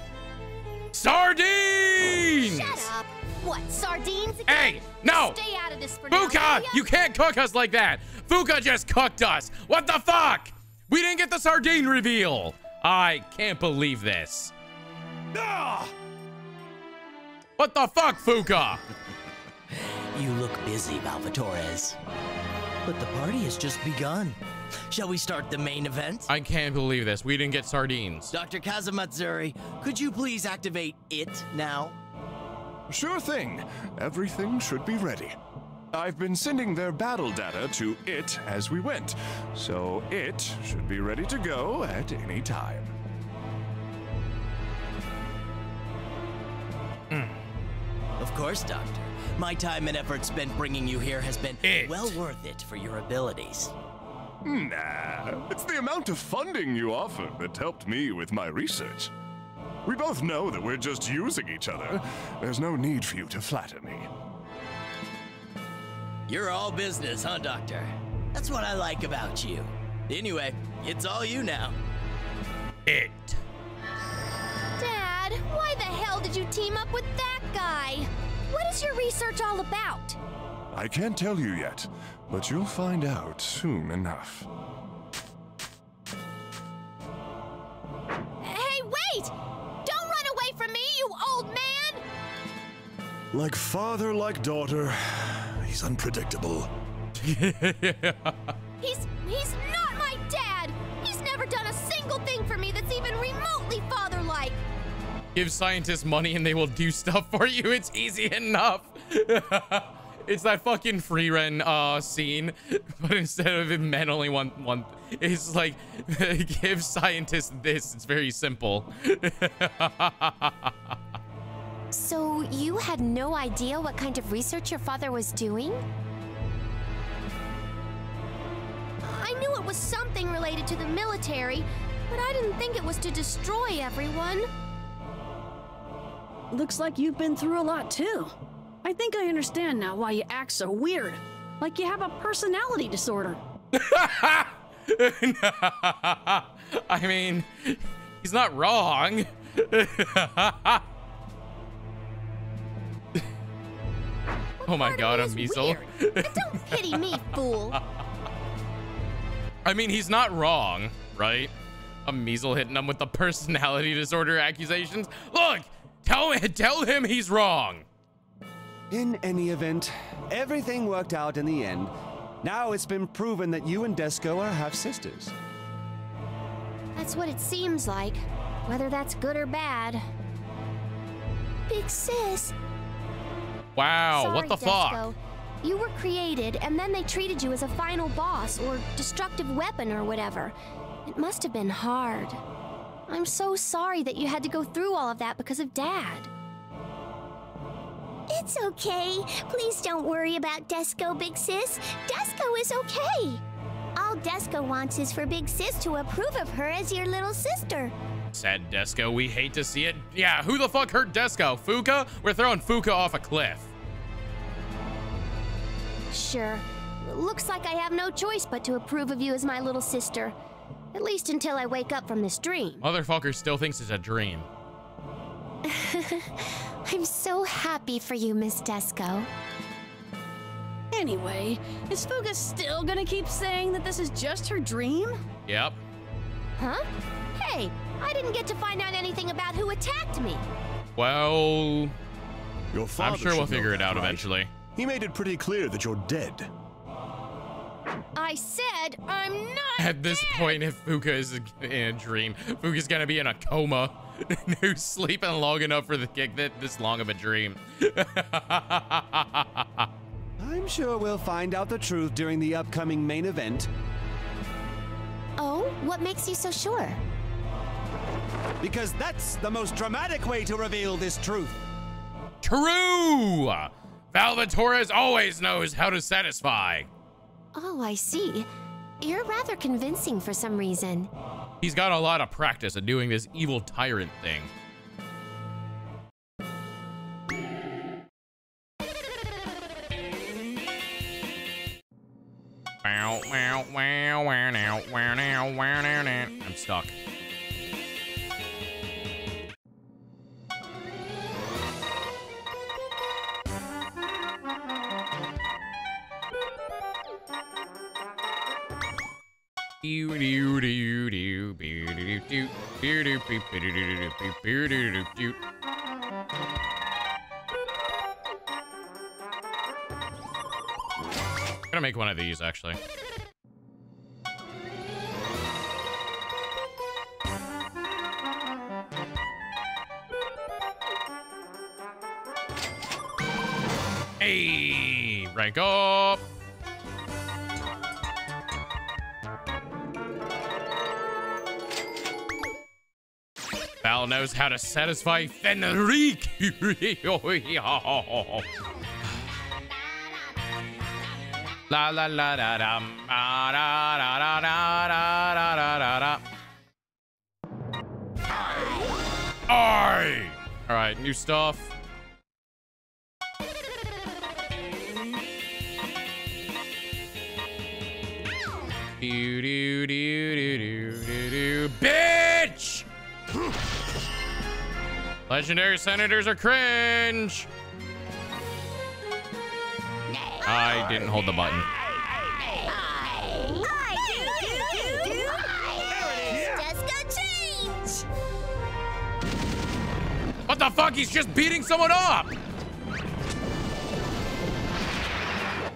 [SPEAKER 1] Sardines!
[SPEAKER 9] Shut up. What, sardines again?
[SPEAKER 1] Hey, no!
[SPEAKER 9] Stay out of this for.
[SPEAKER 1] Fuka,
[SPEAKER 9] will ya?
[SPEAKER 1] you can't cook us like that. Fuka just cooked us. What the fuck? We didn't get the sardine reveal. I can't believe this.
[SPEAKER 6] Ah!
[SPEAKER 1] What the fuck, Fuka?
[SPEAKER 10] You look busy, Valvatorez. But the party has just begun. Shall we start the main event?
[SPEAKER 1] I can't believe this. We didn't get sardines.
[SPEAKER 10] Dr. Kazamatsuri, could you please activate it now?
[SPEAKER 6] Sure thing. Everything should be ready. I've been sending their battle data to it as we went, so it should be ready to go at any time. Hmm.
[SPEAKER 10] Of course, Doctor. My time and effort spent bringing you here has been
[SPEAKER 1] It.
[SPEAKER 10] well worth it for your abilities.
[SPEAKER 6] Nah, it's the amount of funding you offered that helped me with my research. We both know that we're just using each other. There's no need for you to flatter me.
[SPEAKER 10] You're all business, huh, Doctor? That's what I like about you. Anyway, it's all you now.
[SPEAKER 1] It.
[SPEAKER 9] Why the hell did you team up with that guy? What is your research all about?
[SPEAKER 6] I can't tell you yet, but you'll find out soon enough.
[SPEAKER 9] Hey, wait! Don't run away from me, you old man!
[SPEAKER 6] Like father, like daughter, he's unpredictable.
[SPEAKER 9] He's he's not my dad. He's never done a single thing for me that's even remotely father-like.
[SPEAKER 1] Give scientists money and they will do stuff for you. It's easy enough. it's that fucking Frieren uh scene, but instead of men only want one, it's like give scientists this. It's very simple.
[SPEAKER 2] So you had no idea what kind of research your father was doing?
[SPEAKER 9] I knew it was something related to the military, but I didn't think it was to destroy everyone.
[SPEAKER 4] Looks like you've been through a lot too. I think I understand now why you act so weird. Like you have a personality disorder.
[SPEAKER 1] I mean, he's not wrong. oh my god, Emizel.
[SPEAKER 9] Don't pity me, fool.
[SPEAKER 1] I mean, he's not wrong, right? Emizel hitting him with the personality disorder accusations. Look, tell tell him he's wrong.
[SPEAKER 3] In any event, everything worked out in the end. Now it's been proven that you and Desco are half sisters.
[SPEAKER 9] That's what it seems like, whether that's good or bad. Big sis.
[SPEAKER 1] Wow,
[SPEAKER 9] Sorry,
[SPEAKER 1] what the
[SPEAKER 9] Desco.
[SPEAKER 1] fuck?
[SPEAKER 9] You were created, and then they treated you as a final boss or destructive weapon or whatever. It must have been hard. I'm so sorry that you had to go through all of that because of Dad.
[SPEAKER 11] It's okay. Please don't worry about Desco, Big Sis. Desco is okay. All Desco wants is for Big Sis to approve of her as your little sister.
[SPEAKER 1] Said Desco, we hate to see it. Yeah, who the fuck hurt Desco? Fuka? We're throwing Fuka off a cliff.
[SPEAKER 9] Sure. Looks like I have no choice but to approve of you as my little sister. At least until I wake up from this dream.
[SPEAKER 1] Motherfucker still thinks it's a dream.
[SPEAKER 2] I'm so happy for you, Miss Desco.
[SPEAKER 4] Anyway, is Fuka still gonna keep saying that this is just her dream?
[SPEAKER 1] Yep.
[SPEAKER 9] Huh? Hey, I didn't get to find out anything about who attacked me.
[SPEAKER 1] Well,
[SPEAKER 6] Your father
[SPEAKER 1] I'm sure we'll
[SPEAKER 6] should know
[SPEAKER 1] figure it out
[SPEAKER 6] right?
[SPEAKER 1] eventually.
[SPEAKER 6] He made it pretty clear that you're dead.
[SPEAKER 9] I said I'm not.
[SPEAKER 1] At this point, if Fuka is in a dream, Fuka's gonna be in a coma. Who's sleeping long enough for the kick that this long of a dream?
[SPEAKER 3] I'm sure we'll find out the truth during the upcoming main event.
[SPEAKER 2] Oh, what makes you so sure?
[SPEAKER 3] Because that's the most dramatic way to reveal this truth.
[SPEAKER 1] True! Valvatorez always knows how to satisfy.
[SPEAKER 2] Oh, I see. You're rather convincing for some reason.
[SPEAKER 1] He's got a lot of practice at doing this evil tyrant thing. Wow, wow, Gonna make one of these actually. Hey, rank up. Val knows how to satisfy Fenrich. La la la da dum, ah, da da da da da da da da. All right, new stuff. Do do do do do do do. Bitch! Legendary senators are cringe. I didn't hold the button. What the fuck? He's just beating someone up.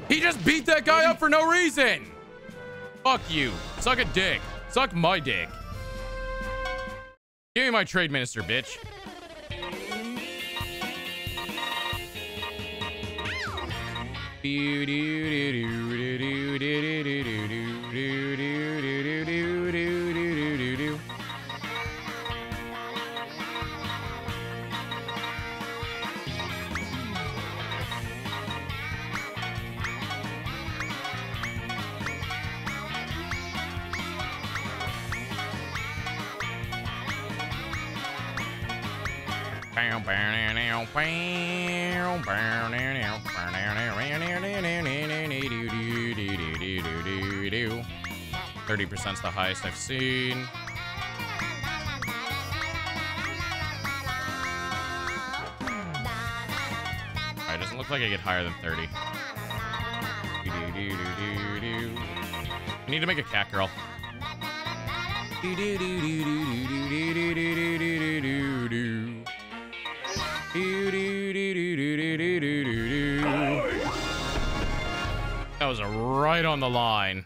[SPEAKER 1] He just beat that guy up for no reason. Fuck you. Suck a dick. Suck my dick. Give me my trade minister, bitch. Bow, bow, bam bam bam bow, Thirty percent's the highest I've seen. Alright, doesn't look like I get higher than 30. I need to make a cat girl. That was right on the line.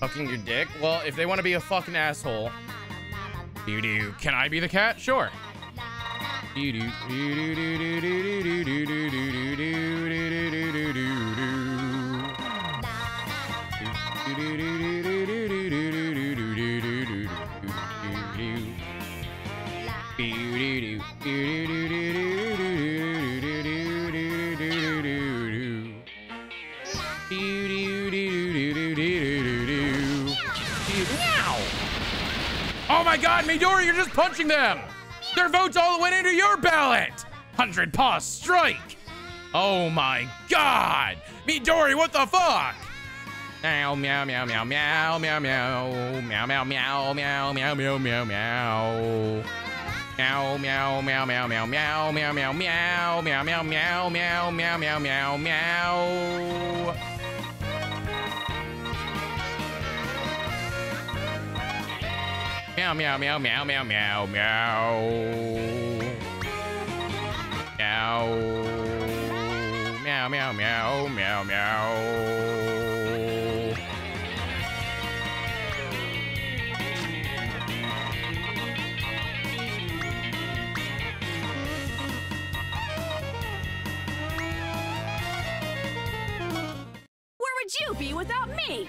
[SPEAKER 1] Fucking your dick? Well, if they want to be a fucking asshole. Do do. Can I be the cat? Sure. My god, Midori, you're just punching them! Their votes all went into your ballot! 100 paws strike! Oh my god! Midori, what the fuck? Meow, meow, meow, meow, meow, meow, meow, meow, meow, meow, meow, meow, meow, meow, meow. Meow, meow, meow, meow, meow, meow, meow, meow, meow, meow, meow, meow, meow, meow, meow, meow, meow. Meow, meow, meow, meow, meow, meow, meow. Meow. Meow, meow, meow, meow, meow.
[SPEAKER 4] Where would you be without me?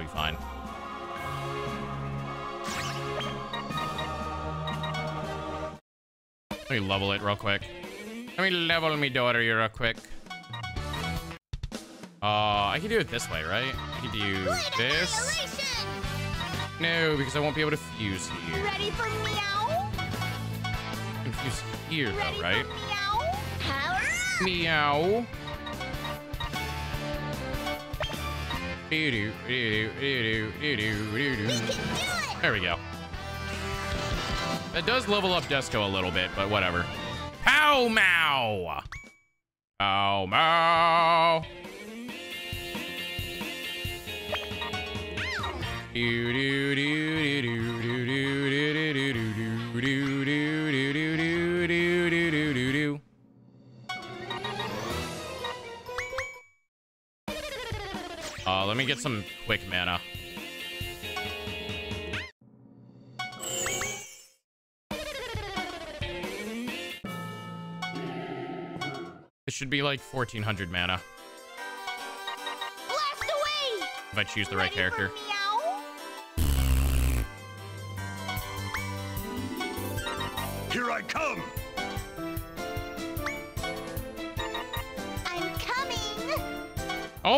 [SPEAKER 1] Will be fine. Let me level it real quick. Let me level me daughter real quick. Uh, I can do it this way, right? I can do this. No, because I won't be able to fuse here.
[SPEAKER 9] Ready for meow?
[SPEAKER 1] I can fuse here, though, right?
[SPEAKER 9] Meow? Power up!
[SPEAKER 1] Meow. There we go. That does level up Desco a little bit, but whatever. Pow Mow! Pow Mow! Get some quick mana. It should be like 1400 mana
[SPEAKER 9] Blast away!
[SPEAKER 1] if I choose the right
[SPEAKER 9] Ready
[SPEAKER 1] character.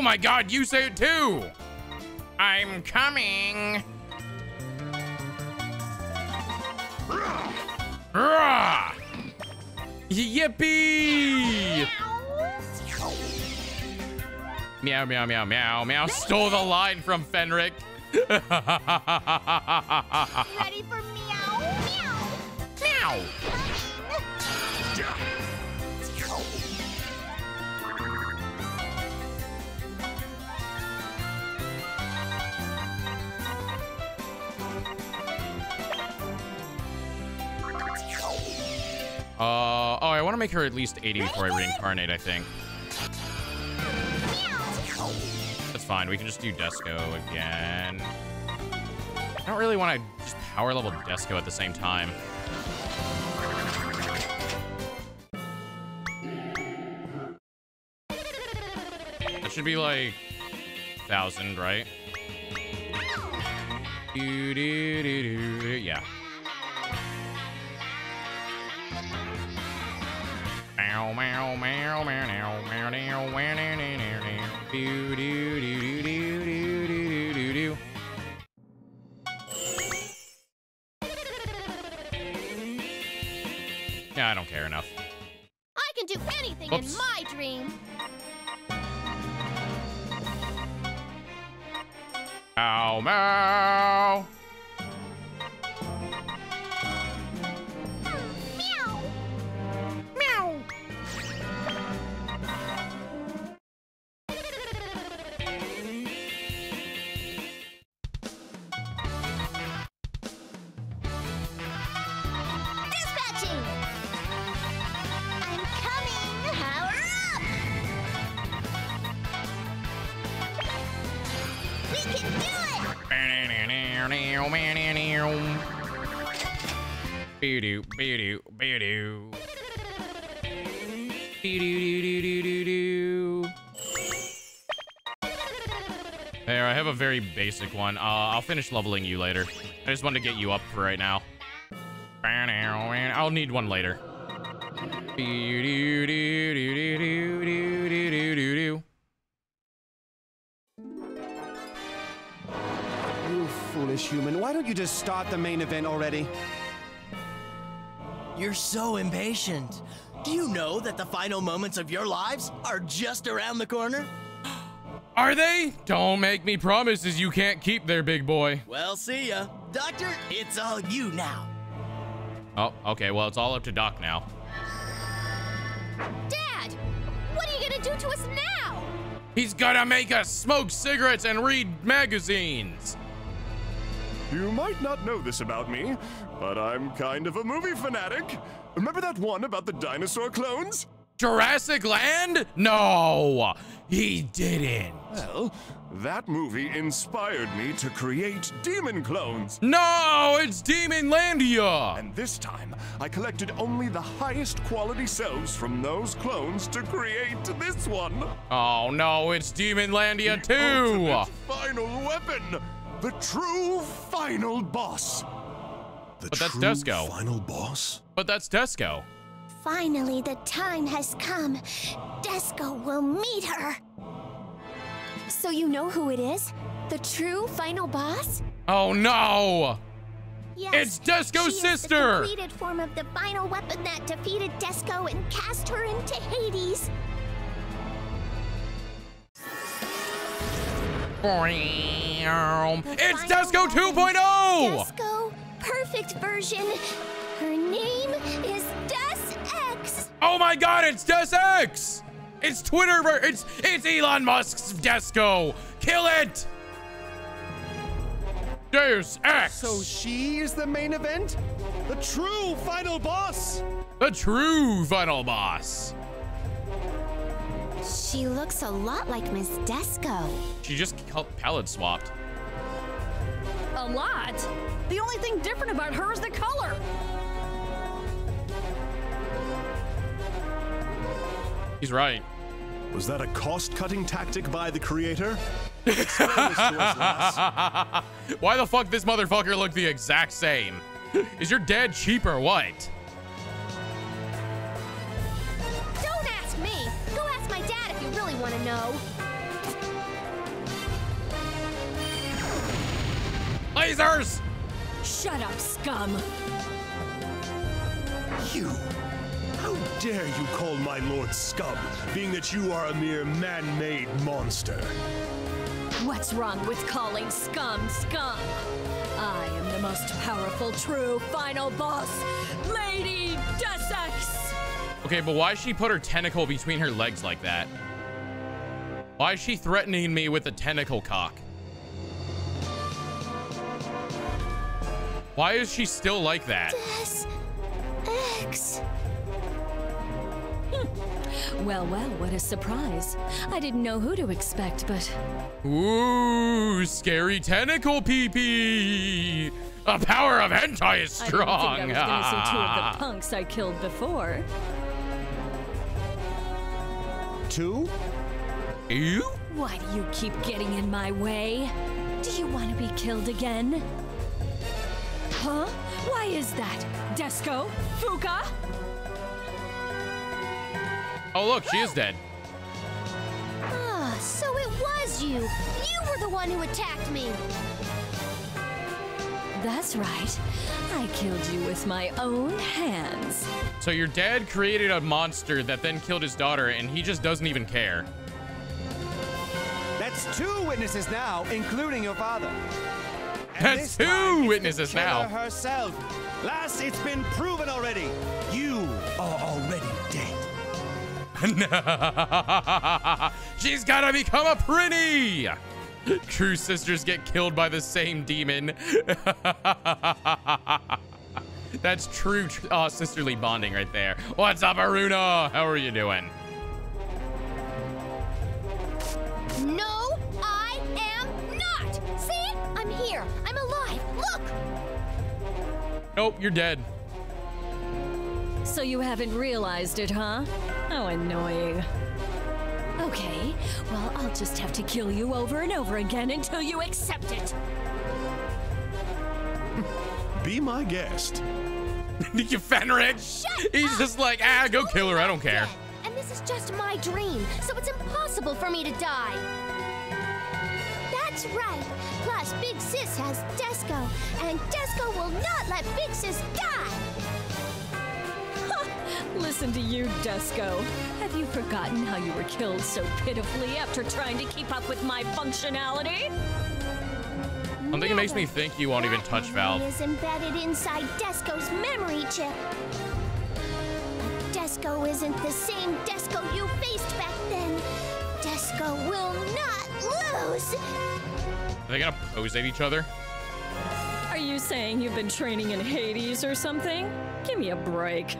[SPEAKER 1] Oh my god, you say it too! I'm coming! Rah! Yippee! Meow, meow, meow, meow, meow. Stole the line from Fenrich.
[SPEAKER 9] Ready for meow? Meow!
[SPEAKER 1] Meow! Uh, oh, I want to make her at least 80 before I reincarnate, I think. That's fine. We can just do Desco again. I don't really want to just power level Desco at the same time. That should be like 1,000, right? Do, do, do, do. Yeah. Yeah, I don't care enough.
[SPEAKER 9] I can do anything
[SPEAKER 1] Whoops.
[SPEAKER 9] in my dream.
[SPEAKER 1] Ow, meow. very basic one. Uh, I'll finish leveling you later. I just wanted to get you up for right now. I'll need one later.
[SPEAKER 3] You foolish human. Why don't you just start the main event already?
[SPEAKER 10] You're so impatient. Do you know that the final moments of your lives are just around the corner?
[SPEAKER 1] Are they? Don't make me promises you can't keep there, big boy.
[SPEAKER 10] Well, see ya. Doctor, it's all you now.
[SPEAKER 1] Oh, okay. Well, it's all up to Doc now.
[SPEAKER 9] Dad! What are you gonna do to us now?
[SPEAKER 1] He's gonna make us smoke cigarettes and read magazines.
[SPEAKER 6] You might not know this about me, but I'm kind of a movie fanatic. Remember that one about the dinosaur clones?
[SPEAKER 1] Jurassic Land? No, he didn't.
[SPEAKER 6] Well, that movie inspired me to create demon clones.
[SPEAKER 1] No, it's Demonlandia.
[SPEAKER 6] And this time, I collected only the highest quality cells from those clones to create this one.
[SPEAKER 1] Oh no, it's Demonlandia
[SPEAKER 6] The
[SPEAKER 1] too.
[SPEAKER 6] ultimate final weapon, the true final boss.
[SPEAKER 8] The
[SPEAKER 1] But that's
[SPEAKER 8] true
[SPEAKER 1] Desco.
[SPEAKER 8] final boss?
[SPEAKER 1] But that's Desco.
[SPEAKER 11] Finally, the time has come. Desco will meet her.
[SPEAKER 2] So you know who it is? The true final boss?
[SPEAKER 1] Oh no.
[SPEAKER 11] Yes,
[SPEAKER 1] It's
[SPEAKER 11] is
[SPEAKER 1] sister!
[SPEAKER 11] the completed form of the final weapon that defeated Desco and cast her into Hades.
[SPEAKER 1] It's oh! 2.0.
[SPEAKER 11] Desco, perfect version.
[SPEAKER 1] Oh my God, it's Des X. It's Twitter. It's it's Elon Musk's Desco. Kill it. Deus Ex.
[SPEAKER 3] So she is the main event? The true final boss?
[SPEAKER 1] the true final boss.
[SPEAKER 2] She looks a lot like Miss Desco.
[SPEAKER 1] She just cal- palette swapped.
[SPEAKER 4] A lot. The only thing different about her is the color.
[SPEAKER 1] He's right.
[SPEAKER 6] Was that a cost-cutting tactic by the creator? Explain this to us.
[SPEAKER 1] Why the fuck this motherfucker look the exact same? Is your dad cheap or what?
[SPEAKER 9] Don't ask me. Go ask my dad if you really want to know.
[SPEAKER 1] Lasers!
[SPEAKER 12] Shut up, scum.
[SPEAKER 6] You! How dare you call my lord scum, being that you are a mere man-made monster?
[SPEAKER 12] What's wrong with calling scum scum? I am the most powerful, true, final boss, Lady Desex!
[SPEAKER 1] Okay, but why she put her tentacle between her legs like that? Why is she threatening me with a tentacle cock? Why is she still like that?
[SPEAKER 9] Des X.
[SPEAKER 12] Well, well, what a surprise. I didn't know who to expect, but
[SPEAKER 1] Ooh, scary tentacle pee-pee! The power of hentai is strong!
[SPEAKER 12] I
[SPEAKER 1] strong!
[SPEAKER 12] didn't think I was gonna see two of the ah. punks I killed before.
[SPEAKER 3] Two?
[SPEAKER 1] You?
[SPEAKER 12] Why do you keep getting in my way? Do you want to be killed again? Huh? Why is that? Desco? Fuka?
[SPEAKER 1] Oh, look, she is dead.
[SPEAKER 9] Ah, so it was you. You were the one who attacked me.
[SPEAKER 12] That's right. I killed you with my own hands.
[SPEAKER 1] So your dad created a monster that then killed his daughter, and he just doesn't even care.
[SPEAKER 3] That's two witnesses now, including your father. And
[SPEAKER 1] That's
[SPEAKER 3] this time,
[SPEAKER 1] two witnesses
[SPEAKER 3] the killer
[SPEAKER 1] now.
[SPEAKER 3] herself. Lass, it's been proven already.
[SPEAKER 1] She's gotta become a pretty! True sisters get killed by the same demon. That's true tr- uh, sisterly bonding right there. What's up, Aruna? How are you doing?
[SPEAKER 9] No, I am not. See? I'm here. I'm alive. Look.
[SPEAKER 1] Nope, you're dead.
[SPEAKER 12] So you haven't realized it, huh? How annoying. Okay, well, I'll just have to kill you over and over again until you accept it.
[SPEAKER 6] Be my guest.
[SPEAKER 1] you Fenrich! He's just like, ah, go kill her. I don't care.
[SPEAKER 9] And this is just my dream, so it's impossible for me to die. That's right. Plus, Big Sis has Desco, and Desco will not let Big Sis die.
[SPEAKER 12] Listen to you, Desco. Have you forgotten how you were killed so pitifully after trying to keep up with my functionality?
[SPEAKER 1] Something that makes me think you won't even touch Valve.
[SPEAKER 9] is embedded inside Desco's memory chip. But Desco isn't the same Desco you faced back then. Desco will not lose.
[SPEAKER 1] Are they gonna pose at each other?
[SPEAKER 12] Are you saying you've been training in Hades or something? Give me a break.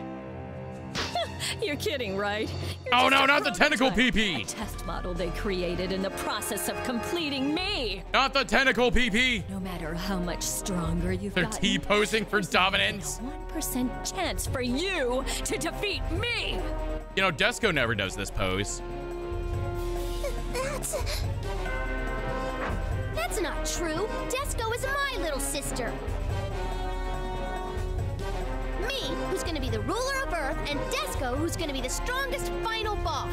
[SPEAKER 12] You're kidding, right? You're
[SPEAKER 1] Oh no, not the tentacle PP!
[SPEAKER 12] A test model they created in the process of completing me.
[SPEAKER 1] Not the tentacle PP!
[SPEAKER 12] No matter how much stronger you've
[SPEAKER 1] They're
[SPEAKER 12] gotten,
[SPEAKER 1] T-posing for dominance.
[SPEAKER 12] one percent chance for you to defeat me.
[SPEAKER 1] You know, Desco never does this pose.
[SPEAKER 9] That's. That's not true. Desco is my little sister. Me, who's gonna be the ruler of Earth, and Desco, who's gonna be the strongest final boss.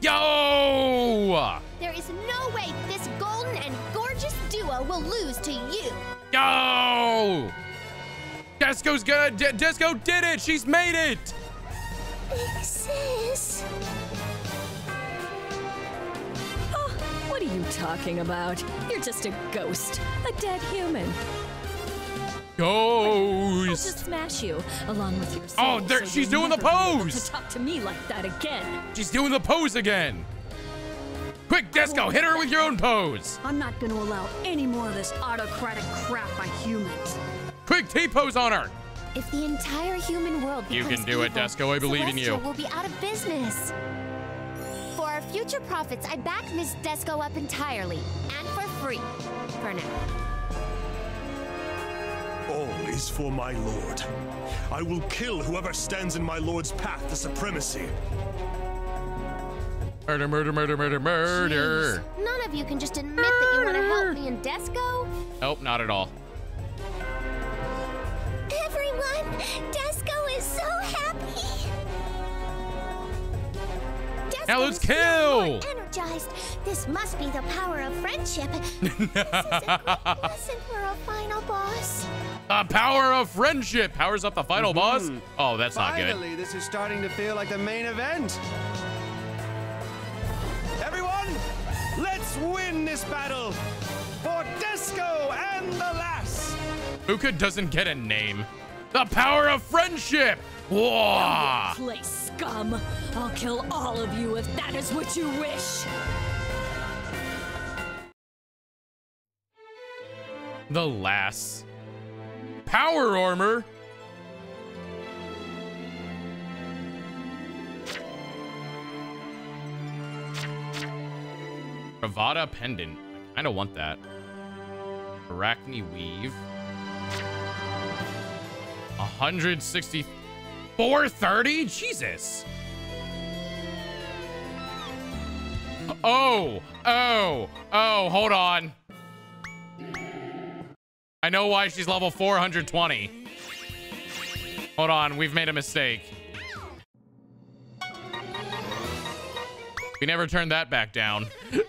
[SPEAKER 1] Yo!
[SPEAKER 9] There is no way this golden and gorgeous duo will lose to you.
[SPEAKER 1] Yo! Desco's gonna. D- Desco did it! She's made it!
[SPEAKER 9] Big sis.
[SPEAKER 12] Oh, what are you talking about? You're just a ghost, a dead human. I'll just smash you along with your soul.
[SPEAKER 1] Oh, there-
[SPEAKER 12] so
[SPEAKER 1] she's doing the
[SPEAKER 12] never be able
[SPEAKER 1] pose.
[SPEAKER 12] To talk to me like that again.
[SPEAKER 1] She's doing the pose again! Quick, Desco, hit her with your own pose!
[SPEAKER 4] I'm not going to allow any more of this autocratic crap by humans.
[SPEAKER 1] Quick, T-pose on her!
[SPEAKER 2] If the entire human world
[SPEAKER 1] You can do it,
[SPEAKER 2] evil,
[SPEAKER 1] Desco. I believe in you.
[SPEAKER 2] Will be out of business. For our future profits, I back Miss Desco up entirely and for free. For now.
[SPEAKER 6] All is for my lord. I will kill whoever stands in my lord's path to supremacy.
[SPEAKER 1] Murder, murder, murder, murder, murder.
[SPEAKER 9] Jeez, none of you can just admit that you want to help me and Desco?
[SPEAKER 1] Nope, not at all.
[SPEAKER 11] Everyone, Desco is so happy. Desco
[SPEAKER 1] Now let's kill.
[SPEAKER 11] Energized. This must be the power of friendship. this is a great lesson for a final boss.
[SPEAKER 1] The power of friendship powers up the final mm-hmm. boss. Oh, that's not good.
[SPEAKER 3] Finally, this is starting to feel like the main event. Everyone, let's win this battle for Desco and the Lass.
[SPEAKER 1] Fuka doesn't get a name. The power of friendship. Whoa.
[SPEAKER 12] Play scum. I'll kill all of you if that is what you wish.
[SPEAKER 1] The lass. Power armor. Bravada pendant. I kind of want that. Arachne weave. 160. 430? Jesus. Oh, oh, oh, hold on. I know why she's level 420. Hold on, we've made a mistake. We never turned that back down.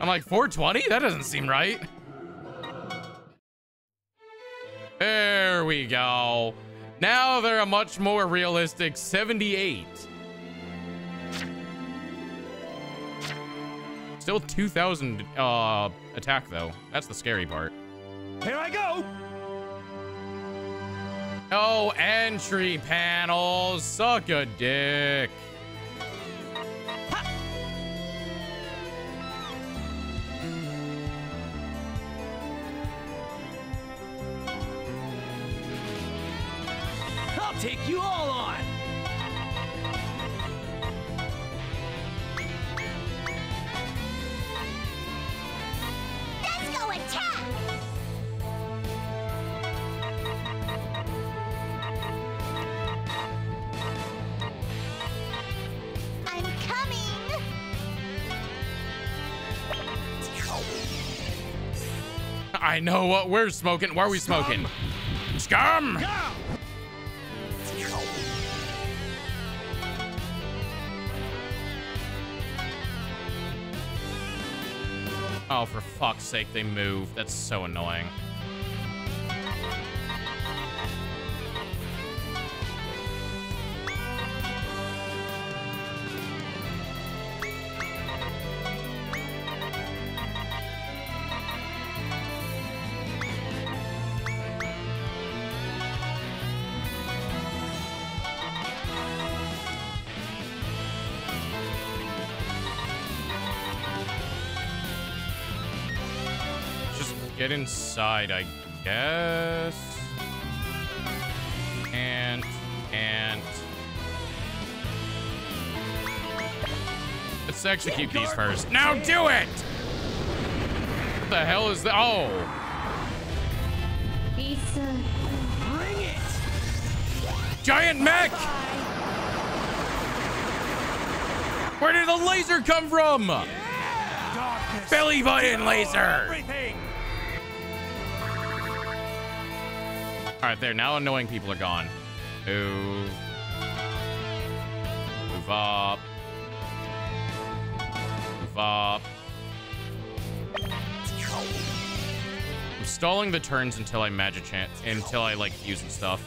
[SPEAKER 1] I'm like, 420? That doesn't seem right. There we go. Now they're a much more realistic 78. Still 2,000 uh, attack, though. That's the scary part.
[SPEAKER 3] Here I go.
[SPEAKER 1] Oh, entry panels. Suck a dick.
[SPEAKER 5] I'll take you all on.
[SPEAKER 1] I know what we're smoking. Why are we smoking? Scum! Oh, for fuck's sake, they move. That's so annoying. Get inside, I guess. And, and. Let's execute these first. Now do it! What the hell is that? Oh.
[SPEAKER 2] Pizza.
[SPEAKER 5] Uh, Bring it.
[SPEAKER 1] Giant mech! Where did the laser come from?
[SPEAKER 3] Darkness.
[SPEAKER 1] Belly button laser!
[SPEAKER 3] Everything.
[SPEAKER 1] Alright, there. Now annoying people are gone. Move. Move up. Move up. I'm stalling the turns until I magic chant until I like fuse and stuff.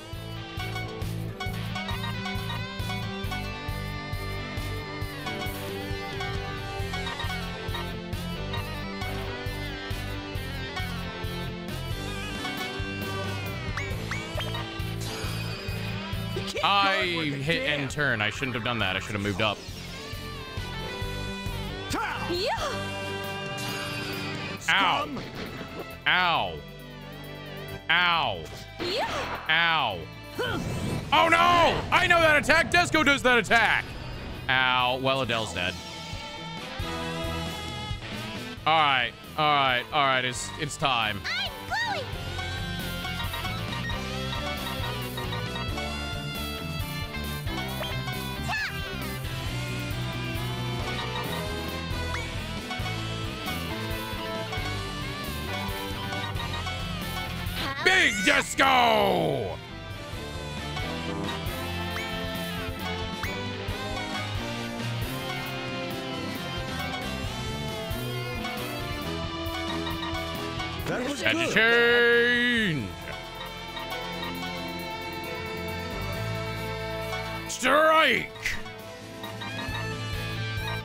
[SPEAKER 1] I hit end turn. I shouldn't have done that. I should have moved up.
[SPEAKER 12] Yeah.
[SPEAKER 1] Ow. Ow. Ow. Ow. Oh no! I know that attack. Desco does that attack. Ow. Well, Adele's dead. All right. All right. All right. It's it's time. Desco!
[SPEAKER 6] That was good.
[SPEAKER 1] change. Strike.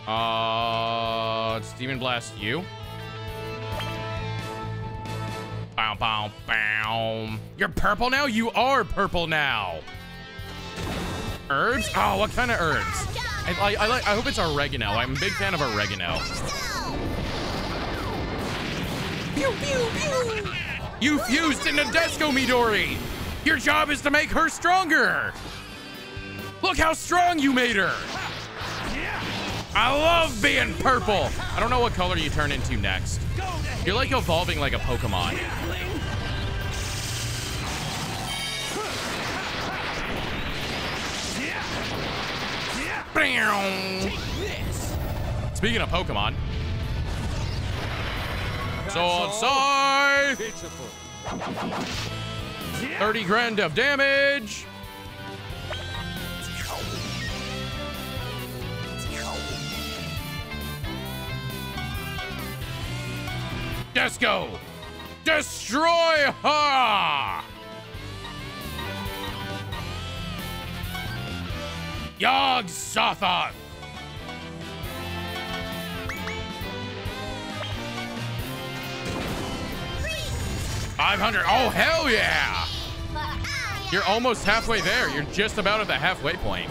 [SPEAKER 1] Uh, Demon Blast you. Bow, bow, bow. You're purple now? You are purple now. Herbs? Oh, what kind of herbs? Oh I, I, I, like, I hope it's oregano. I'm a big fan of oregano. Pew, pew, pew. You fused into Desco Midori. Your job is to make her stronger. Look how strong you made her. I love being purple. I don't know what color you turn into next. You're like evolving like a Pokemon. Speaking of Pokemon. Sword Scythe! 30 grand of damage! Desco! Destroy her! Gog Sothoth! Five hundred. Oh hell yeah! You're almost halfway there. You're just about at the halfway point.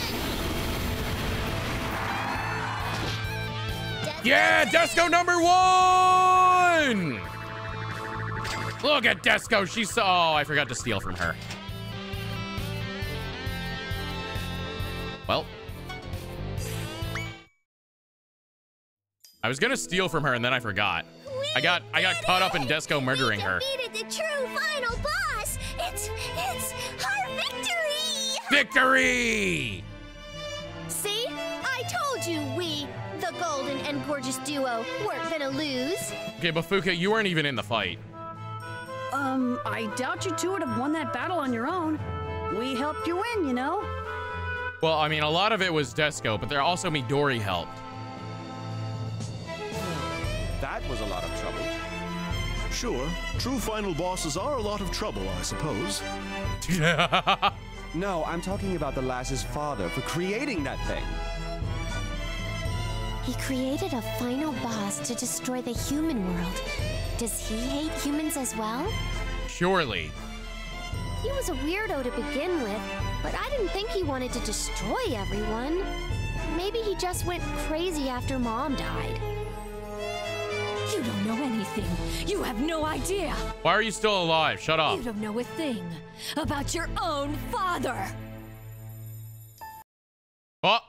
[SPEAKER 1] Yeah, Desco number one! Look at Desco. She's so. Oh, I forgot to steal from her. Well. I was gonna steal from her and then I forgot. I got I got caught up in Desco murdering her.
[SPEAKER 11] The true final boss. It's it's our victory.
[SPEAKER 1] Victory!
[SPEAKER 9] See? I told you we, the golden and gorgeous duo, weren't gonna lose.
[SPEAKER 1] Okay, Bafuka, you weren't even in the fight.
[SPEAKER 4] Um, I doubt you two would have won that battle on your own. We helped you win, you know?
[SPEAKER 1] Well, I mean, a lot of it was Desco, but there also Midori helped.
[SPEAKER 3] That was a lot of trouble.
[SPEAKER 6] Sure, true final bosses are a lot of trouble, I suppose.
[SPEAKER 3] No, I'm talking about the lass's father for creating that thing.
[SPEAKER 2] He created a final boss to destroy the human world. Does he hate humans as well?
[SPEAKER 1] Surely.
[SPEAKER 2] He was a weirdo to begin with, but I didn't think he wanted to destroy everyone. Maybe he just went crazy after Mom died.
[SPEAKER 12] You don't know anything. You have no idea.
[SPEAKER 1] Why are you still alive? Shut up.
[SPEAKER 12] You don't know a thing about your own father.
[SPEAKER 1] Well,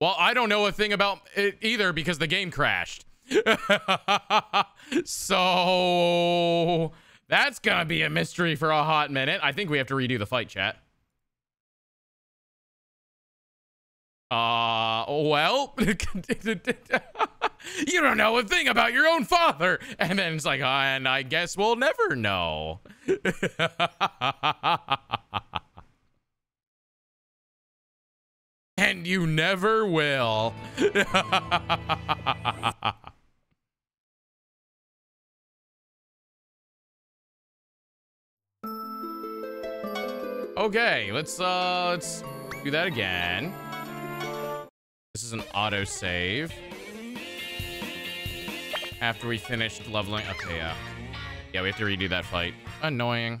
[SPEAKER 1] well, I don't know a thing about it either because the game crashed. so that's gonna be a mystery for a hot minute. I think we have to redo the fight, chat. Uh, well, you don't know a thing about your own father. And then it's like, uh, and I guess we'll never know. and you never will. okay, let's uh let's do that again. This is an auto save. After we finished leveling, okay, yeah. Yeah, we have to redo that fight. Annoying.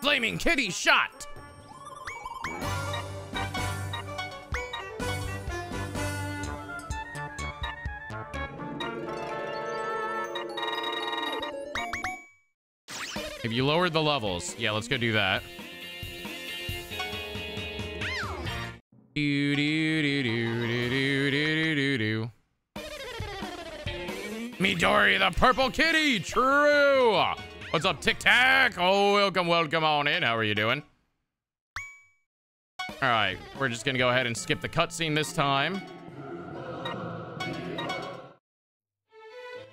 [SPEAKER 1] Flaming kitty shot! Have you lowered the levels? Yeah, let's go do that. Me Dory, Midori the Purple Kitty, true! What's up, Tic Tac? Oh, welcome, welcome on in. How are you doing? All right, we're just gonna go ahead and skip the cutscene this time.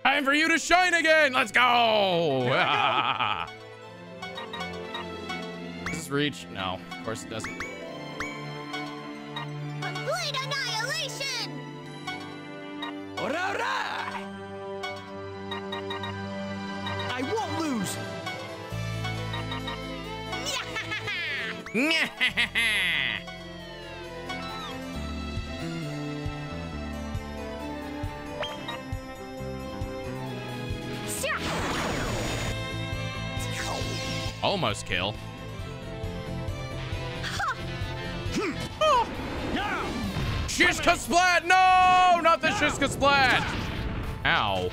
[SPEAKER 1] Time for you to shine again! Let's go! go. Does this reach? No, of course it doesn't.
[SPEAKER 11] Complete annihilation!
[SPEAKER 5] I won't lose!
[SPEAKER 1] Almost kill. Hmm. Oh. Shishka Splat! No! Not the Shishka Splat! Ow.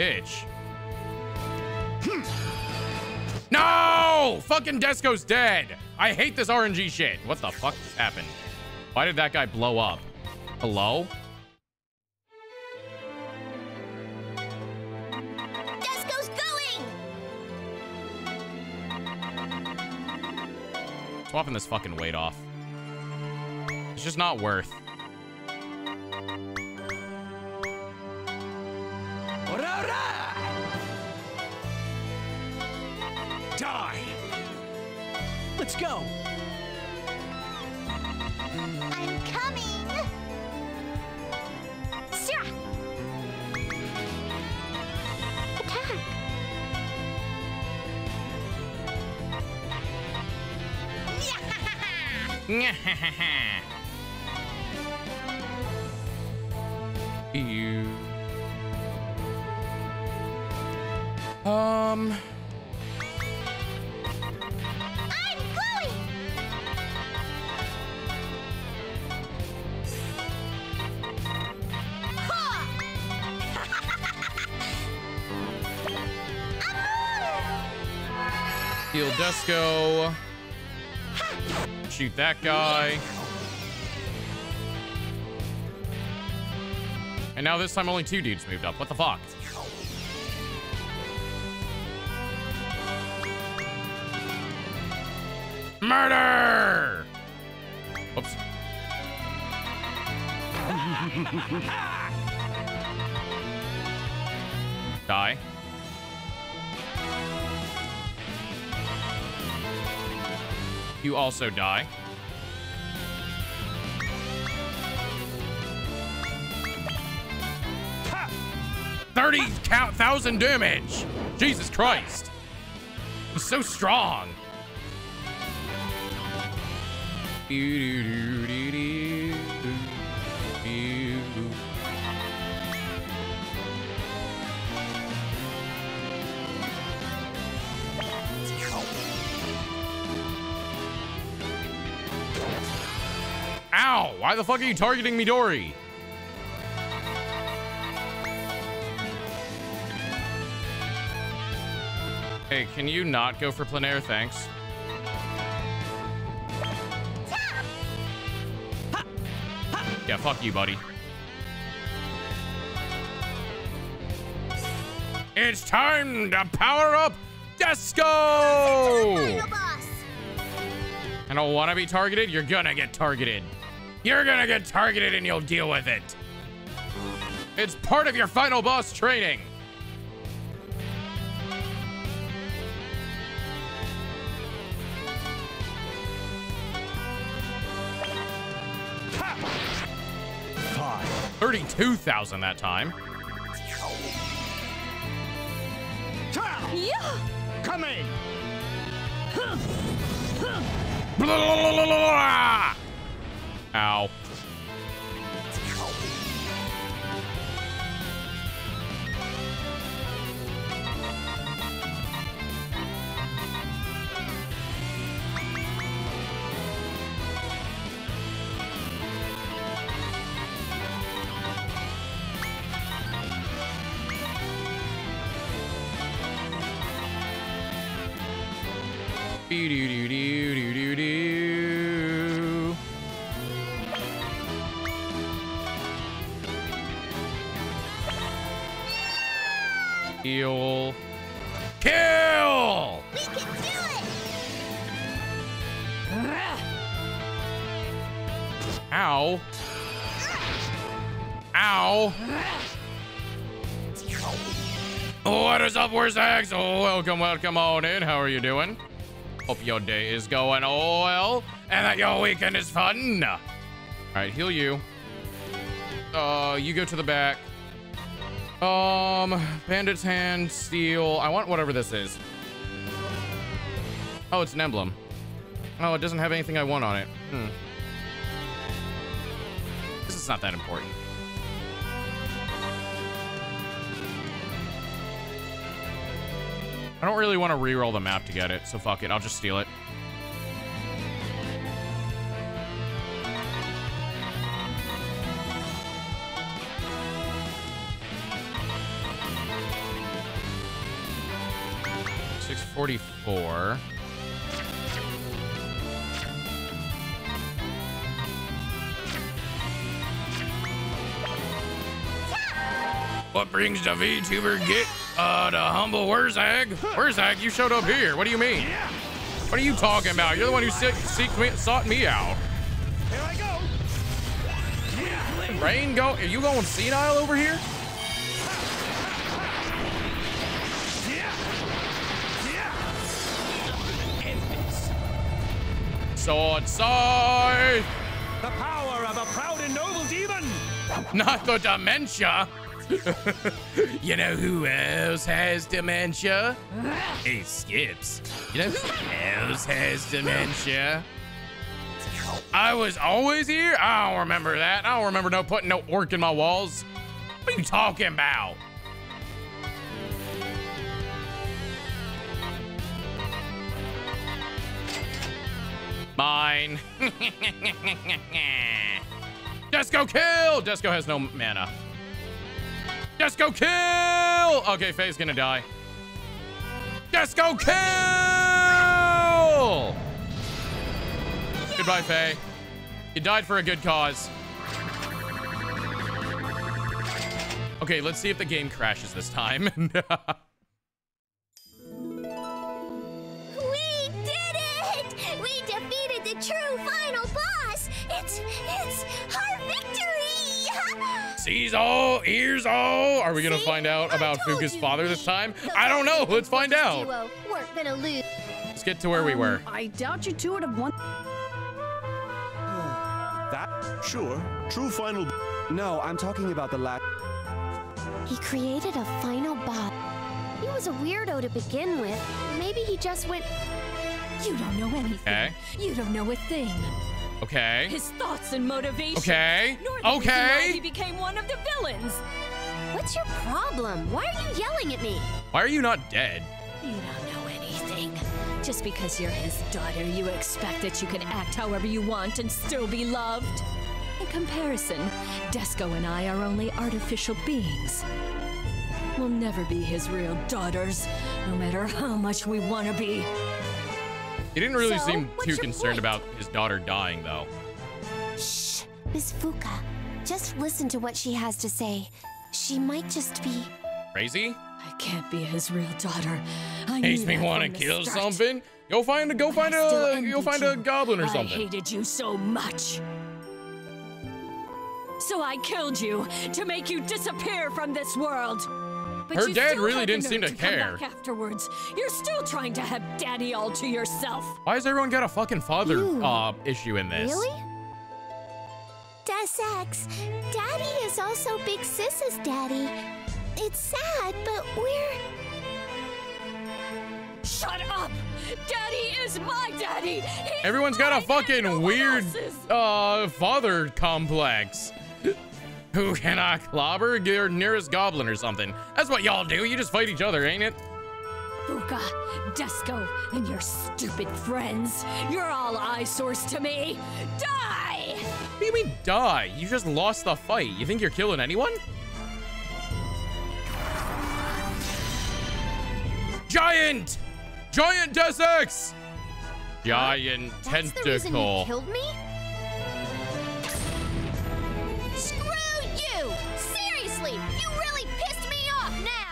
[SPEAKER 1] Itch. No! Fucking Desco's dead! I hate this RNG shit. What the fuck just happened? Why did that guy blow up? Hello?
[SPEAKER 11] Desco's going!
[SPEAKER 1] Swapping this fucking weight off. It's just not worth.
[SPEAKER 5] Die! Let's go!
[SPEAKER 11] I'm coming! Sir! Attack!
[SPEAKER 1] you. Um.
[SPEAKER 11] I'm going!
[SPEAKER 1] Heal Desco. Shoot that guy. And now this time only two dudes moved up. What the fuck? Murder! Oops. Die. You also die. Thirty thousand damage. Jesus Christ. He's so strong. Ow! Why the fuck are you targeting Midori? Hey, can you not go for plein air? Thanks. Yeah, fuck you, buddy. It's time to power up Desco! I don't want to be targeted. You're gonna get targeted. You're gonna get targeted and you'll deal with it. It's part of your final boss training. 32,000 that time.
[SPEAKER 12] Yeah.
[SPEAKER 3] Coming!
[SPEAKER 1] Ow. Do do do do do do do. Heal. Kill!
[SPEAKER 11] We can do it!
[SPEAKER 1] Ow. Ow. What is up, Warzags? Oh, welcome, welcome on in. How are you doing? Hope your day is going well and that your weekend is fun. All right, heal you. Uh, you go to the back. Um, bandit's hand, steel. I want whatever this is. Oh, it's an emblem. Oh, it doesn't have anything I want on it. Hmm. This is not that important. I don't really want to re-roll the map to get it, so fuck it. I'll just steal it. Six forty-four. What brings the VTuber get uh the humble Wurzag? Wurzag, you showed up here. What do you mean? What are you talking about? You're the one who me, sought me out.
[SPEAKER 3] Here I go.
[SPEAKER 1] Rain, go. Are you going senile over here? Sword Scythe.
[SPEAKER 3] The power of a proud and noble demon.
[SPEAKER 1] Not the dementia. you know who else has dementia? Hey, Skips. You know who else has dementia? I was always here? I don't remember that. I don't remember no putting no orc in my walls. What are you talking about? Mine. Desco kill! Desco has no mana. Desco kill! Okay, Faye's gonna die. Just go kill! Goodbye, Faye. You died for a good cause. Okay, let's see if the game crashes this time.
[SPEAKER 11] We did it! We defeated the true final boss! It's!
[SPEAKER 1] Sees all, ears all. Are we gonna
[SPEAKER 11] See?
[SPEAKER 1] find out about Fuka's
[SPEAKER 11] you,
[SPEAKER 1] father this time?
[SPEAKER 11] The
[SPEAKER 1] I don't know. Let's find out.
[SPEAKER 11] duo lose.
[SPEAKER 1] Let's get to where we
[SPEAKER 4] Um,
[SPEAKER 1] were.
[SPEAKER 4] I doubt you two would have won.
[SPEAKER 3] That?
[SPEAKER 6] Sure, true final.
[SPEAKER 3] No, I'm talking about the last.
[SPEAKER 2] He created a final boss.
[SPEAKER 11] He was a weirdo to begin with. Maybe he just went.
[SPEAKER 12] You don't know anything.
[SPEAKER 1] Okay.
[SPEAKER 12] You don't know a thing.
[SPEAKER 1] Okay.
[SPEAKER 12] His thoughts and motivations.
[SPEAKER 1] Okay.
[SPEAKER 12] Nor the reason
[SPEAKER 1] Okay.
[SPEAKER 12] why he became one of the villains.
[SPEAKER 11] What's your problem? Why are you yelling at me?
[SPEAKER 1] Why are you not dead?
[SPEAKER 12] You don't know anything. Just because you're his daughter, you expect that you can act however you want and still be loved. In comparison, Desco and I are only artificial beings. We'll never be his real daughters, no matter how much we want to be.
[SPEAKER 1] He didn't really
[SPEAKER 11] So,
[SPEAKER 1] seem too concerned
[SPEAKER 11] point?
[SPEAKER 1] about his daughter dying, though.
[SPEAKER 2] Shh, Miss Fuka. Just listen to what she has to say. She might just be.
[SPEAKER 1] Crazy?
[SPEAKER 12] I can't be his real daughter. I
[SPEAKER 1] Makes me want to kill
[SPEAKER 12] start.
[SPEAKER 1] something. Go find a go
[SPEAKER 12] But
[SPEAKER 1] find
[SPEAKER 12] I
[SPEAKER 1] a go find a goblin or something.
[SPEAKER 12] I hated you so much. So I killed you to make you disappear from this world. But
[SPEAKER 1] Her dad really didn't seem
[SPEAKER 12] nerve
[SPEAKER 1] to
[SPEAKER 12] come
[SPEAKER 1] care.
[SPEAKER 12] back afterwards, you're still trying to have daddy all to yourself.
[SPEAKER 1] Why has everyone got a fucking father
[SPEAKER 2] You.
[SPEAKER 1] uh issue in this?
[SPEAKER 11] Really? Des Ex, Daddy is also Big Sis's daddy. It's sad, but we're.
[SPEAKER 12] Shut up! Daddy is my daddy. He's
[SPEAKER 1] Everyone's got a fucking weird
[SPEAKER 12] else's.
[SPEAKER 1] uh father complex. Who can I clobber? Your nearest goblin or something. That's what y'all do. You just fight each other, ain't it?
[SPEAKER 12] Fuka, Desco, and your stupid friends. You're all eyesores to me. Die!
[SPEAKER 1] What do you mean die? You just lost the fight. You think you're killing anyone? Giant! Giant Deus Ex! Giant
[SPEAKER 11] That's the reason you killed me?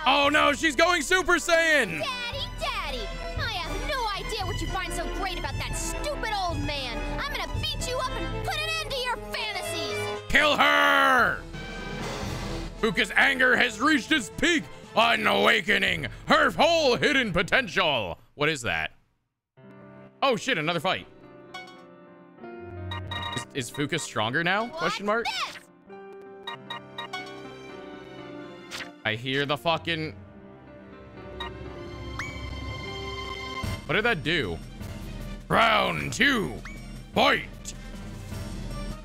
[SPEAKER 1] Oh no, she's going Super Saiyan!
[SPEAKER 9] Daddy, Daddy! I have no idea what you find so great about that stupid old man. I'm gonna beat you up and put an end to your fantasies!
[SPEAKER 1] Kill her! Fuka's anger has reached its peak, unawakening her whole hidden potential. What is that? Oh shit, another fight. Is, is Fuka stronger now? Question mark. I hear the fucking. What did that do? Round two, fight.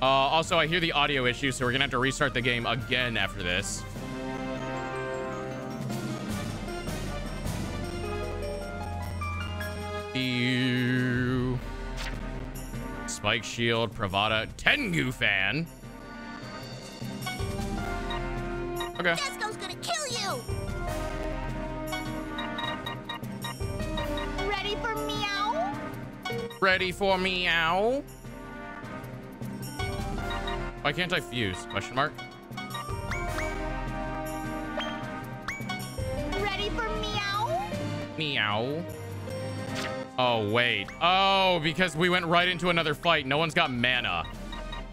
[SPEAKER 1] Uh, also, I hear the audio issue, so we're gonna have to restart the game again after this. Spike Shield, Pravada, Tengu fan. Okay.
[SPEAKER 9] Desco's gonna kill you! Ready for meow?
[SPEAKER 1] Ready for meow? Why can't I fuse? Question mark.
[SPEAKER 9] Ready for meow?
[SPEAKER 1] Meow. Oh, wait. Oh, because we went right into another fight. No one's got mana.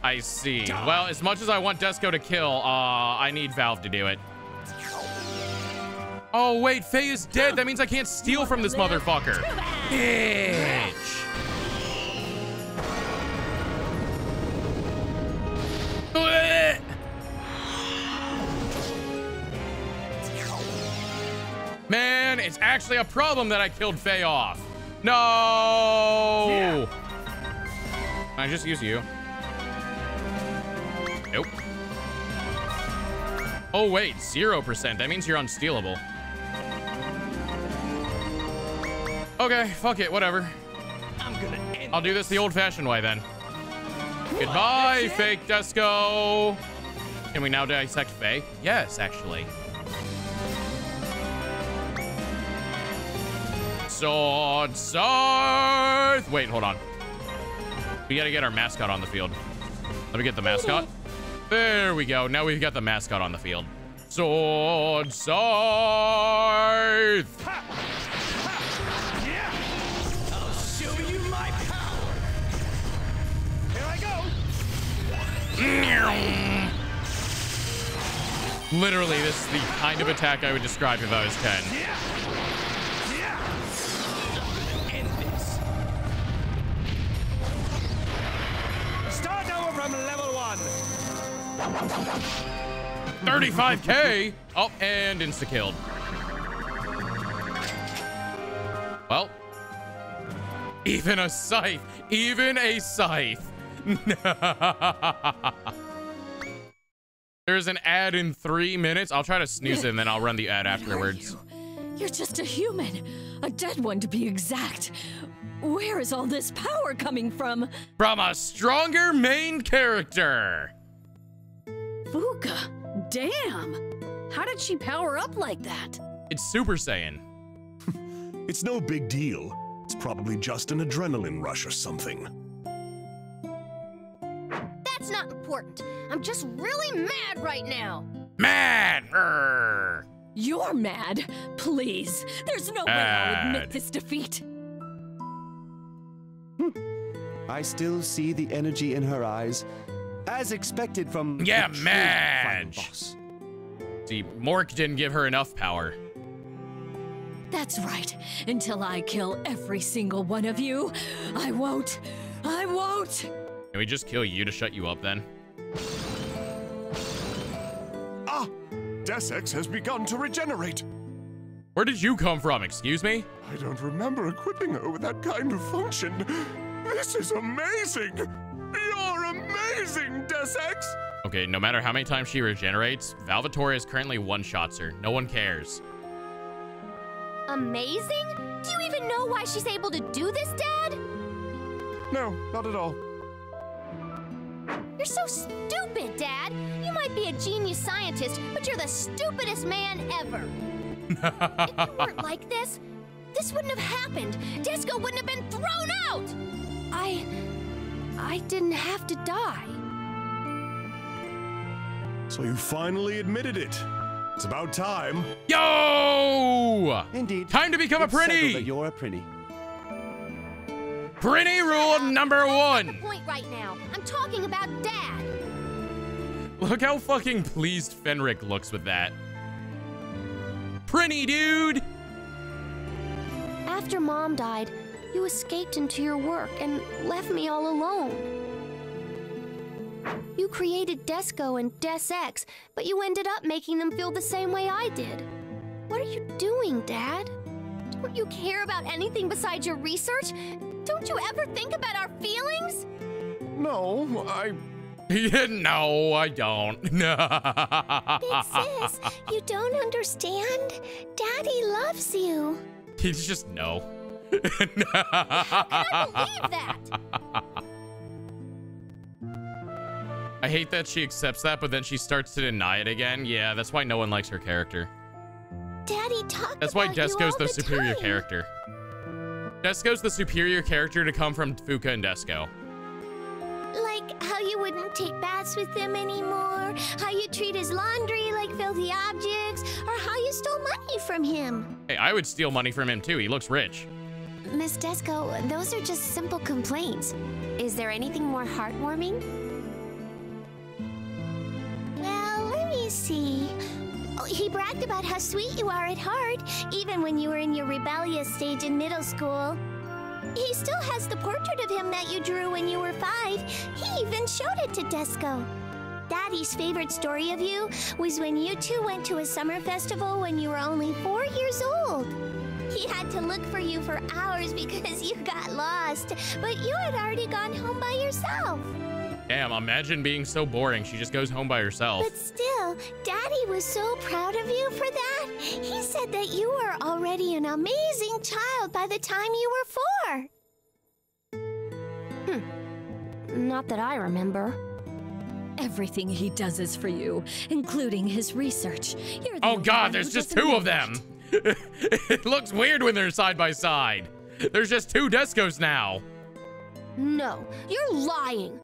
[SPEAKER 1] I see. Well, as much as I want Desco to kill, uh, I need Valve to do it. Oh, wait. Faye is dead. That means I can't steal from this motherfucker. Bitch. Man, it's actually a problem that I killed Faye off. No! Can I just use you? Nope. Oh, wait, 0%. That means you're unstealable. Okay, fuck it, whatever.
[SPEAKER 5] I'm gonna end
[SPEAKER 1] I'll do this the old-fashioned way then. Goodbye, fake Desco. Can we now dissect Faye? Yes, actually. Sword, sword. Wait, hold on. We gotta get our mascot on the field. Let me get the mascot. There we go. Now we've got the mascot on the field. Sword, scythe.
[SPEAKER 5] I'll show you my power. Here I go.
[SPEAKER 1] Literally, this is the kind of attack I would describe if I was 10.
[SPEAKER 5] End this.
[SPEAKER 3] Start over from level one.
[SPEAKER 1] 35k. Oh, and insta killed. Well, even a scythe, even a scythe. There's an ad in three minutes. I'll try to snooze it and then I'll run the ad afterwards.
[SPEAKER 12] You're just a human, a dead one to be exact. Where is all this power coming from?
[SPEAKER 1] From a stronger main character.
[SPEAKER 4] Fuka, damn. How did she power up like that?
[SPEAKER 1] It's Super Saiyan.
[SPEAKER 6] It's no big deal. It's probably just an adrenaline rush or something.
[SPEAKER 9] That's not important. I'm just really mad right now.
[SPEAKER 1] Mad. Grr.
[SPEAKER 12] You're mad. Please. There's no way I'll admit this defeat. Hmm.
[SPEAKER 3] I still see the energy in her eyes, as expected from
[SPEAKER 1] Yeah,
[SPEAKER 3] a true
[SPEAKER 1] Madge.
[SPEAKER 3] final boss.
[SPEAKER 1] See, Mork didn't give her enough power.
[SPEAKER 12] That's right. Until I kill every single one of you, I won't. I won't.
[SPEAKER 1] Can we just kill you to shut you up then?
[SPEAKER 6] Ah! Des X has begun to regenerate.
[SPEAKER 1] Where did you come from, excuse me?
[SPEAKER 6] I don't remember equipping her with that kind of function. This is amazing! You're amazing, Des X!
[SPEAKER 1] Okay, no matter how many times she regenerates, Valvatorez currently one-shots her. No one cares.
[SPEAKER 9] Amazing? Do you even know why she's able to do this, Dad?
[SPEAKER 6] No, not at all.
[SPEAKER 9] You're so stupid, Dad. You might be a genius scientist, but you're the stupidest man ever. if you weren't like this, this wouldn't have happened. Desco wouldn't have been thrown out. I. I didn't have to die.
[SPEAKER 6] So you finally admitted it. It's about time.
[SPEAKER 1] Yo!
[SPEAKER 3] Indeed.
[SPEAKER 1] Time to become
[SPEAKER 3] It's
[SPEAKER 1] a
[SPEAKER 3] settled
[SPEAKER 1] Prinny!
[SPEAKER 3] You're a Prinny.
[SPEAKER 1] Prinny rule number one.
[SPEAKER 9] Point right now. I'm talking about Dad.
[SPEAKER 1] Look how fucking pleased Fenrich looks with that. Prinny, dude!
[SPEAKER 2] After Mom died, you escaped into your work and left me all alone. You created Desco and Des X, but you ended up making them feel the same way I did. What are you doing, Dad?
[SPEAKER 9] Don't you care about anything besides your research? Don't you ever think about our feelings?
[SPEAKER 8] No, I.
[SPEAKER 1] no, I don't.
[SPEAKER 11] Big sis, you don't understand. Daddy loves you.
[SPEAKER 1] He's just no.
[SPEAKER 9] I.
[SPEAKER 1] I hate that she accepts that, but then she starts to deny it again. Yeah, that's why no one likes her character.
[SPEAKER 11] Daddy talked
[SPEAKER 1] That's why
[SPEAKER 11] about you
[SPEAKER 1] Desco's
[SPEAKER 11] all
[SPEAKER 1] the
[SPEAKER 11] the
[SPEAKER 1] superior character. Desco's the superior character to come from Fuka and Desco.
[SPEAKER 11] Like how you wouldn't take baths with him anymore, how you treat his laundry like filthy objects, or how you stole money from him.
[SPEAKER 1] Hey, I would steal money from him too. He looks rich.
[SPEAKER 2] Miss Desco, those are just simple complaints. Is there anything more heartwarming?
[SPEAKER 11] Well, let me see. Oh, he bragged about how sweet you are at heart, even when you were in your rebellious stage in middle school. He still has the portrait of him that you drew when you were five. He even showed it to Desco. Daddy's favorite story of you was when you two went to a summer festival when you were only four years old. He had to look for you for hours because you got lost, but you had already gone home by yourself.
[SPEAKER 1] Damn, imagine being so boring. She just goes home by herself.
[SPEAKER 11] But still, Daddy was so proud of you for that. He said that you were already an amazing child by the time you were four. Hmm.
[SPEAKER 2] Not that I remember.
[SPEAKER 12] Everything he does is for you, including his research. You're the
[SPEAKER 1] Oh god, there's just two of them. It looks weird when they're side by side. There's just two Descos now.
[SPEAKER 2] No, you're lying.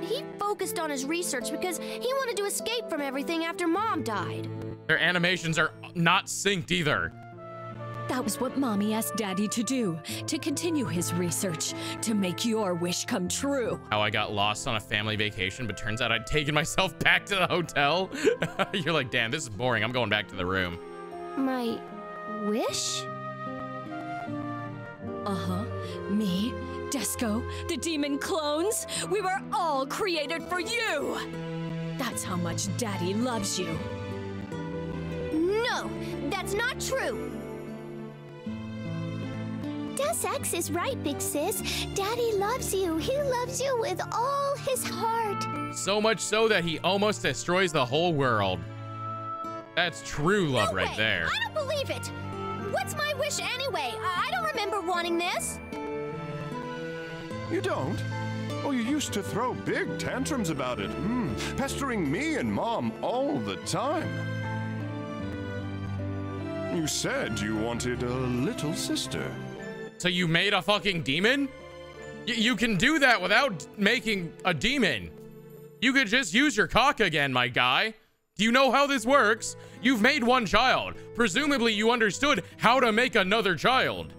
[SPEAKER 2] He focused on his research because he wanted to escape from everything after Mom died.
[SPEAKER 1] Their animations are not synced either.
[SPEAKER 12] That was what Mommy asked Daddy to do, to continue his research, to make your wish come true.
[SPEAKER 1] How I got lost on a family vacation, but turns out I'd taken myself back to the hotel. You're like, damn, this is boring. I'm going back to the room.
[SPEAKER 2] My wish?
[SPEAKER 12] Uh-huh. Me, Desco, the demon clones, we were all created for you! That's how much Daddy loves you.
[SPEAKER 2] No, that's not true.
[SPEAKER 11] Des X is right, Big Sis. Daddy loves you. He loves you with all his heart.
[SPEAKER 1] So much so that he almost destroys the whole world. That's true love
[SPEAKER 9] No
[SPEAKER 1] right
[SPEAKER 9] way.
[SPEAKER 1] there.
[SPEAKER 9] I don't believe it. What's my wish anyway? I I don't remember wanting this.
[SPEAKER 8] You don't? Oh, you used to throw big tantrums about it, hmm, pestering me and Mom all the time. You said you wanted a little sister.
[SPEAKER 1] So you made a fucking demon? Y- you can do that without making a demon. You could just use your cock again, my guy. Do you know how this works? You've made one child. Presumably you understood how to make another child.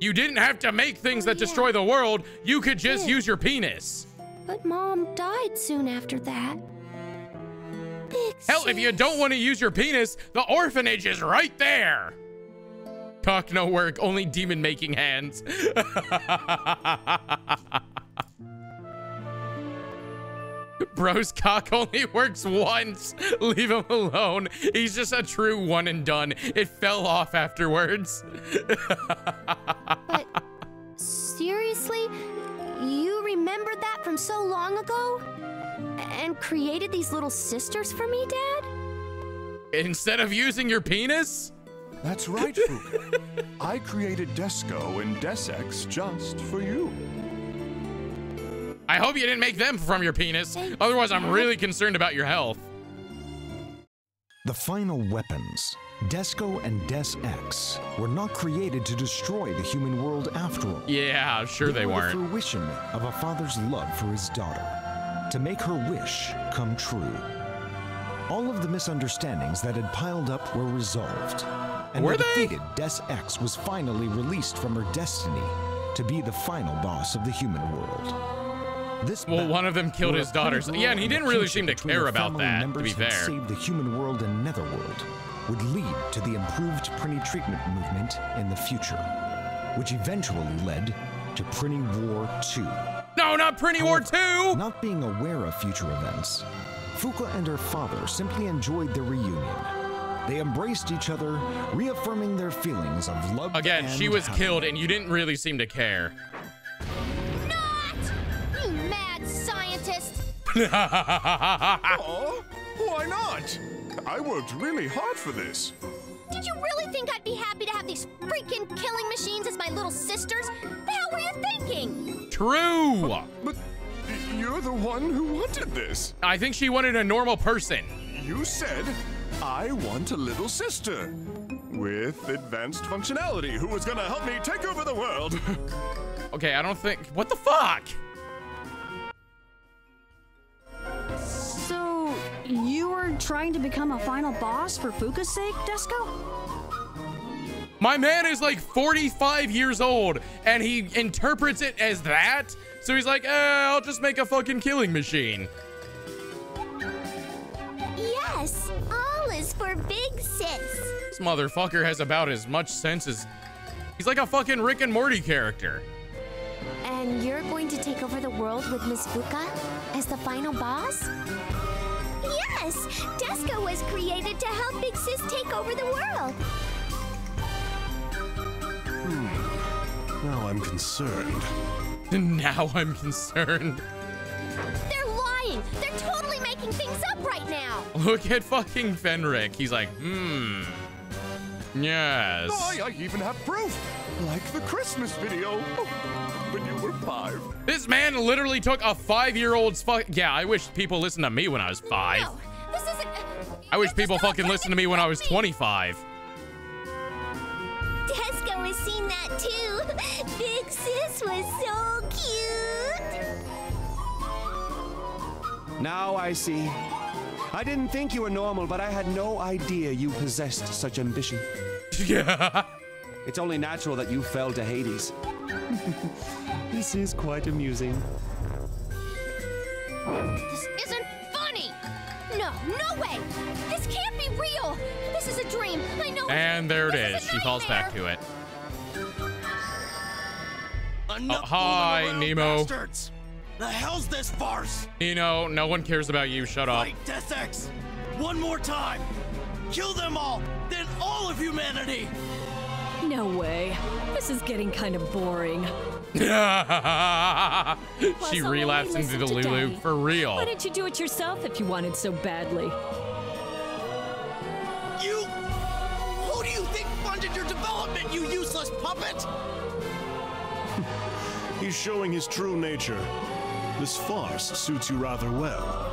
[SPEAKER 1] You didn't have to make things that destroy the world. You could just use your penis.
[SPEAKER 2] But Mom died soon after that.
[SPEAKER 11] Big
[SPEAKER 1] Hell, if you don't want to use your penis, the orphanage is right there. Cock no work, only demon making hands. Bro's cock only works once. Leave him alone. He's just a true one and done. It fell off afterwards.
[SPEAKER 2] But seriously? You remembered that from so long ago? And created these little sisters for me, Dad?
[SPEAKER 1] Instead of using your penis?
[SPEAKER 8] That's right, Fuka. I created Desco and Des X just for you.
[SPEAKER 1] I hope you didn't make them from your penis. Otherwise, I'm really concerned about your health.
[SPEAKER 7] The final weapons, Desco and Des X, were not created to destroy the human world after all.
[SPEAKER 1] Yeah, I'm sure they
[SPEAKER 7] were
[SPEAKER 1] weren't.
[SPEAKER 7] the fruition of a father's love for his daughter, to make her wish come true. all of the misunderstandings that had piled up were resolved. And
[SPEAKER 1] Were
[SPEAKER 7] the
[SPEAKER 1] they?
[SPEAKER 7] defeated Des X was finally released from her destiny to be the final boss of the human world. This
[SPEAKER 1] Well, one of them killed his daughters. Yeah, and he didn't really seem to care about that, to be fair.
[SPEAKER 7] saved the human world and netherworld would lead to the improved Prinny treatment movement in the future, which eventually led to Prinny War 2.
[SPEAKER 1] No, not Prinny War 2!
[SPEAKER 7] Not being aware of future events, Fuka and her father simply enjoyed the reunion. They embraced each other, reaffirming their feelings of love.
[SPEAKER 1] Again, she was killed and you didn't really seem to care.
[SPEAKER 9] Scientist!
[SPEAKER 6] Oh, why not? I worked really hard for this.
[SPEAKER 9] Did you really think I'd be happy to have these freaking killing machines as my little sisters? The hell were you thinking?
[SPEAKER 1] True!
[SPEAKER 6] But you're the one who wanted this.
[SPEAKER 1] I think she wanted a normal person.
[SPEAKER 6] You said, I want a little sister with advanced functionality who was gonna help me take over the world.
[SPEAKER 1] Okay, I don't think. What the fuck?
[SPEAKER 4] So, you were trying to become a final boss for Fuka's sake, Desco?
[SPEAKER 1] My man is like 45 years old and he interprets it as that. So he's like, eh, I'll just make a fucking killing machine.
[SPEAKER 11] Yes, all is for Big Sis.
[SPEAKER 1] This motherfucker has about as much sense as. He's like a fucking Rick and Morty character.
[SPEAKER 2] And you're going to take over the world with Miss Fuka as the final boss?
[SPEAKER 11] Yes, Desco was created to help Big Sis take over the world. Hmm.
[SPEAKER 6] Now I'm concerned.
[SPEAKER 1] Now I'm concerned.
[SPEAKER 9] They're lying! They're totally making things up right now!
[SPEAKER 1] Look at fucking Fenrich. He's like, hmm. Yes.
[SPEAKER 6] Oh, I, I even have proof, like the Christmas video oh, when you were five.
[SPEAKER 1] This man literally took a five-year-old's fuck. Yeah, I wish people listened to me when I was five.
[SPEAKER 9] No, this isn't.
[SPEAKER 1] Uh, I wish people fucking listened to me when I was 25.
[SPEAKER 11] Desco has seen that too. Big Sis was so cute.
[SPEAKER 3] Now I see. I didn't think you were normal, but I had no idea you possessed such ambition.
[SPEAKER 1] yeah.
[SPEAKER 3] It's only natural that you fell to Hades. this is quite amusing.
[SPEAKER 9] This isn't funny! No, no way! This can't be real! This is a dream! I know
[SPEAKER 1] And there it
[SPEAKER 9] This
[SPEAKER 1] is.
[SPEAKER 9] a
[SPEAKER 1] She falls back to it.
[SPEAKER 5] Enough
[SPEAKER 1] Oh, hi, Nemo.
[SPEAKER 5] Bastards. The hell's this farce?
[SPEAKER 1] You know, no one cares about you. Shut up.
[SPEAKER 5] Fight Des X! One more time! Kill them all! Then all of humanity!
[SPEAKER 12] No way. This is getting kind of boring.
[SPEAKER 1] she
[SPEAKER 12] Plus,
[SPEAKER 1] relapsed into
[SPEAKER 12] listen
[SPEAKER 1] the Lulu
[SPEAKER 12] Daddy.
[SPEAKER 1] for real.
[SPEAKER 12] Why didn't you do it yourself if you wanted so badly?
[SPEAKER 5] You! Who do you think funded your development, you useless puppet?
[SPEAKER 6] He's showing his true nature. This farce suits you rather well.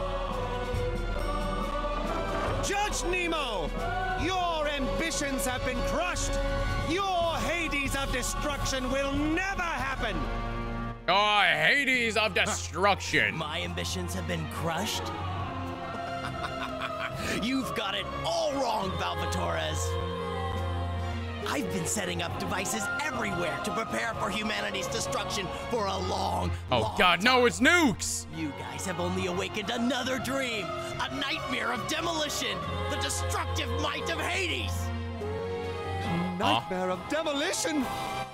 [SPEAKER 3] Judge Nemo! Your ambitions have been crushed! Your Hades of destruction will never happen!
[SPEAKER 1] Oh, Hades of destruction.
[SPEAKER 5] My ambitions have been crushed? You've got it all wrong, Valvatorez. I've been setting up devices everywhere to prepare for humanity's destruction for a long,
[SPEAKER 1] Oh
[SPEAKER 5] long
[SPEAKER 1] god, no, it's nukes!
[SPEAKER 5] You guys have only awakened another dream, a nightmare of demolition, the destructive might of Hades.
[SPEAKER 3] A nightmare of demolition!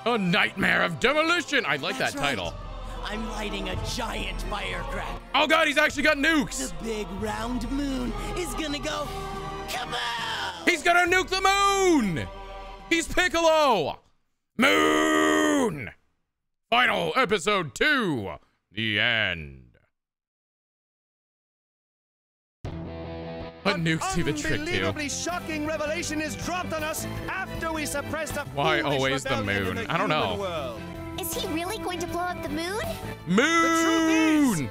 [SPEAKER 1] A nightmare of demolition! I like
[SPEAKER 5] That's
[SPEAKER 1] that
[SPEAKER 5] right.
[SPEAKER 1] title.
[SPEAKER 5] I'm lighting a giant firecracker.
[SPEAKER 1] Oh god, he's actually got nukes!
[SPEAKER 5] The big round moon is gonna go kaboom!
[SPEAKER 1] He's gonna nuke the moon! He's Piccolo! Moon! Final episode two. The end. But nukes do the trick too.
[SPEAKER 3] Unbelievably shocking revelation is dropped on us after we suppressed a
[SPEAKER 1] Why always the moon?
[SPEAKER 3] the
[SPEAKER 1] I don't know.
[SPEAKER 3] world.
[SPEAKER 11] Is he really going to blow up the moon?
[SPEAKER 1] Moon!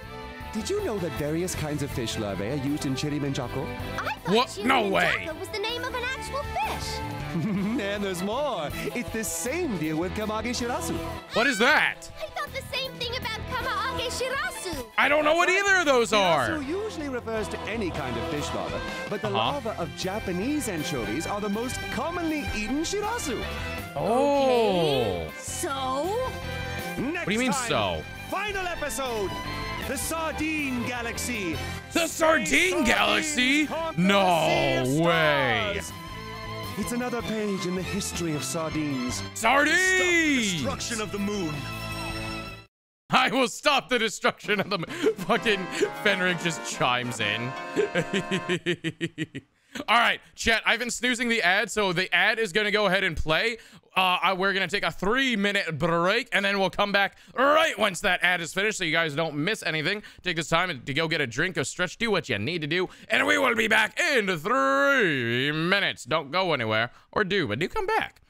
[SPEAKER 3] Did you know that various kinds of fish larvae are used in chirimen jako?
[SPEAKER 9] I thought
[SPEAKER 1] What? No way.
[SPEAKER 9] Jocko was the name of an actual fish.
[SPEAKER 3] and there's more. It's the same deal with Kamagi Shirasu.
[SPEAKER 1] What is that?
[SPEAKER 9] I thought the same thing about Kamaasu Sake Shirasu.
[SPEAKER 1] I don't know what either of those are.
[SPEAKER 3] Shirasu usually refers to any kind of fish larva, but the
[SPEAKER 1] Uh-huh.
[SPEAKER 3] larva of Japanese anchovies are the most commonly eaten shirasu.
[SPEAKER 1] Oh.
[SPEAKER 4] So?
[SPEAKER 3] Next
[SPEAKER 1] What do you mean
[SPEAKER 3] time,
[SPEAKER 1] so?
[SPEAKER 3] Final episode. The Sardine Galaxy.
[SPEAKER 1] The Sardine Galaxy? No way.
[SPEAKER 3] It's another page in the history of sardines.
[SPEAKER 1] Sardine!
[SPEAKER 6] Destruction of the moon.
[SPEAKER 1] I will stop the destruction of the fucking Fenrich just chimes in. All right, chat. I've been snoozing the ad, so the ad is gonna go ahead and play. Uh, we're gonna take a three-minute break, and then we'll come back right once that ad is finished, so you guys don't miss anything. Take this time to go get a drink, go stretch, do what you need to do, and we will be back in three minutes. Don't go anywhere, or do, but do come back.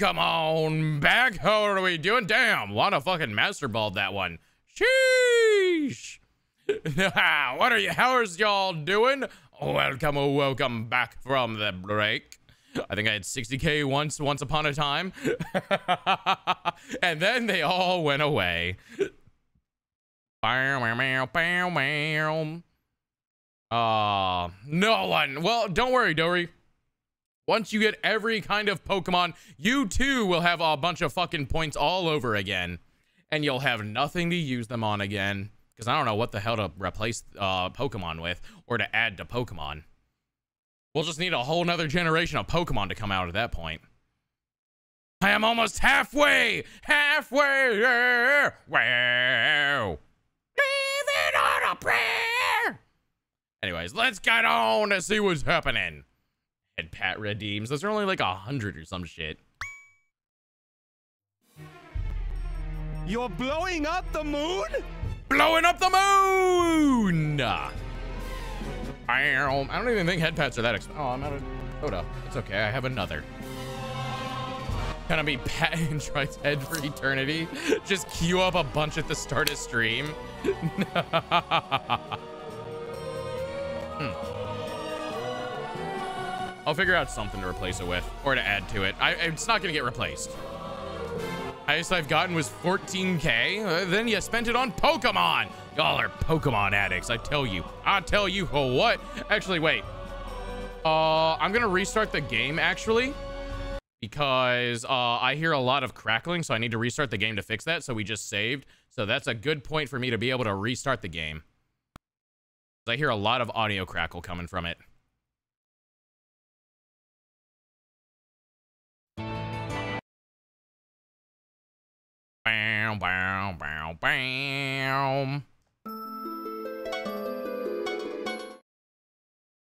[SPEAKER 1] Welcome on back. How are we doing? Damn, what a fucking master balled that one. Sheesh. what are you? How's y'all doing? Welcome, welcome back from the break. I think I had 60k once, once upon a time, and then they all went away. Uh, no one. Well, don't worry, Dory. Once you get every kind of Pokemon, you too will have a bunch of fucking points all over again. And you'll have nothing to use them on again. Because I don't know what the hell to replace uh, Pokemon with or to add to Pokemon. We'll just need a whole nother generation of Pokemon to come out at that point. I am almost halfway! Halfway! Wow! Living on a prayer! Anyways, let's get on and see what's happening. Head Pat redeems. Those are only like a hundred or some shit.
[SPEAKER 3] You're blowing up the moon?
[SPEAKER 1] Blowing up the moon! I don't even think head pats are that expensive. Oh, I'm out of soda. It's okay. I have another. Gonna be Pat Android's head for eternity. Just queue up a bunch at the start of stream. hmm. I'll figure out something to replace it with or to add to it. I, it's not gonna get replaced. Highest I've gotten was 14k. Uh, then you spent it on Pokemon. Y'all are Pokemon addicts. I tell you. I tell you what. Actually, wait. Uh, I'm gonna restart the game actually because uh, I hear a lot of crackling, so I need to restart the game to fix that. So we just saved. So that's a good point for me to be able to restart the game. I hear a lot of audio crackle coming from it.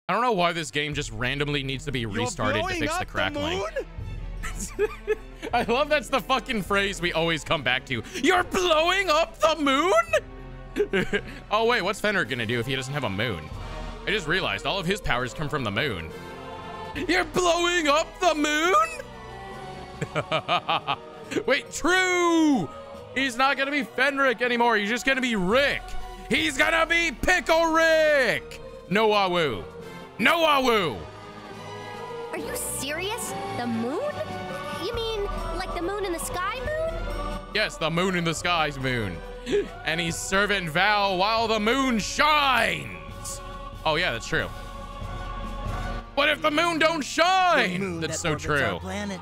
[SPEAKER 1] I don't know why this game just randomly needs to be restarted to fix the crackling. The I love that's the fucking phrase we always come back to. You're blowing up the moon? oh wait, what's Fenrir gonna do if he doesn't have a moon? I just realized all of his powers come from the moon. You're blowing up the moon? Wait, true! He's not gonna be Fenrich anymore. He's just gonna be Rick. He's gonna be Pickle Rick! No Wawoo. No Wawoo!
[SPEAKER 11] Are you serious? The moon? You mean like the moon in the sky moon?
[SPEAKER 1] Yes, the moon in the sky's moon. And he's serving Val while the moon shines. Oh yeah, that's true. What if the moon don't shine?
[SPEAKER 10] Moon
[SPEAKER 1] that's
[SPEAKER 10] that
[SPEAKER 1] so true.
[SPEAKER 10] Our planet.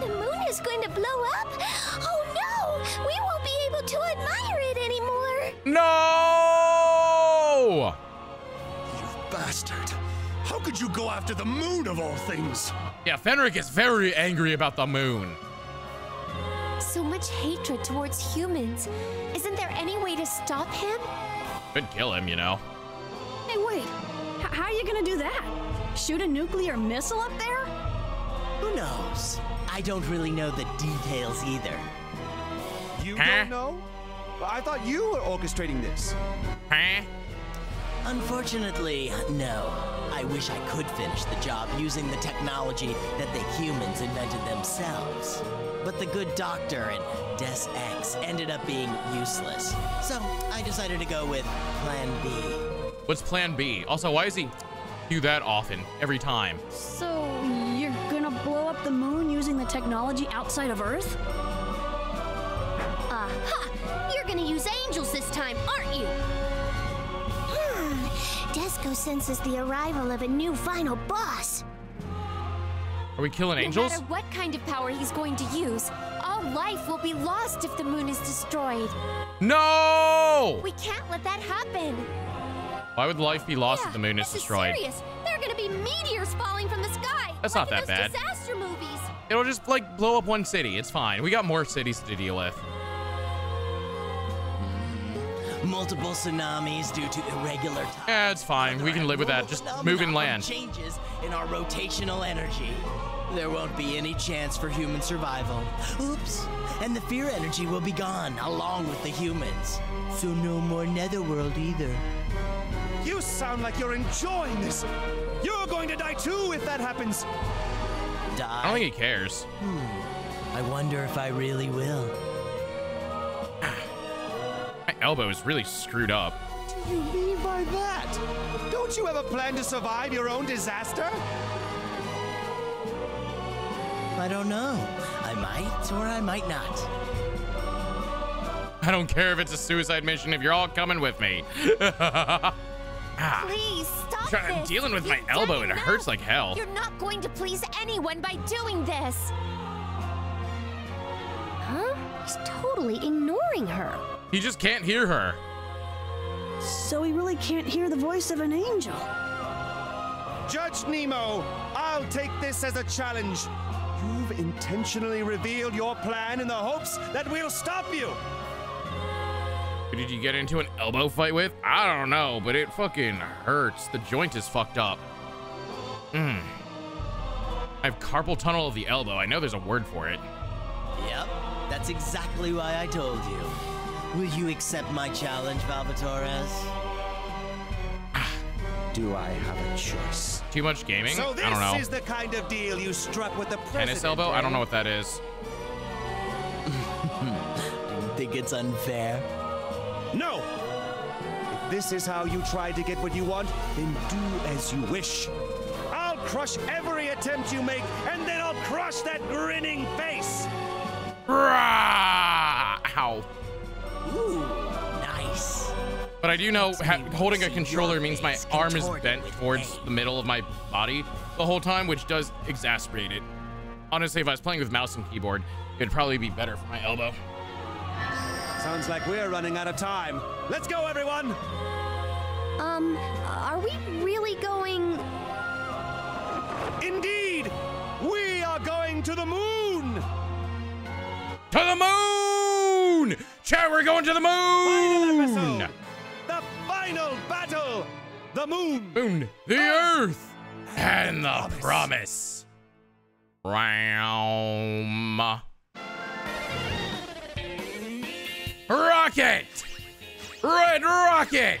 [SPEAKER 11] The moon is going to blow up? Oh no! We won't be able to admire it anymore!
[SPEAKER 1] No!
[SPEAKER 6] You bastard. How could you go after the moon of all things?
[SPEAKER 1] Yeah, Fenrich is very angry about the moon.
[SPEAKER 2] So much hatred towards humans. Isn't there any way to stop him?
[SPEAKER 1] Could kill him, you know.
[SPEAKER 4] Hey, wait. H- how are you gonna do that? Shoot a nuclear missile up there?
[SPEAKER 10] Who knows? I don't really know the details either.
[SPEAKER 3] You
[SPEAKER 1] Huh?
[SPEAKER 3] don't know? I thought you were orchestrating this.
[SPEAKER 1] Huh?
[SPEAKER 10] Unfortunately, no. I wish I could finish the job using the technology that the humans invented themselves. But the good doctor and Des X ended up being useless. So I decided to go with Plan B.
[SPEAKER 1] What's plan B? Also, why does he do that often, every time?
[SPEAKER 4] So, you're gonna blow up the moon using the technology outside of Earth?
[SPEAKER 11] Aha! You're gonna use angels this time, aren't you? Hmm. Desco senses the arrival of a new final boss.
[SPEAKER 1] Are we killing
[SPEAKER 2] No
[SPEAKER 1] angels?
[SPEAKER 2] matter what kind of power he's going to use, all life will be lost if the moon is destroyed.
[SPEAKER 1] No!
[SPEAKER 2] We can't let that happen.
[SPEAKER 1] Why would life be lost if the moon is
[SPEAKER 11] this
[SPEAKER 1] destroyed?
[SPEAKER 11] serious. There are gonna be meteors falling from the sky.
[SPEAKER 1] That's
[SPEAKER 11] like
[SPEAKER 1] not that bad.
[SPEAKER 11] Disaster movies.
[SPEAKER 1] It'll just like blow up one city. It's fine. We got more cities to deal with.
[SPEAKER 10] Multiple tsunamis due to irregular tides.
[SPEAKER 1] Yeah, it's fine. We can live with that. Just move in
[SPEAKER 10] phenomenon
[SPEAKER 1] land.
[SPEAKER 10] Changes in our rotational energy. There won't be any chance for human survival. Oops. And the fear energy will be gone along with the humans. So no more netherworld either.
[SPEAKER 3] You sound like you're enjoying this. You're going to die too if that happens.
[SPEAKER 10] Die.
[SPEAKER 1] I don't think he cares.
[SPEAKER 10] Hmm. I wonder if I really will.
[SPEAKER 1] My elbow is really screwed up.
[SPEAKER 3] What do you mean by that? Don't you have a plan to survive your own disaster?
[SPEAKER 10] I don't know. I might or I might not.
[SPEAKER 1] I don't care if it's a suicide mission if you're all coming with me. Ah.
[SPEAKER 11] Please stop
[SPEAKER 1] try-
[SPEAKER 2] this.
[SPEAKER 1] dealing with my
[SPEAKER 2] You've
[SPEAKER 1] elbow.
[SPEAKER 2] done
[SPEAKER 1] It
[SPEAKER 2] enough.
[SPEAKER 1] hurts like hell.
[SPEAKER 2] You're not going to please anyone by doing this. Huh? He's totally ignoring her.
[SPEAKER 1] He just can't hear her.
[SPEAKER 4] So he really can't hear the voice of an angel.
[SPEAKER 3] Judge Nemo, I'll take this as a challenge. You've intentionally revealed your plan in the hopes that we'll stop you.
[SPEAKER 1] Who did you get into an elbow fight with? I don't know, but it fucking hurts. The joint is fucked up. Hmm. I have carpal tunnel of the elbow. I know there's a word for it.
[SPEAKER 10] Yep, that's exactly why I told you. Will you accept my challenge, Valvatorez?
[SPEAKER 3] Do I have a choice?
[SPEAKER 1] Too much gaming?
[SPEAKER 3] So this
[SPEAKER 1] I don't know.
[SPEAKER 3] is the kind of deal you struck with the president.
[SPEAKER 1] Tennis elbow? I don't know what that is.
[SPEAKER 10] Do you think it's unfair?
[SPEAKER 3] No! If this is how you try to get what you want, then do as you wish. I'll crush every attempt you make, and then I'll crush that grinning face!
[SPEAKER 1] Rah! Ow.
[SPEAKER 10] Ooh, nice.
[SPEAKER 1] But I do know ha- holding a controller means my arm is bent towards the middle of my body the whole time, which does exasperate it. Honestly, if I was playing with mouse and keyboard, it'd probably be better for my elbow.
[SPEAKER 3] Sounds like we're running out of time. Let's go, everyone!
[SPEAKER 2] Um, are we really going?
[SPEAKER 3] Indeed! We are going to the moon!
[SPEAKER 1] To the moon! Chat, we're going to the
[SPEAKER 3] Final
[SPEAKER 1] moon!
[SPEAKER 3] Final battle! The moon!
[SPEAKER 1] Moon, the ah. earth, and the promise. Realm. Rocket! Red Rocket!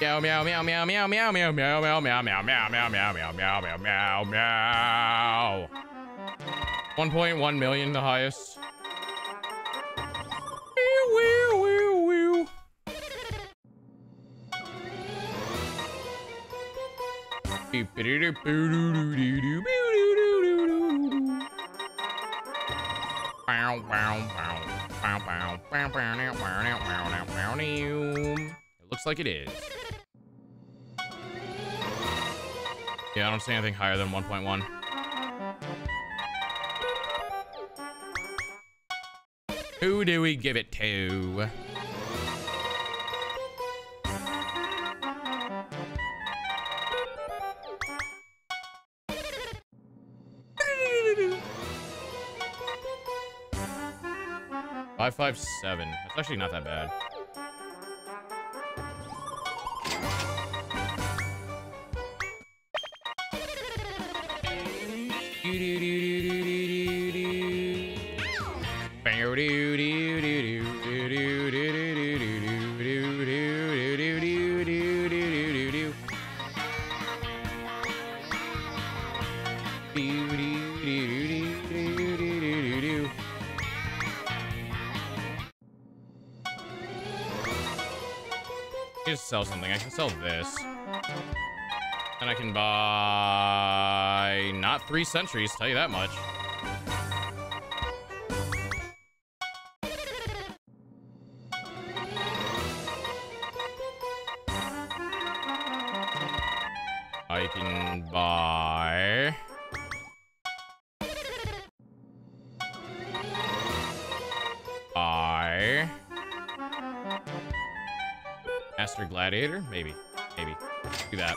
[SPEAKER 1] meow. Meow, meow, meow, meow, meow, meow, meow, meow, meow, meow, meow, meow, meow, meow, meow, meow, meow, meow, meow. 1.1 million, the highest. Wee, wee, wee. Bow, bow, bow. Bow, bow, bow, bow, bow, bow, bow, bow, bow. It looks like it is. Yeah, I don't see anything higher than 1.1. Who do we give it to? Five five seven. That's actually not that bad. Sell something. I can sell this. I can buy not three centuries, tell you that much. I can buy buy Master Gladiator? Maybe. Maybe. Do that.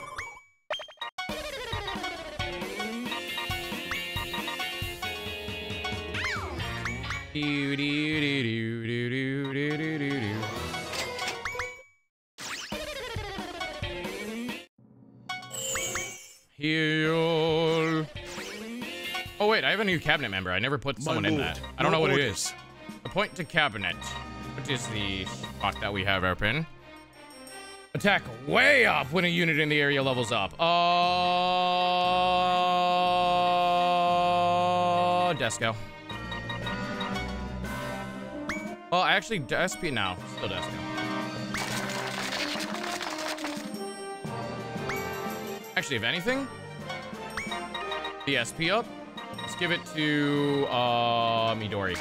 [SPEAKER 1] Cabinet member. I never put someone in that. I don't know what it is. Appoint to cabinet. Which is the spot that we have open. Attack way up when a unit in the area levels up. Uh, Desco. Well, actually, Despi now. Still Desco. Actually, if anything, the SP up. Give it to uh, Midori.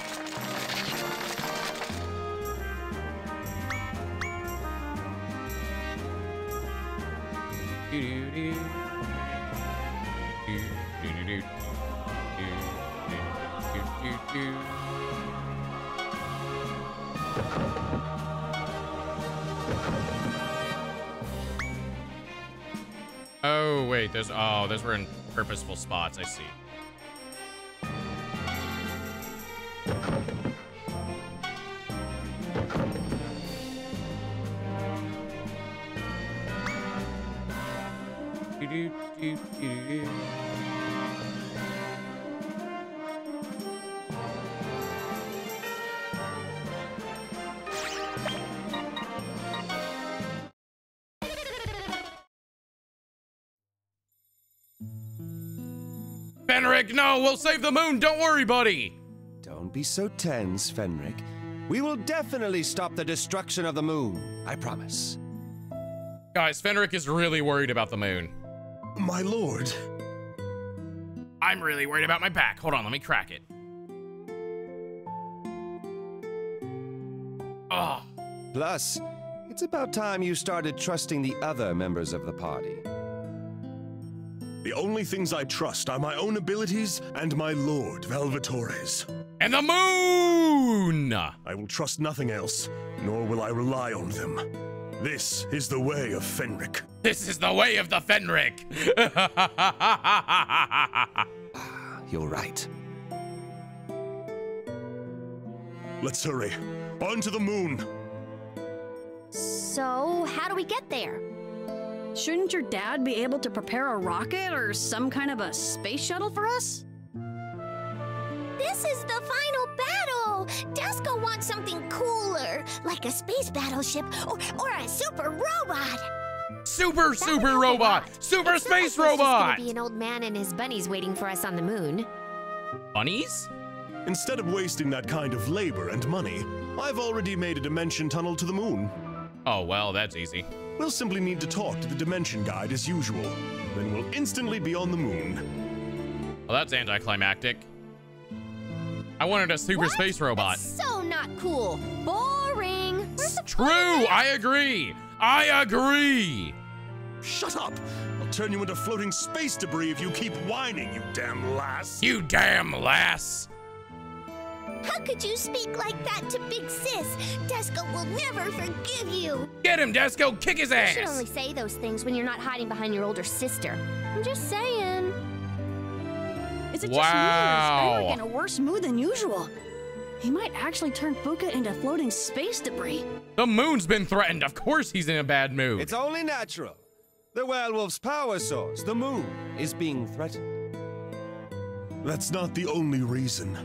[SPEAKER 1] Oh, wait, those, oh, those were in purposeful spots, I see. Fenrich, no, we'll save the moon. Don't worry, buddy.
[SPEAKER 3] Don't be so tense, Fenrich. We will definitely stop the destruction of the moon. I promise.
[SPEAKER 1] Guys, Fenrich is really worried about the moon.
[SPEAKER 6] My lord.
[SPEAKER 1] I'm really worried about my back. Hold on, let me crack it. Oh,
[SPEAKER 3] Plus, it's about time you started trusting the other members of the party.
[SPEAKER 6] The only things I trust are my own abilities and my lord, Valvatorez.
[SPEAKER 1] and the moon!
[SPEAKER 6] I will trust nothing else, nor will I rely on them. This is the way of Fenrich.
[SPEAKER 1] This is the way of the Fenrich.
[SPEAKER 3] Ah, you're right.
[SPEAKER 6] Let's hurry. On to the moon.
[SPEAKER 11] So, how do we get there?
[SPEAKER 4] Shouldn't your dad be able to prepare a rocket or some kind of a space shuttle for us?
[SPEAKER 11] This is the final battle! Desco wants something cooler, like a space battleship or, or a super robot!
[SPEAKER 1] super,
[SPEAKER 11] That would
[SPEAKER 1] super
[SPEAKER 11] help a
[SPEAKER 1] robot! Super
[SPEAKER 11] It's not like
[SPEAKER 1] space
[SPEAKER 11] there's just
[SPEAKER 1] robot!
[SPEAKER 2] Gonna be an old man and his bunnies waiting for us on the moon.
[SPEAKER 1] Bunnies?
[SPEAKER 6] Instead of wasting that kind of labor and money, I've already made a dimension tunnel to the moon.
[SPEAKER 1] Oh, well, that's easy.
[SPEAKER 6] We'll simply need to talk to the dimension guide as usual. Then we'll instantly be on the moon.
[SPEAKER 1] Well, that's anticlimactic. I wanted a super
[SPEAKER 11] What?
[SPEAKER 1] space robot.
[SPEAKER 11] That's so not cool. Boring. Where's the
[SPEAKER 1] True,
[SPEAKER 11] fun?
[SPEAKER 1] I agree. I agree.
[SPEAKER 6] Shut up! I'll turn you into floating space debris if you keep whining, you damn lass.
[SPEAKER 1] You damn lass.
[SPEAKER 11] How could you speak like that to Big Sis? Desco will never forgive you.
[SPEAKER 1] Get him, Desco. Kick his ass.
[SPEAKER 11] You should only say those things when you're not hiding behind your older sister. I'm just saying.
[SPEAKER 4] Is it just
[SPEAKER 1] Wow.
[SPEAKER 4] me or is Fenrich in a worse mood than usual? He might actually turn Fuka into floating space debris.
[SPEAKER 1] The moon's been threatened. Of course he's in a bad mood.
[SPEAKER 3] It's only natural. The werewolf's power source, the moon, is being threatened.
[SPEAKER 6] That's not the only reason.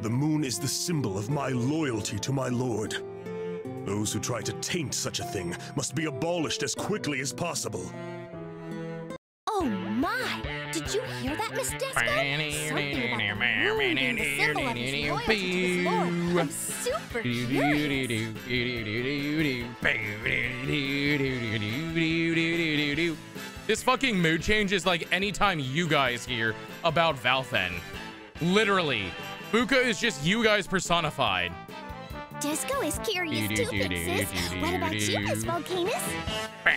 [SPEAKER 6] The moon is the symbol of my loyalty to my lord. Those who try to taint such a thing must be abolished as quickly as possible.
[SPEAKER 11] Oh my! Did you hear that, Miss Desco? Something about the moon being the symbol of his loyalty to his lord. I'm super curious.
[SPEAKER 1] This fucking mood change is like anytime you guys hear about Valfen. Literally. Fuka is just you guys personified.
[SPEAKER 11] Desco is curious too, Big Sis. What about you, Miss Vulcanus? The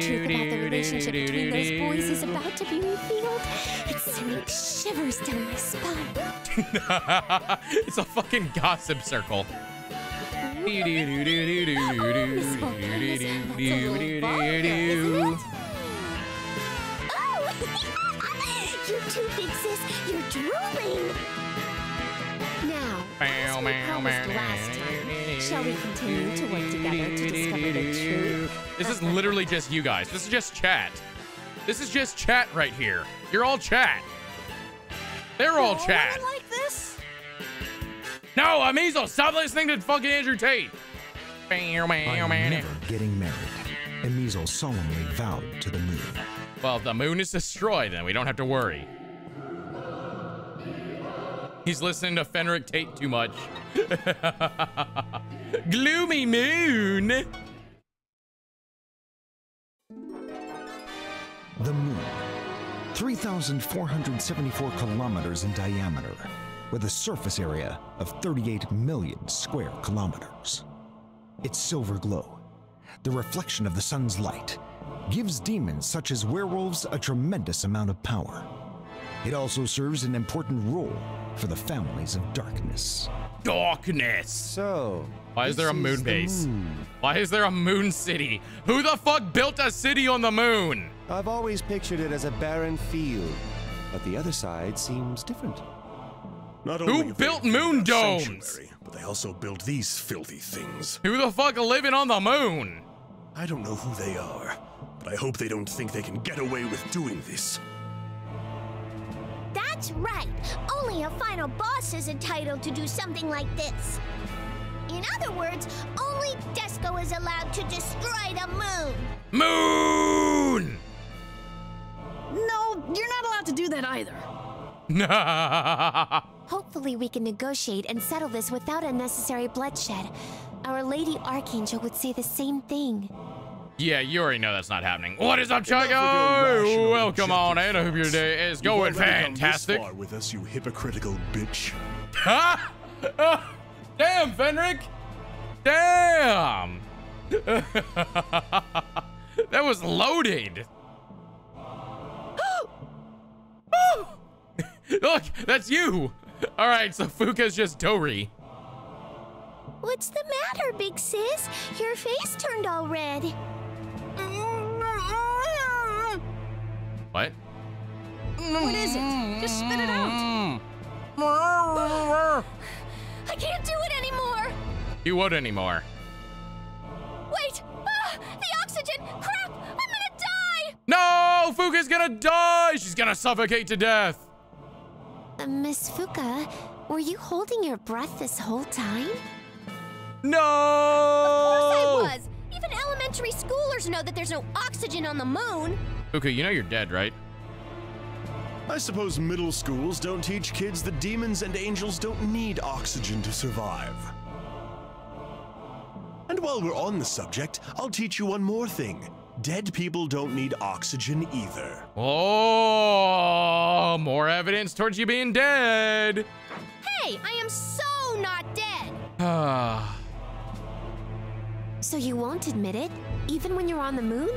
[SPEAKER 11] truth about the relationship between those boys is about to be revealed. It's sending shivers down my spine.
[SPEAKER 1] it's a fucking gossip circle.
[SPEAKER 11] Oh, Miss Vulcanus, that's a little vulgar, isn't it? Oh! You too, Big Sis. You're drooling.
[SPEAKER 2] Now, as we promised last time, shall we continue to work together to discover the truth?
[SPEAKER 1] This is literally just you guys. This is just chat. This is just chat right here. You're all chat. They're all chat.
[SPEAKER 4] like this?
[SPEAKER 1] No, Emizel, stop listening to fucking Andrew Tate.
[SPEAKER 7] I'm never getting married. And Measles solemnly vowed to the moon.
[SPEAKER 1] Well, the moon is destroyed, then we don't have to worry. He's listening to Fenrich Tate too much. Gloomy moon.
[SPEAKER 7] The moon. 3,474 kilometers in diameter, with a surface area of 38 million square kilometers. Its silver glow, the reflection of the sun's light, gives demons such as werewolves a tremendous amount of power. It also serves an important role for the families of darkness.
[SPEAKER 1] Darkness.
[SPEAKER 3] So,
[SPEAKER 1] Why is there a moon base?
[SPEAKER 3] moon.
[SPEAKER 1] Why is there a moon city? Who the fuck built a city on the moon?
[SPEAKER 3] I've always pictured it as a barren field, but the other side seems different.
[SPEAKER 6] Not
[SPEAKER 1] Who
[SPEAKER 6] only have
[SPEAKER 1] built moon domes?
[SPEAKER 6] But they also built these filthy things.
[SPEAKER 1] Who the fuck are living on the moon?
[SPEAKER 6] I don't know who they are, but I hope they don't think they can get away with doing this.
[SPEAKER 11] That's right. Only a final boss is entitled to do something like this. In other words, only Desco is allowed to destroy the moon.
[SPEAKER 1] Moon!
[SPEAKER 4] No, you're not allowed to do that either.
[SPEAKER 2] Hopefully, we can negotiate and settle this without unnecessary bloodshed. Our Lady Archangel would say the same thing.
[SPEAKER 1] Yeah, you already know that's not happening. What is up,
[SPEAKER 6] Enough
[SPEAKER 1] Chago? Welcome on in.
[SPEAKER 6] objective.
[SPEAKER 1] I hope your day is
[SPEAKER 6] You've
[SPEAKER 1] going
[SPEAKER 6] already come
[SPEAKER 1] fantastic.
[SPEAKER 6] This far with us, you hypocritical bitch.
[SPEAKER 1] Ha! Ah, Damn, Fenrich! Damn! that was loaded. Look, that's you. All right, so Fuka's just Dory.
[SPEAKER 11] What's the matter, big sis? Your face turned all red.
[SPEAKER 1] What?
[SPEAKER 4] What is it? Just spit it out.
[SPEAKER 11] I can't do it anymore.
[SPEAKER 1] You won't anymore.
[SPEAKER 11] Wait! Ah, the oxygen! Crap! I'm gonna die!
[SPEAKER 1] No, Fuka's gonna die. She's gonna suffocate to death.
[SPEAKER 2] Uh, Miss Fuka, were you holding your breath this whole time?
[SPEAKER 1] No.
[SPEAKER 11] Of course. I was. Even elementary schoolers know that there's no oxygen on the moon.
[SPEAKER 1] Fuka, you know you're dead, right?
[SPEAKER 6] I suppose middle schools don't teach kids that demons and angels don't need oxygen to survive. And while we're on the subject, I'll teach you one more thing. Dead people don't need oxygen either.
[SPEAKER 1] Oh, more evidence towards you being dead.
[SPEAKER 11] Hey, I am so not dead.
[SPEAKER 1] Ah.
[SPEAKER 2] So you won't admit it, even when you're on the moon?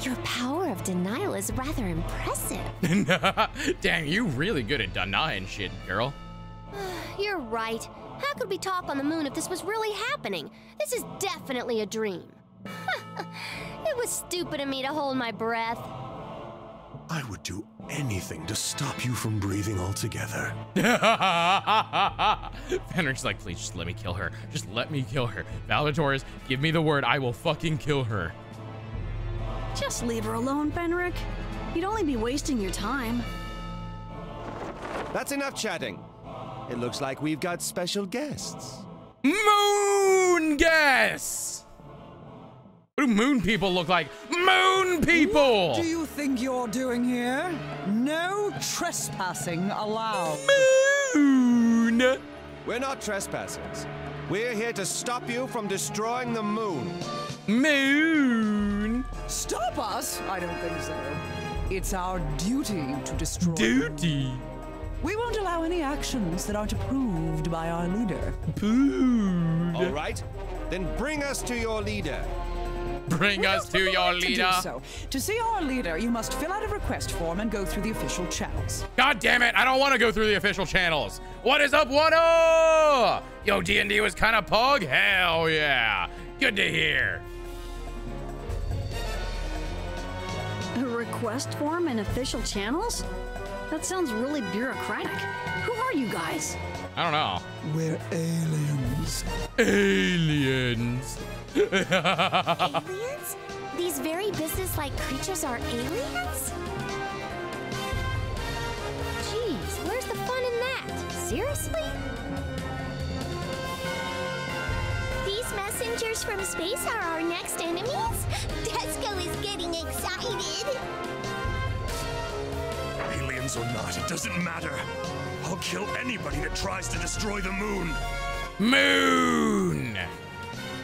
[SPEAKER 2] Your power of denial is rather impressive.
[SPEAKER 1] Damn, you really good at denying shit, girl.
[SPEAKER 11] You're right. How could we talk on the moon if this was really happening? This is definitely a dream. it was stupid of me to hold my breath.
[SPEAKER 6] I would do anything to stop you from breathing altogether.
[SPEAKER 1] Fenrich's like, please just let me kill her. Just let me kill her. Valvatorez, give me the word. I will fucking kill her.
[SPEAKER 4] Just leave her alone, Fenrich. You'd only be wasting your time.
[SPEAKER 3] That's enough chatting. It looks like we've got special guests.
[SPEAKER 1] Moon guess. What do moon people look like? Moon people!
[SPEAKER 13] What do you think you're doing here? No trespassing allowed.
[SPEAKER 1] Moon!
[SPEAKER 3] We're not trespassers. We're here to stop you from destroying the moon.
[SPEAKER 1] Moon!
[SPEAKER 13] Stop us? I don't think so. It's our duty to destroy.
[SPEAKER 1] Duty.
[SPEAKER 13] We won't allow any actions that aren't approved by our leader.
[SPEAKER 1] Food.
[SPEAKER 3] All right, then bring us to your leader.
[SPEAKER 1] Bring
[SPEAKER 13] We
[SPEAKER 1] us to your
[SPEAKER 13] right to do
[SPEAKER 1] leader.
[SPEAKER 13] so. To see our leader, you must fill out a request form and go through the official channels.
[SPEAKER 1] God damn it! I don't want to go through the official channels. What is up, Wano? Yo, D&D was kind of pug. Hell yeah! Good to hear.
[SPEAKER 4] A request form and official channels? That sounds really bureaucratic. Who are you guys?
[SPEAKER 1] I don't know.
[SPEAKER 13] We're aliens.
[SPEAKER 1] Aliens.
[SPEAKER 11] Aliens?
[SPEAKER 2] these very businesslike creatures are aliens? Jeez, where's the fun in that? Seriously?
[SPEAKER 11] These messengers from space are our next enemies? Desco is getting excited.
[SPEAKER 6] Aliens or not, it doesn't matter. I'll kill anybody that tries to destroy the moon.
[SPEAKER 1] Moon!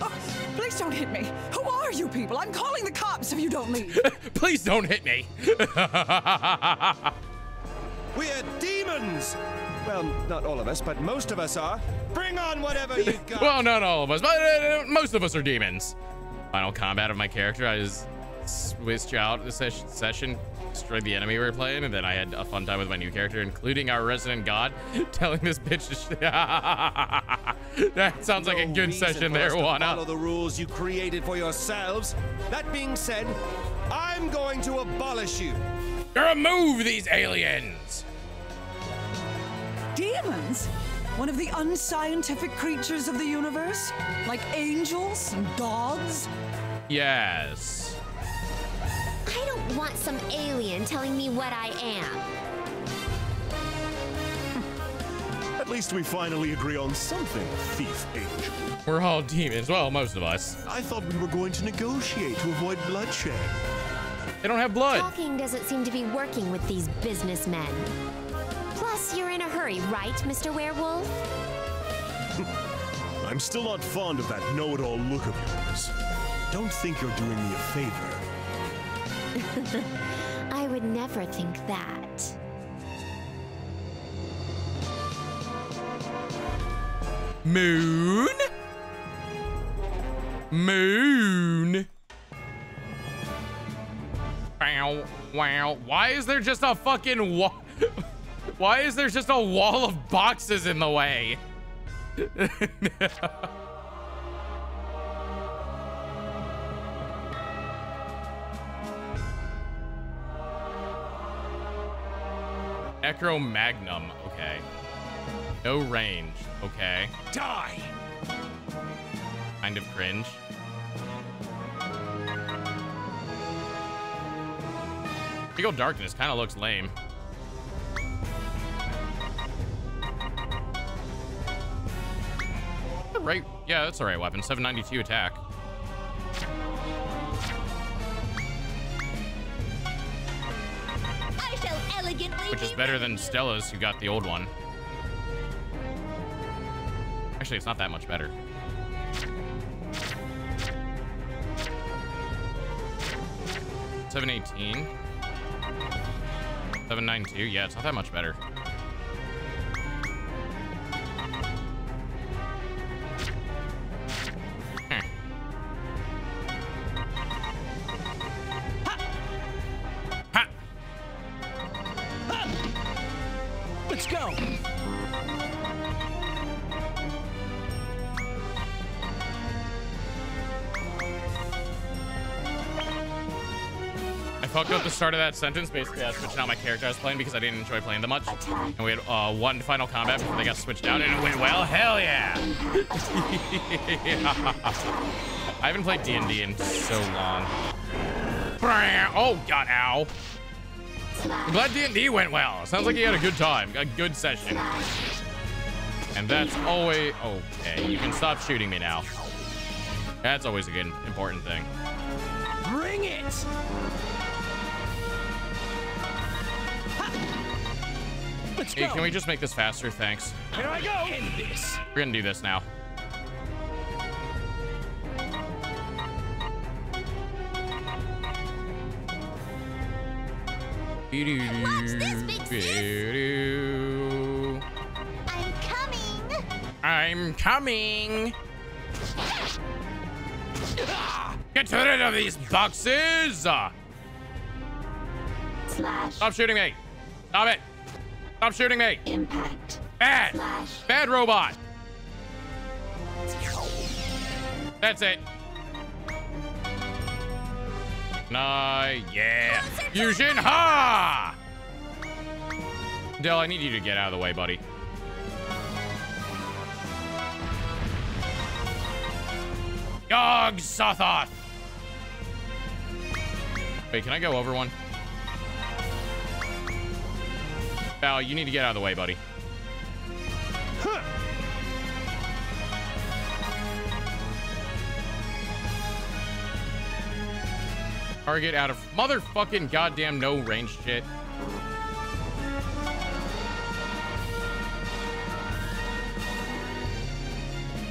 [SPEAKER 13] Oh, please don't hit me. Who are you people? I'm calling the cops if you don't leave.
[SPEAKER 1] Please don't hit me.
[SPEAKER 3] We're demons! Well, not all of us, but most of us are. Bring on whatever you got.
[SPEAKER 1] well, not all of us, but uh, most of us are demons. Final combat of my character, I just switched out the ses session, destroyed the enemy we were playing, and then I had a fun time with my new character, including our resident god, telling this bitch to. Sh- that sounds like a good session there,
[SPEAKER 3] us
[SPEAKER 1] Juana.
[SPEAKER 3] Follow the rules you created for yourselves. That being said, I'm going to abolish you.
[SPEAKER 1] Remove these aliens.
[SPEAKER 13] Demons? One of the unscientific creatures of the universe? Like angels and gods?
[SPEAKER 1] Yes.
[SPEAKER 2] I don't want some alien telling me what I am.
[SPEAKER 6] At least we finally agree on something, Thief Angel.
[SPEAKER 1] We're all demons. Well, most of us.
[SPEAKER 6] I thought we were going to negotiate to avoid bloodshed.
[SPEAKER 1] They don't have blood.
[SPEAKER 2] Talking doesn't seem to be working with these businessmen. Plus, you're in a hurry, right, Mr. Werewolf?
[SPEAKER 6] I'm still not fond of that know-it-all look of yours. Don't think you're doing me a favor.
[SPEAKER 2] I would never think that.
[SPEAKER 1] Moon? Moon? Wow, wow. Why is there just a fucking wall? Why is there just a wall of boxes in the way? Necro Magnum, okay. No range, okay.
[SPEAKER 3] Die!
[SPEAKER 1] Kind of cringe. Eagle Darkness kind of looks lame. Right, yeah, that's the right weapon. 792 attack. Which is better than Stella's, who got the old one. Actually, it's not that much better. Seven eighteen. Seven nine two. Yeah, it's not that much better. Fucked up the start of that sentence. Basically, I was switching out my character I was playing because I didn't enjoy playing them much. And we had uh, one final combat before they got switched out, and it went well. Hell yeah! I haven't played D&D in so long. Oh, God, ow. I'm glad D&D went well. Sounds like you had a good time, a good session. And that's always... Okay, you can stop shooting me now. That's always a good, important thing.
[SPEAKER 5] Bring it! Let's
[SPEAKER 1] Hey,
[SPEAKER 5] go.
[SPEAKER 1] can we just make this faster? Thanks.
[SPEAKER 5] Here I go. End this.
[SPEAKER 1] We're gonna do this now.
[SPEAKER 11] Watch this, big sis. I'm coming.
[SPEAKER 1] I'm coming. Get rid of these boxes.
[SPEAKER 11] Slash.
[SPEAKER 1] Stop shooting me. Stop it. Stop shooting me.
[SPEAKER 11] Impact.
[SPEAKER 1] Bad.
[SPEAKER 11] Slash.
[SPEAKER 1] Bad robot. That's it. Nah, yeah. Fusion, ha! Dell, I need you to get out of the way, buddy. Yog Sothoth. Wait, can I go over one? Val, you need to get out of the way, buddy.
[SPEAKER 3] Huh.
[SPEAKER 1] Target out of motherfucking goddamn no range shit.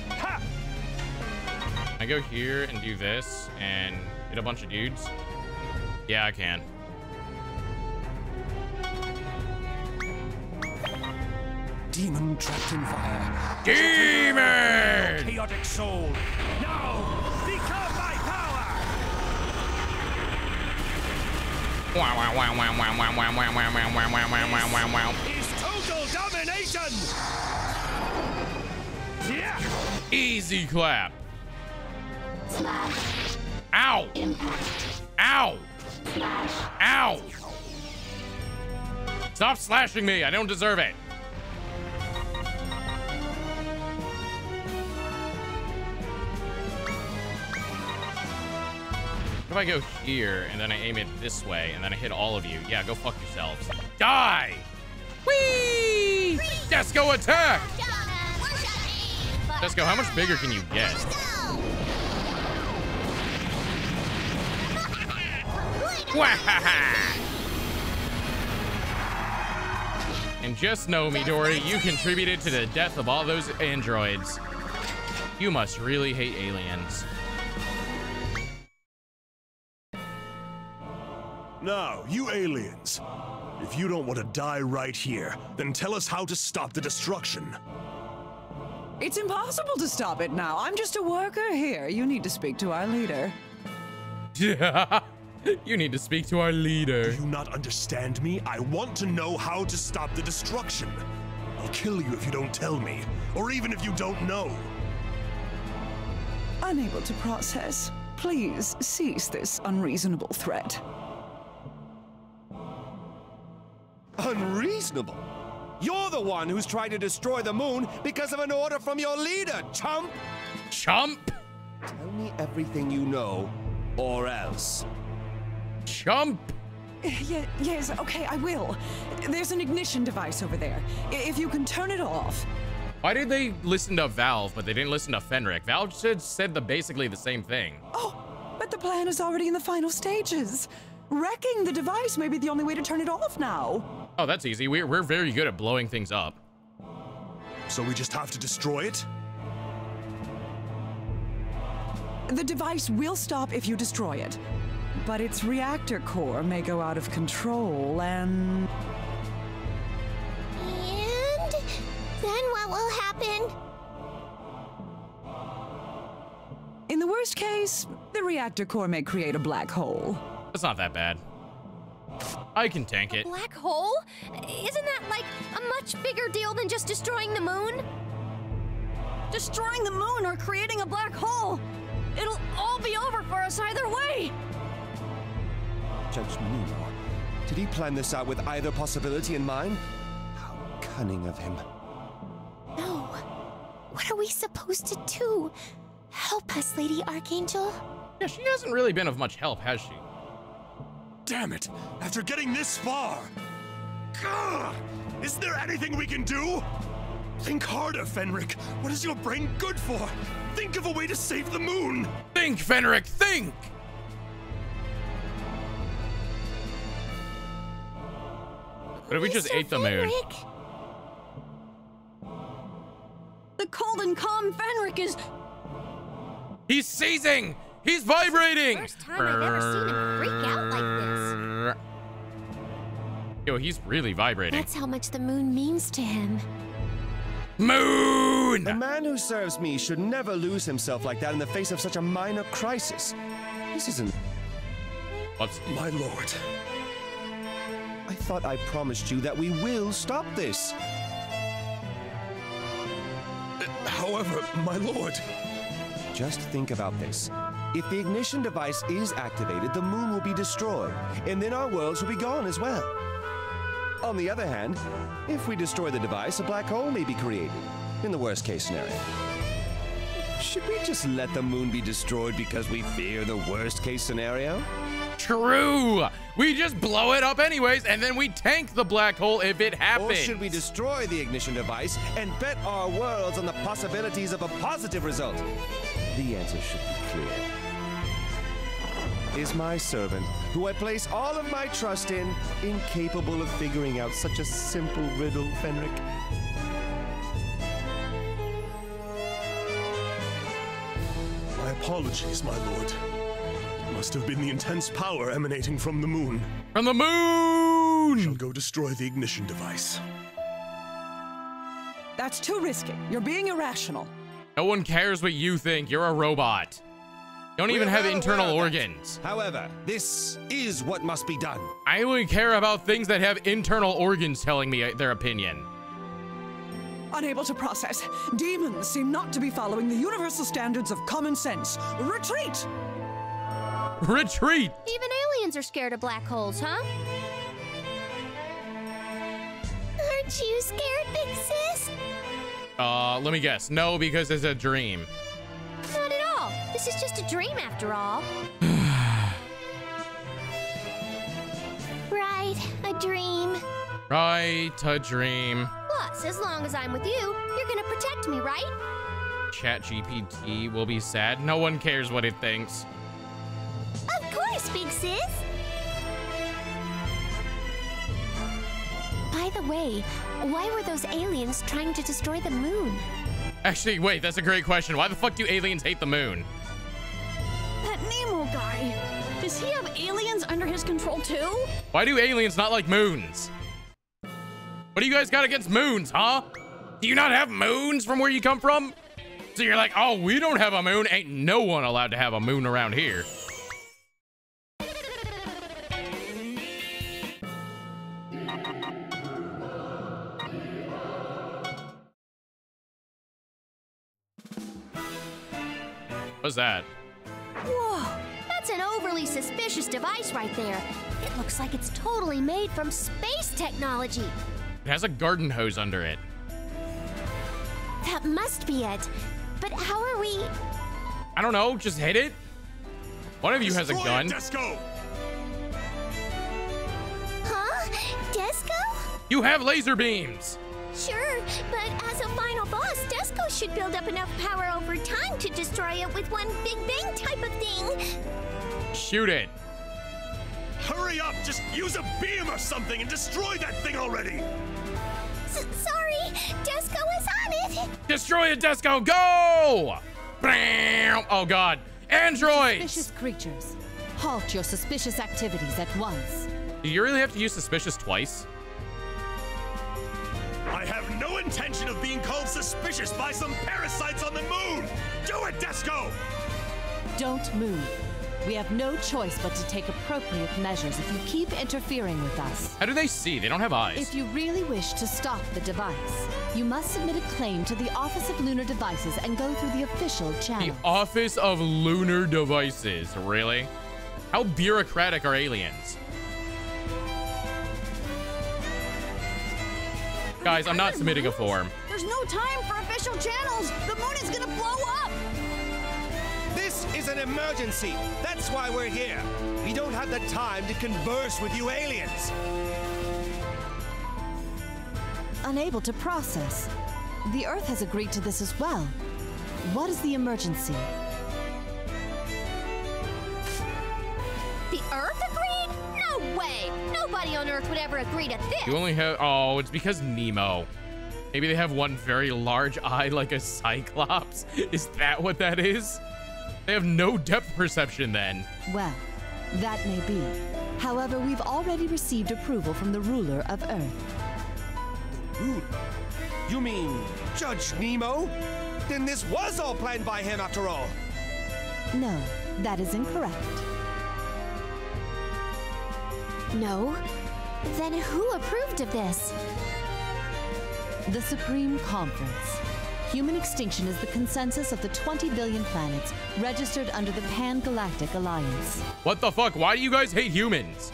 [SPEAKER 3] Ha!
[SPEAKER 1] I go here and do this and hit a bunch of dudes. Yeah, I can.
[SPEAKER 3] Demon trapped in fire.
[SPEAKER 1] Demon!
[SPEAKER 3] Chaotic soul. Now, become my power!
[SPEAKER 1] Wow, wow, wow, wow, wow, wow, wow, wow, wow, wow, wow, wow, wow, wow, wow, wow.
[SPEAKER 3] Is total domination! Yeah!
[SPEAKER 1] Easy clap. Ow! Impact. Ow! Ow! Stop slashing me. I don't deserve it. If I go here and then I aim it this way and then I hit all of you? Yeah, go fuck yourselves. Die! Whee! Desco attack! Desco, how much bigger can you get? And just know, Midori, you contributed to the death of all those androids. You must really hate aliens.
[SPEAKER 6] Now, you aliens. If you don't want to die right here, then tell us how to stop the destruction.
[SPEAKER 13] It's impossible to stop it now. I'm just a worker here. You need to speak to our leader.
[SPEAKER 1] Yeah. you need to speak to our leader.
[SPEAKER 6] Do you not understand me? I want to know how to stop the destruction. I'll kill you if you don't tell me, or even if you don't know.
[SPEAKER 13] Unable to process. Please cease this unreasonable threat.
[SPEAKER 3] Unreasonable. You're the one who's trying to destroy the moon because of an order from your leader, chump!
[SPEAKER 1] Chump?
[SPEAKER 3] Tell me everything you know, or else.
[SPEAKER 1] Chump?
[SPEAKER 13] Yeah, yes, okay, I will. There's an ignition device over there. If you can turn it off.
[SPEAKER 1] Why did they listen to Valve, but they didn't listen to Fenrich? Valve said, said the basically the same thing.
[SPEAKER 13] Oh, but the plan is already in the final stages. Wrecking the device may be the only way to turn it off now.
[SPEAKER 1] Oh, that's easy. We're, we're very good at blowing things up.
[SPEAKER 6] So we just have to destroy it?
[SPEAKER 13] The device will stop if you destroy it, but its reactor core may go out of control and.
[SPEAKER 11] And then what will happen?
[SPEAKER 13] In the worst case, the reactor core may create a black hole.
[SPEAKER 1] It's not that bad. I can tank it.
[SPEAKER 9] Black hole? Isn't that like a much bigger deal than just destroying the moon?
[SPEAKER 4] Destroying the moon or creating a black hole. It'll all be over for us either way.
[SPEAKER 3] Judge Nemo, did he plan this out with either possibility in mind? How cunning of him.
[SPEAKER 2] No. What are we supposed to do? Help us, Lady Archangel.
[SPEAKER 1] Yeah, she hasn't really been of much help, has she?
[SPEAKER 6] Damn it! After getting this far! Gah! Is there anything we can do? Think harder, Fenrich. What is your brain good for? Think of a way to save the moon!
[SPEAKER 1] Think, Fenrich, think! What if we just
[SPEAKER 2] Mr.
[SPEAKER 1] ate the moon?
[SPEAKER 2] Fenrich?
[SPEAKER 4] The cold and calm Fenrich is.
[SPEAKER 1] He's seizing! He's vibrating!
[SPEAKER 9] First time I've ever seen him freak out like this.
[SPEAKER 1] Yo, he's really vibrating.
[SPEAKER 2] That's how much the moon means to him.
[SPEAKER 1] Moon!
[SPEAKER 3] A man who serves me should never lose himself like that in the face of such a minor crisis. This isn't.
[SPEAKER 1] What's
[SPEAKER 6] My lord.
[SPEAKER 3] I thought I promised you that we will stop this.
[SPEAKER 6] However, my lord.
[SPEAKER 3] Just think about this. If the ignition device is activated, the moon will be destroyed, and then our worlds will be gone as well. On the other hand, if we destroy the device, a black hole may be created, in the worst case scenario. Should we just let the moon be destroyed because we fear the worst case scenario?
[SPEAKER 1] True. We just blow it up anyways, and then we tank the black hole if it happens.
[SPEAKER 3] Or should we destroy the ignition device and bet our worlds on the possibilities of a positive result? The answer should be clear. Is my servant, who I place all of my trust in, incapable of figuring out such a simple riddle, Fenrich?
[SPEAKER 6] My apologies, my lord. It must have been the intense power emanating from the moon.
[SPEAKER 1] From the moon!
[SPEAKER 6] Shall go destroy the ignition device.
[SPEAKER 13] That's too risky. You're being irrational.
[SPEAKER 1] No one cares what you think. You're a robot. You don't even
[SPEAKER 3] We're
[SPEAKER 1] have internal
[SPEAKER 3] aware of that.
[SPEAKER 1] organs.
[SPEAKER 3] However, this is what must be done.
[SPEAKER 1] I only care about things that have internal organs telling me uh, their opinion.
[SPEAKER 13] Unable to process. Demons seem not to be following the universal standards of common sense. Retreat!
[SPEAKER 1] Retreat!
[SPEAKER 9] Even aliens are scared of black holes, huh?
[SPEAKER 11] Aren't you scared, Big Sis?
[SPEAKER 1] Uh, let me guess. No, because it's a dream.
[SPEAKER 9] Not at all. This is just a dream after all.
[SPEAKER 11] Right, a dream.
[SPEAKER 1] Right, a dream.
[SPEAKER 9] Plus, as long as I'm with you, you're gonna protect me, right?
[SPEAKER 1] Chat GPT will be sad. No one cares what it thinks.
[SPEAKER 11] Of course, Big Sis. By the way, why were those aliens trying to destroy the moon?
[SPEAKER 1] Actually, wait, that's a great question. Why the fuck do aliens hate the moon?
[SPEAKER 4] That Nemo guy. Does he have aliens under his control too?
[SPEAKER 1] Why do aliens not like moons? What do you guys got against moons, huh? Do you not have moons from where you come from? So you're like, oh, we don't have a moon. Ain't no one allowed to have a moon around here. What's that?
[SPEAKER 9] Whoa, that's an overly suspicious device right there. It looks like it's totally made from space technology.
[SPEAKER 1] It has a garden hose under it.
[SPEAKER 11] That must be it. But how are we?
[SPEAKER 1] I don't know, just hit it. One of you has a
[SPEAKER 6] Destroy
[SPEAKER 1] gun.
[SPEAKER 6] it, Desco!
[SPEAKER 11] Huh? Desco?
[SPEAKER 1] You have laser beams.
[SPEAKER 11] Sure, but as a final boss, Desco should build up enough power over time to destroy it with one Big Bang type of thing.
[SPEAKER 1] Shoot it.
[SPEAKER 6] Hurry up! Just use a beam or something and destroy that thing already!
[SPEAKER 11] S- sorry, Desco is on it.
[SPEAKER 1] Destroy it, Desco. Go! Bam! Oh, God. Androids!
[SPEAKER 14] Suspicious creatures. Halt your suspicious activities at once.
[SPEAKER 1] Do you really have to use suspicious twice?
[SPEAKER 6] I have no intention of being called suspicious by some parasites on the moon! Do it, Desco!
[SPEAKER 14] Don't move. We have no choice but to take appropriate measures if you keep interfering with us.
[SPEAKER 1] How do they see? They don't have eyes.
[SPEAKER 14] If you really wish to stop the device, you must submit a claim to the Office of Lunar Devices and go through the official channel. The.
[SPEAKER 1] Office of Lunar Devices. Really? How bureaucratic are aliens? Guys, I'm not submitting a form.
[SPEAKER 4] There's no time for official channels. The moon is gonna blow up.
[SPEAKER 3] This is an emergency. That's why we're here. We don't have the time to converse with you aliens.
[SPEAKER 14] Unable to process. The Earth has agreed to this as well. What is the emergency?
[SPEAKER 9] The Earth agreed? No way! Nobody on Earth would ever agree to this.
[SPEAKER 1] You only have. Oh, it's because Nemo. Maybe they have one very large eye like a cyclops. Is that what that is? They have no depth perception then.
[SPEAKER 14] Well, that may be. However, we've already received approval from the ruler of Earth.
[SPEAKER 3] Ruler? You mean Judge Nemo? Then this was all planned by him after all.
[SPEAKER 14] No, that is incorrect.
[SPEAKER 11] No? Then who approved of this?
[SPEAKER 14] The Supreme Conference. Human extinction is the consensus of the 20 billion planets registered under the Pan Galactic Alliance.
[SPEAKER 1] What the fuck? Why do you guys hate humans?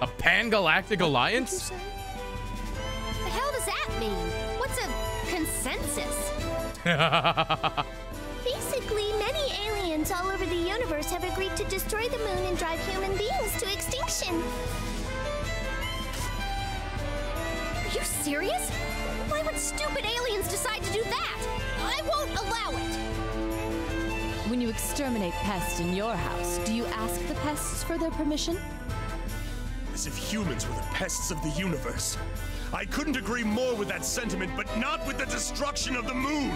[SPEAKER 1] A pan galactic alliance?
[SPEAKER 9] The hell does that mean? What's a consensus?
[SPEAKER 11] Basically, many aliens all over the universe have agreed to destroy the moon and drive human beings to extinction.
[SPEAKER 12] Are you serious? Why would stupid aliens decide to do that? I won't allow it!
[SPEAKER 14] When you exterminate pests in your house, do you ask the pests for their permission?
[SPEAKER 6] As if humans were the pests of the universe. I couldn't agree more with that sentiment, but not with the destruction of the moon.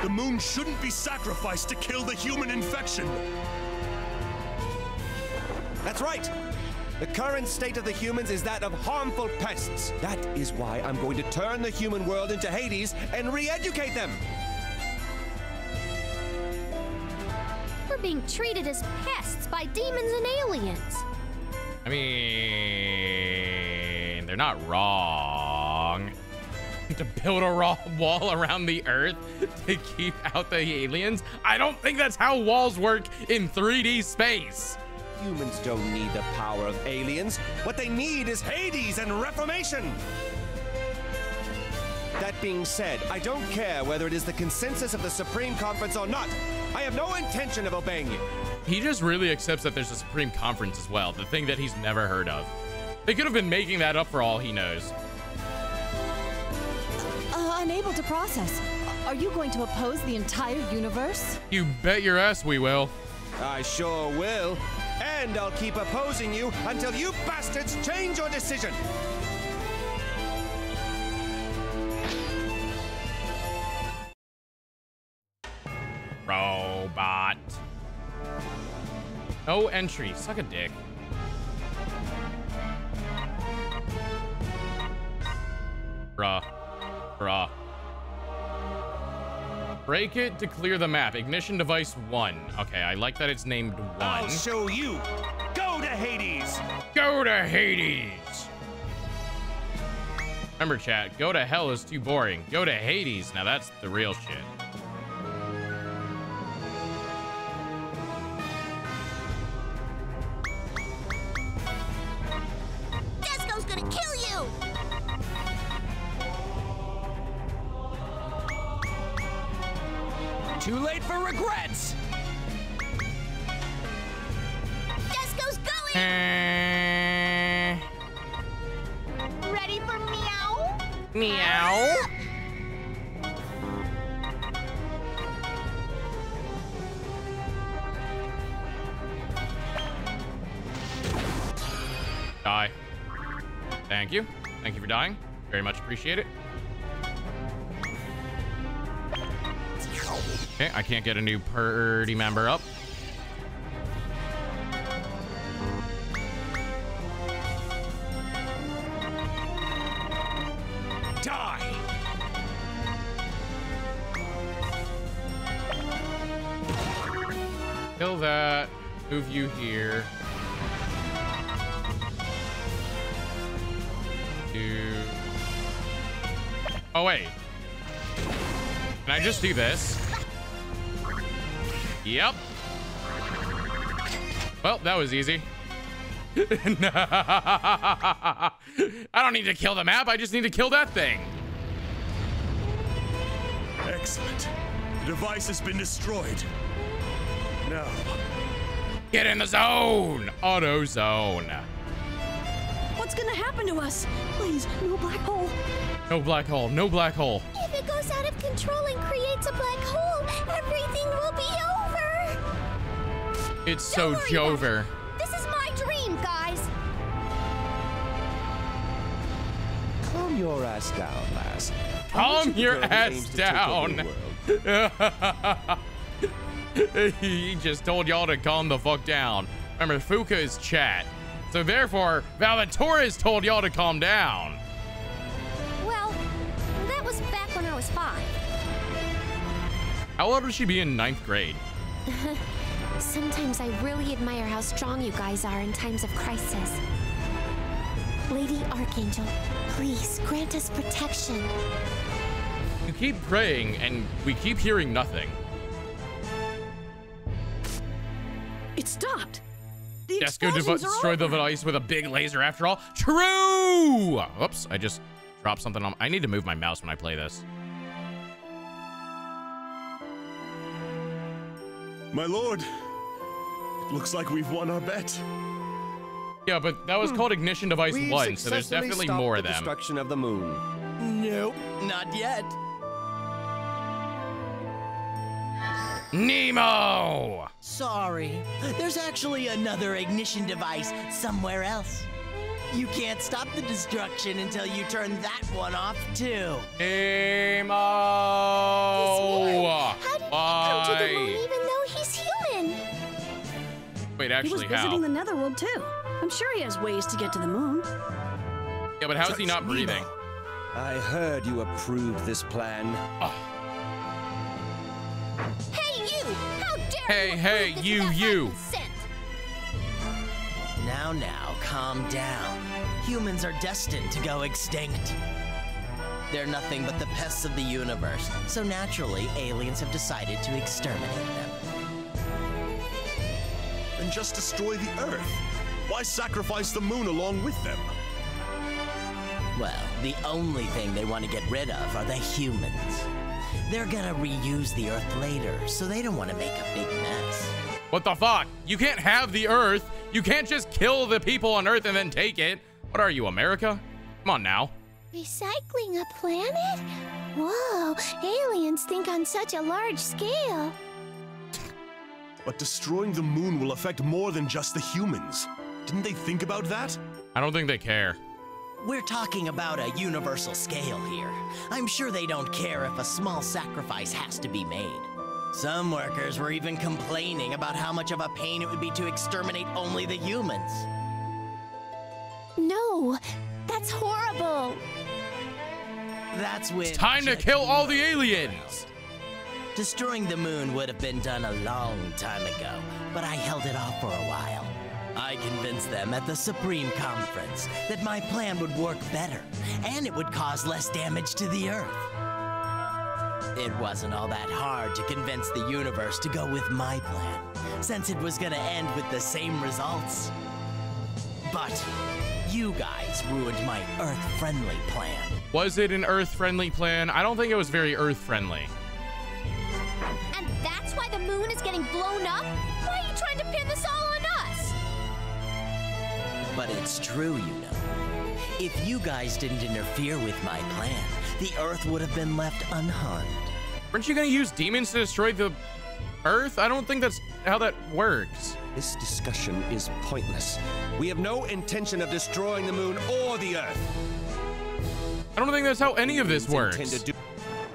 [SPEAKER 6] The moon shouldn't be sacrificed to kill the human infection.
[SPEAKER 3] That's right. The current state of the humans is that of harmful pests. That is why I'm going to turn the human world into Hades and re-educate them.
[SPEAKER 12] We're being treated as pests by demons and aliens.
[SPEAKER 1] I mean, they're not wrong. to build a raw wall around the Earth to keep out the aliens? I don't think that's how walls work in 3D space.
[SPEAKER 3] Humans don't need the power of aliens. What they need is Hades and Reformation. That being said, I don't care whether it is the consensus of the Supreme Conference or not. I have no intention of obeying you.
[SPEAKER 1] He just really accepts that there's a Supreme Conference as well, the thing that he's never heard of. They could have been making that up for all he knows.
[SPEAKER 14] Uh, unable to process. Are you going to oppose the entire universe?
[SPEAKER 1] You bet your ass we will.
[SPEAKER 3] I sure will. And I'll keep opposing you until you bastards change your decision.
[SPEAKER 1] Robot. No entry. Suck a dick. Bruh. Bruh. Break it to clear the map. Ignition device one. Okay, I like that it's named one.
[SPEAKER 3] I'll show you. Go to Hades.
[SPEAKER 1] Go to Hades. Remember, chat, go to hell is too boring. Go to Hades. Now that's the real shit. Appreciate it. Okay, I can't get a new purdy member up.
[SPEAKER 3] Die.
[SPEAKER 1] Kill that. Move you here. Just do this? Yep. Well, that was easy. I don't need to kill the map. I just need to kill that thing.
[SPEAKER 6] Excellent. The device has been destroyed. Now,
[SPEAKER 1] Get in the zone. Auto zone.
[SPEAKER 4] What's gonna happen to us? Please, no black hole.
[SPEAKER 1] No black hole. No black hole.
[SPEAKER 11] If it goes out of control and creates a black hole, everything will be over!
[SPEAKER 1] It's so
[SPEAKER 11] worry
[SPEAKER 1] Jover.
[SPEAKER 11] This is my dream, guys!
[SPEAKER 3] Calm your ass down, lass.
[SPEAKER 1] Calm
[SPEAKER 3] want you to
[SPEAKER 1] your ass
[SPEAKER 3] aims to take over the
[SPEAKER 1] down. he just told y'all to calm the fuck down. Remember, Fuka is chat. So therefore, Valvatorez told y'all to calm down.
[SPEAKER 12] Was five.
[SPEAKER 1] How old would she be in ninth grade?
[SPEAKER 2] Sometimes I really admire how strong you guys are in times of crisis. Lady Archangel, please grant us protection.
[SPEAKER 1] You keep praying, and we keep hearing nothing.
[SPEAKER 4] It stopped. The
[SPEAKER 1] Desco dev- destroyed the device with a big laser after all. True! Oops, I just dropped something on. I need to move my mouse when I play this.
[SPEAKER 6] My lord, it looks like we've won our bet.
[SPEAKER 1] Yeah, but that was hmm. called ignition device
[SPEAKER 3] We've
[SPEAKER 1] one, so there's definitely
[SPEAKER 3] stopped
[SPEAKER 1] more
[SPEAKER 3] the
[SPEAKER 1] of them.
[SPEAKER 3] destruction of the moon.
[SPEAKER 10] Nope, not yet.
[SPEAKER 1] Nemo!
[SPEAKER 10] Sorry. There's actually another ignition device somewhere else. You can't stop the destruction until you turn that one off, too.
[SPEAKER 1] Nemo!
[SPEAKER 11] How did he come to the moon even though he's human?
[SPEAKER 1] Wait, actually, how?
[SPEAKER 4] he
[SPEAKER 1] actually,
[SPEAKER 4] was
[SPEAKER 1] how?
[SPEAKER 4] visiting the Netherworld too. I'm sure he has ways to get to the moon.
[SPEAKER 1] Yeah, but how's he not
[SPEAKER 3] Nemo.
[SPEAKER 1] breathing?
[SPEAKER 3] I heard you approved this plan.
[SPEAKER 11] Hey, you! How dare
[SPEAKER 1] Hey,
[SPEAKER 11] you
[SPEAKER 1] hey,
[SPEAKER 11] approve this
[SPEAKER 1] you, you.
[SPEAKER 11] consent?
[SPEAKER 10] Now, now, calm down. Humans are destined to go extinct. They're nothing but the pests of the universe, so naturally, aliens have decided to exterminate them.
[SPEAKER 6] Then just destroy the Earth. Why sacrifice the moon along with them?
[SPEAKER 10] Well, the only thing they want to get rid of are the humans. They're gonna reuse the Earth later, so they don't want to make a big mess.
[SPEAKER 1] What the fuck? You can't have the Earth. You can't just kill the people on Earth and then take it. What are you, America? Come on now.
[SPEAKER 11] Recycling a planet? Whoa, aliens think on such a large scale.
[SPEAKER 6] But destroying the moon will affect more than just the humans. Didn't they think about that?
[SPEAKER 1] I don't think they care.
[SPEAKER 10] We're talking about a universal scale here. I'm sure they don't care if a small sacrifice has to be made. Some workers were even complaining about how much of a pain it would be to exterminate only the humans.
[SPEAKER 11] No, that's horrible.
[SPEAKER 10] That's when.
[SPEAKER 1] It's time to kill all the aliens.
[SPEAKER 10] Destroying the moon would have been done a long time ago, but I held it off for a while. I convinced them at the Supreme Conference that my plan would work better, and it would cause less damage to the Earth. It wasn't all that hard to convince the universe to go with my plan, since it was gonna end with the same results. But you guys ruined my Earth-friendly plan.
[SPEAKER 1] Was it an Earth-friendly plan? I don't think it was very Earth-friendly.
[SPEAKER 9] And that's why the moon is getting blown up? Why are you trying to pin this all on us?
[SPEAKER 10] But it's true, you know. If you guys didn't interfere with my plan, the Earth would have been left unharmed.
[SPEAKER 1] Weren't you gonna use demons to destroy the Earth? I don't think that's how that works.
[SPEAKER 3] This discussion is pointless. We have no intention of destroying the moon or the Earth.
[SPEAKER 1] I don't think that's how any of this works.
[SPEAKER 3] Intend to do-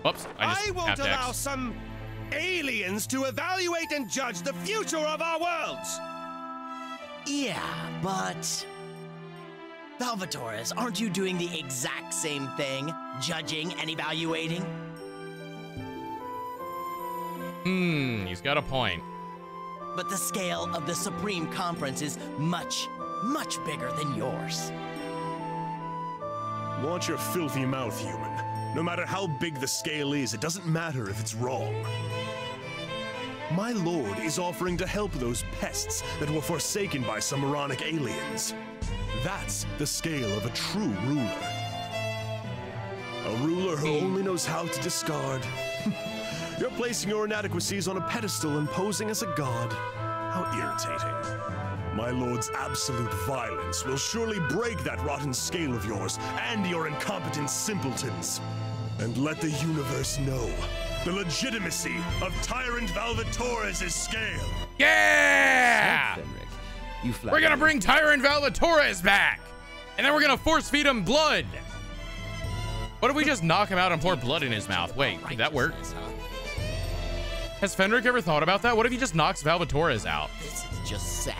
[SPEAKER 1] Oops, I just
[SPEAKER 3] I won't
[SPEAKER 1] tapped X.
[SPEAKER 3] allow some aliens to evaluate and judge the future of our worlds.
[SPEAKER 10] Yeah, but. Valvatorez, aren't you doing the exact same thing? Judging and evaluating?
[SPEAKER 1] Hmm, he's got a point.
[SPEAKER 10] But the scale of the Supreme Conference is much, much bigger than yours.
[SPEAKER 6] Watch your filthy mouth, human. No matter how big the scale is, it doesn't matter if it's wrong. My lord is offering to help those pests that were forsaken by some moronic aliens. That's the scale of a true ruler. A ruler who only knows how to discard. You're placing your inadequacies on a pedestal and posing as a god. How irritating. My lord's absolute violence will surely break that rotten scale of yours and your incompetent simpletons. And let the universe know the legitimacy of Tyrant Valvatorez' scale.
[SPEAKER 1] Yeah!
[SPEAKER 3] Fenrich, you
[SPEAKER 1] We're gonna bring Tyrant Valvatorez back! And then we're gonna force feed him blood! What if we just knock him out and pour blood in his mouth? Wait, did that work?
[SPEAKER 10] Righteousness, huh?
[SPEAKER 1] Has Fenrich ever thought about that? What if he just knocks Valvatorez out?
[SPEAKER 10] This is just sad.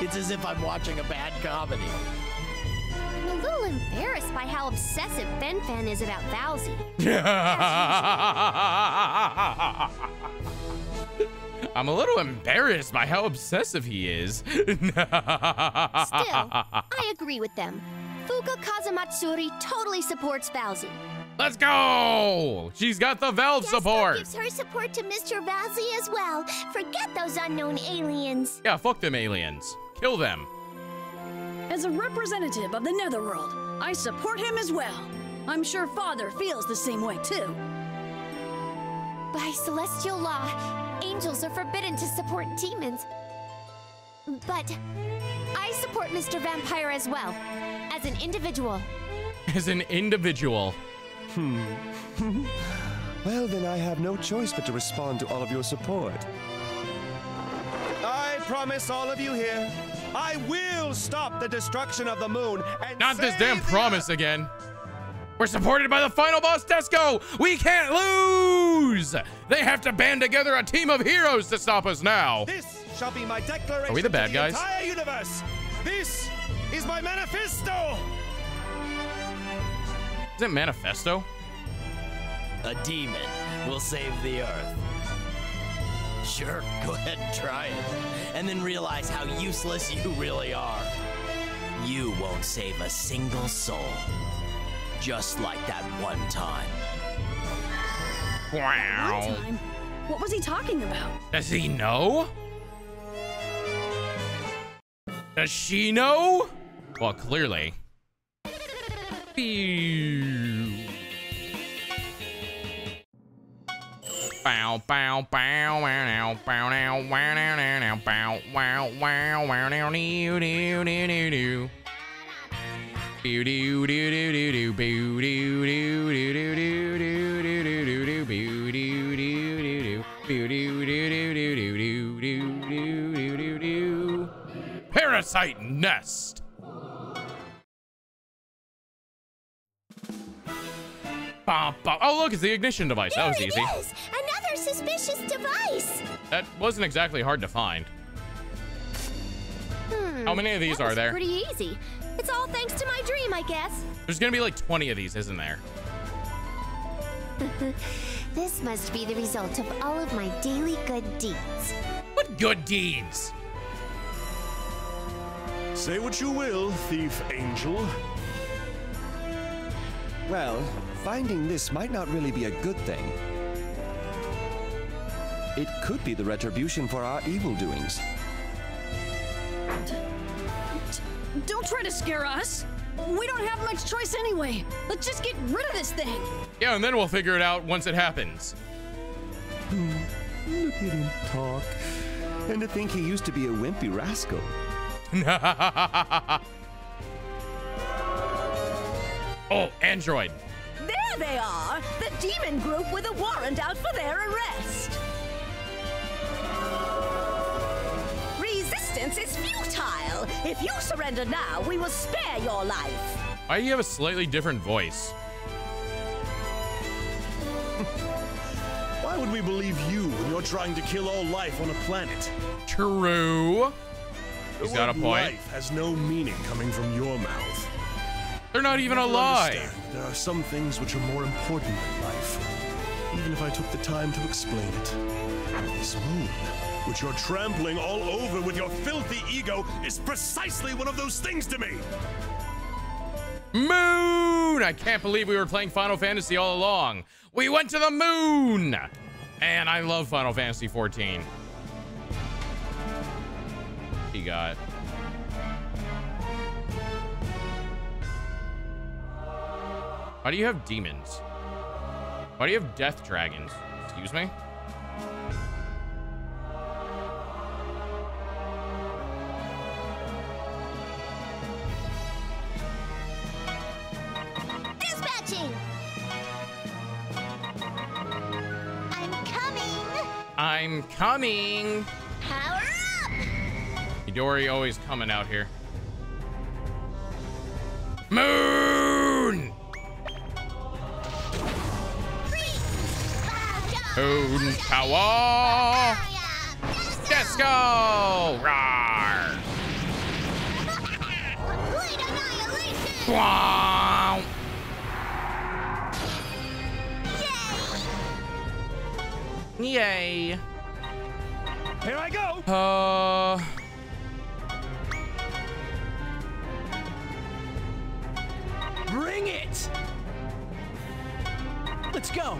[SPEAKER 10] It's as if I'm watching a bad comedy.
[SPEAKER 9] I'm a little embarrassed by how obsessive Ben Fan is about Valsy.
[SPEAKER 1] I'm a little embarrassed by how obsessive he is.
[SPEAKER 9] Still, I agree with them. Fuka Kazamatsuri totally supports Valsy.
[SPEAKER 1] Let's go! She's got the valve
[SPEAKER 11] Desco
[SPEAKER 1] support!
[SPEAKER 11] gives her support to Mr. Valsy as well. Forget those unknown aliens.
[SPEAKER 1] Yeah, fuck them aliens. Kill them.
[SPEAKER 4] As a representative of the Netherworld, I support him as well. I'm sure Father feels the same way too.
[SPEAKER 2] By celestial law, angels are forbidden to support demons. But I support Mr. Vampire as well, as an individual.
[SPEAKER 1] As an individual.
[SPEAKER 3] Hmm. well, then I have no choice but to respond to all of your support. I promise all of you here, I will stop the destruction of the moon and
[SPEAKER 1] Not this damn promise again. We're supported by the final boss, Desco. We can't lose. They have to band together a team of heroes to stop us now.
[SPEAKER 3] This shall be my declaration
[SPEAKER 1] Are we the bad
[SPEAKER 3] to
[SPEAKER 1] guys?
[SPEAKER 3] entire universe. This is my manifesto.
[SPEAKER 1] Is it Manifesto?
[SPEAKER 10] A demon will save the Earth. Sure, go ahead and try it. And then realize how useless you really are. You won't save a single soul. Just like that one time.
[SPEAKER 1] Wow.
[SPEAKER 4] One time? What was he talking about?
[SPEAKER 1] Does he know? Does she know? Well, clearly. Bow, bow, bow, wow, bow, now, wow, now, now, now, bow, wow, wow, wow, now, doo, doo, doo, doo, doo. Boo, doo, doo, doo, doo, doo, boo, doo, doo, doo, doo, doo, doo, doo, doo, doo, doo, boo, doo, doo, doo, doo, boo, doo, doo, doo, doo, doo, doo, doo, doo, doo, doo, doo. Parasite Nest. Bum, bum. Oh, look, it's the ignition device. That was
[SPEAKER 11] There
[SPEAKER 1] easy.
[SPEAKER 11] it is! Another suspicious device!
[SPEAKER 1] That wasn't exactly hard to find.
[SPEAKER 11] Hmm,
[SPEAKER 1] How many of these
[SPEAKER 11] that
[SPEAKER 1] are
[SPEAKER 11] was
[SPEAKER 1] there?
[SPEAKER 11] Pretty easy. It's all thanks to my dream, I guess.
[SPEAKER 1] There's gonna be like 20 of these, isn't there?
[SPEAKER 2] this must be the result of all of my daily good deeds.
[SPEAKER 1] What good deeds?
[SPEAKER 6] Say what you will, thief angel.
[SPEAKER 3] Well, finding this might not really be a good thing. It could be the retribution for our evil doings.
[SPEAKER 4] Don't try to scare us. We don't have much choice anyway. Let's just get rid of this thing.
[SPEAKER 1] Yeah, and then we'll figure it out once it happens.
[SPEAKER 3] Hmm, look at him talk. And to think he used to be a wimpy rascal.
[SPEAKER 1] oh, Android.
[SPEAKER 15] There they are! The demon group with a warrant out for their arrest! Resistance is futile! If you surrender now, we will spare your life!
[SPEAKER 1] Why do you have a slightly different voice?
[SPEAKER 6] Why would we believe you when you're trying to kill all life on a planet?
[SPEAKER 1] True.
[SPEAKER 6] The
[SPEAKER 1] He's got a point.
[SPEAKER 6] Life has no meaning coming from your mouth.
[SPEAKER 1] They're not even alive.
[SPEAKER 6] understand There are some things which are more important than life, even if I took the time to explain it. This moon, which you're trampling all over with your filthy ego, is precisely one of those things to me.
[SPEAKER 1] Moon! I can't believe we were playing Final Fantasy all along. We went to the moon! And I love Final Fantasy 14. He got. Why do you have demons? Why do you have death dragons? Excuse me?
[SPEAKER 11] Dispatching! I'm coming!
[SPEAKER 1] I'm coming!
[SPEAKER 11] Power up!
[SPEAKER 1] Midori always coming out here. Moon! Moon power! Let's go! Rawr! Wow! Yay!
[SPEAKER 3] Here I go!
[SPEAKER 1] Uh.
[SPEAKER 5] Bring it! Let's go.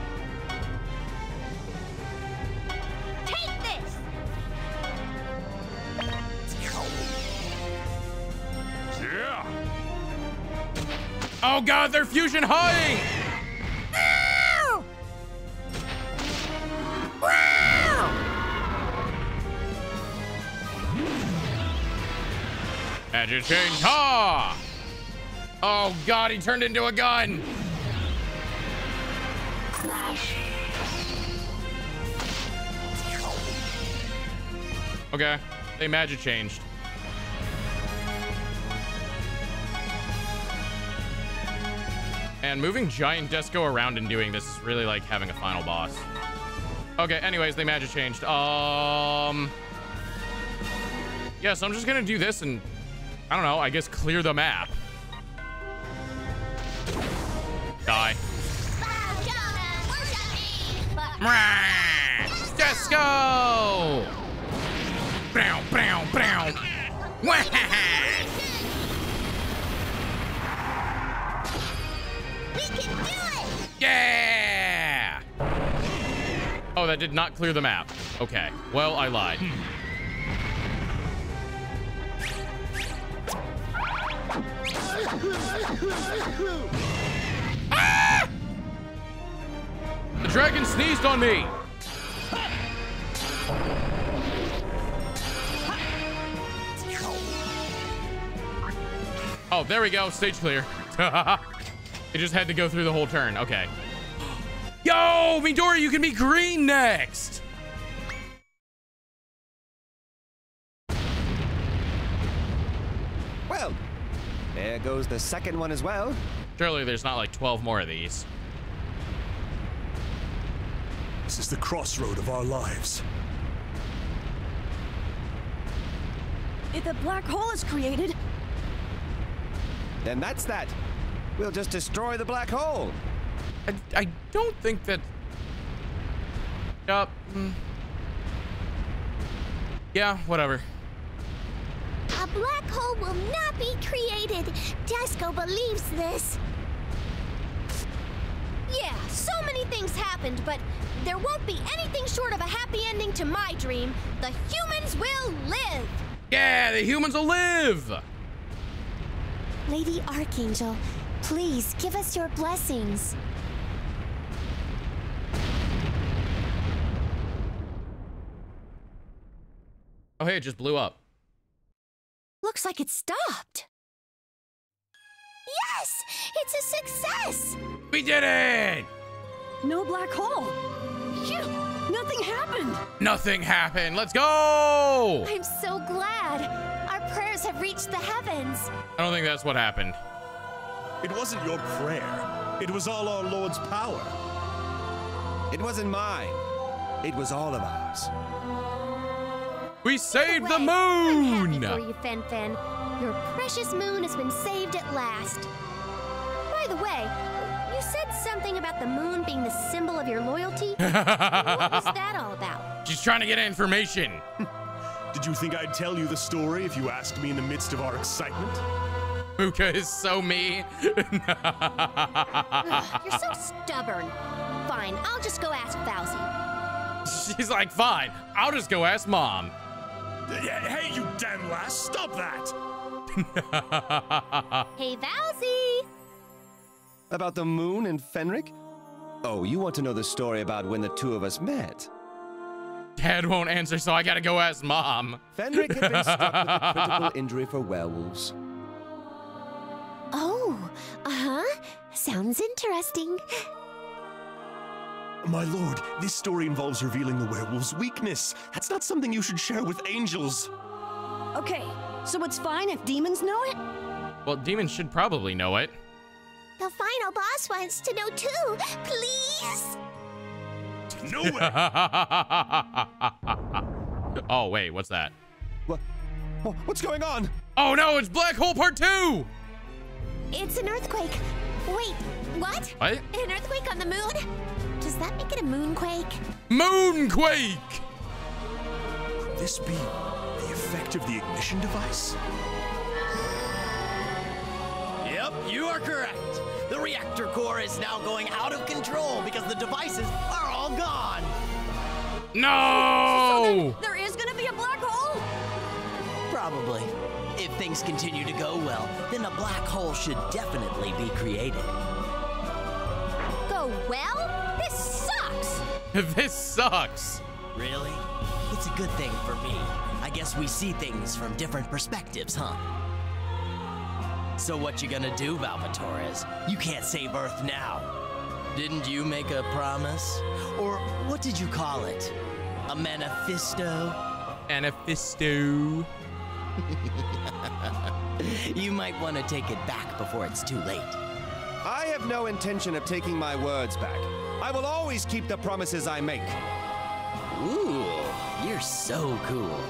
[SPEAKER 6] Yeah.
[SPEAKER 1] Oh god, they're fusion high. Wow. Wow. Oh god, he turned into a gun! Okay. They magic changed. And moving Giant Desco around and doing this is really like having a final boss. Okay, anyways, they magic changed. Um... Yeah, so I'm just gonna do this and, I don't know, I guess clear the map. Die. Desco! Brown, brown, brown. Yeah! Oh, that did not clear the map. Okay. Well, I lied. Ah! The dragon sneezed on me. Oh, there we go. Stage clear. it just had to go through the whole turn. Okay. Yo, Midori, you can be green next.
[SPEAKER 3] Well, there goes the second one as well.
[SPEAKER 1] Surely there's not like 12 more of these.
[SPEAKER 6] This is the crossroad of our lives.
[SPEAKER 4] If a black hole is created,
[SPEAKER 3] Then that's that. We'll just destroy the black hole.
[SPEAKER 1] I, I don't think that... Yup. mm. Yeah, whatever.
[SPEAKER 11] A black hole will not be created. Desco believes this.
[SPEAKER 9] Yeah, so many things happened, but there won't be anything short of a happy ending to my dream. The humans will live.
[SPEAKER 1] Yeah, the humans will live.
[SPEAKER 2] Lady Archangel, please give us your blessings.
[SPEAKER 1] Oh, hey, it just blew up.
[SPEAKER 9] Looks like it stopped.
[SPEAKER 11] Yes! It's a success!
[SPEAKER 1] We did it!
[SPEAKER 4] no black hole. Phew, nothing happened.
[SPEAKER 1] Nothing happened. Let's go!
[SPEAKER 2] I'm so glad. Our prayers have reached the heavens.
[SPEAKER 1] I don't think that's what happened.
[SPEAKER 6] It wasn't your prayer. It was all our Lord's power.
[SPEAKER 3] It wasn't mine. It was all of ours.
[SPEAKER 1] We saved the moon.
[SPEAKER 11] I'm happy
[SPEAKER 1] moon!
[SPEAKER 11] for you, Fen Fen. Your precious moon has been saved at last. By the way, you said something about the moon being the symbol of your loyalty. what was that all about?
[SPEAKER 1] She's trying to get information.
[SPEAKER 6] Did you think I'd tell you the story if you asked me in the midst of our excitement?
[SPEAKER 1] Fuka is so me.
[SPEAKER 11] Ugh, you're so stubborn. Fine, I'll just go ask Fauzi.
[SPEAKER 1] She's like, fine, I'll just go ask mom.
[SPEAKER 6] Hey, you damn lass, stop that!
[SPEAKER 11] Hey, Fauzi!
[SPEAKER 3] About the moon and Fenrich? Oh, you want to know the story about when the two of us met?
[SPEAKER 1] Dad won't answer, so I gotta go ask mom.
[SPEAKER 3] Fenrich had been struck with a critical injury for werewolves.
[SPEAKER 2] Oh, uh huh. Sounds interesting.
[SPEAKER 6] My lord, this story involves revealing the werewolf's weakness. That's not something you should share with angels.
[SPEAKER 4] Okay, so it's fine if demons know it?
[SPEAKER 1] Well, demons should probably know it.
[SPEAKER 11] The final boss wants to know too. Please?
[SPEAKER 6] No way!
[SPEAKER 1] oh, wait, what's that?
[SPEAKER 3] What? What's going on?
[SPEAKER 1] Oh no, it's Black Hole Part 2!
[SPEAKER 2] It's an earthquake. Wait, what?
[SPEAKER 1] What?
[SPEAKER 2] An earthquake on the moon? Does that make it a moonquake?
[SPEAKER 1] Moonquake!
[SPEAKER 6] Could this be the effect of the ignition device?
[SPEAKER 10] Yep, you are correct. The reactor core is now going out of control because the devices are all gone.
[SPEAKER 1] No!
[SPEAKER 4] There is gonna be a black hole?
[SPEAKER 10] Probably. If things continue to go well, then a black hole should definitely be created.
[SPEAKER 11] Go well? This sucks!
[SPEAKER 1] this sucks.
[SPEAKER 10] Really? It's a good thing for me. I guess we see things from different perspectives, huh? So what you gonna do, Valvatorez? You can't save Earth now. Didn't you make a promise? Or what did you call it? A manifesto?
[SPEAKER 1] Manifesto.
[SPEAKER 10] you might want to take it back before it's too late.
[SPEAKER 3] I have no intention of taking my words back. I will always keep the promises I make.
[SPEAKER 10] Ooh, you're so cool.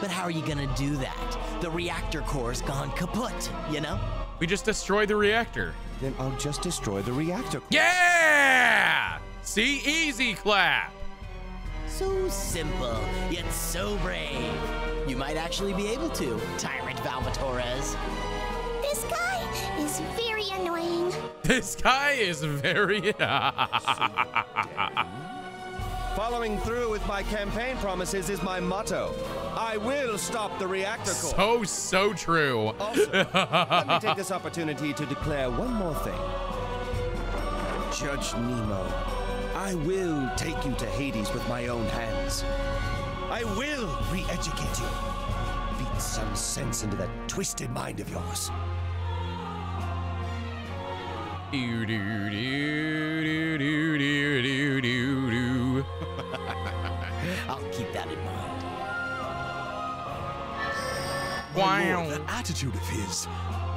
[SPEAKER 10] But how are you gonna do that? The reactor core's gone kaput, you know?
[SPEAKER 1] We just destroyed the reactor.
[SPEAKER 3] Then I'll just destroy the reactor.
[SPEAKER 1] Yeah! See? Easy clap.
[SPEAKER 10] So simple, yet so brave. You might actually be able to, Tyrant Valvatorez.
[SPEAKER 11] This guy is very annoying.
[SPEAKER 1] This guy is very.
[SPEAKER 3] Following through with my campaign promises is my motto. I will stop the reactor core.
[SPEAKER 1] so, so true.
[SPEAKER 3] Also, let me take this opportunity to declare one more thing. Judge Nemo, I will take you to Hades with my own hands. I will re educate you. Beat some sense into that twisted mind of yours.
[SPEAKER 10] I'll keep that in mind.
[SPEAKER 1] Wow.
[SPEAKER 6] Lord, that attitude of his.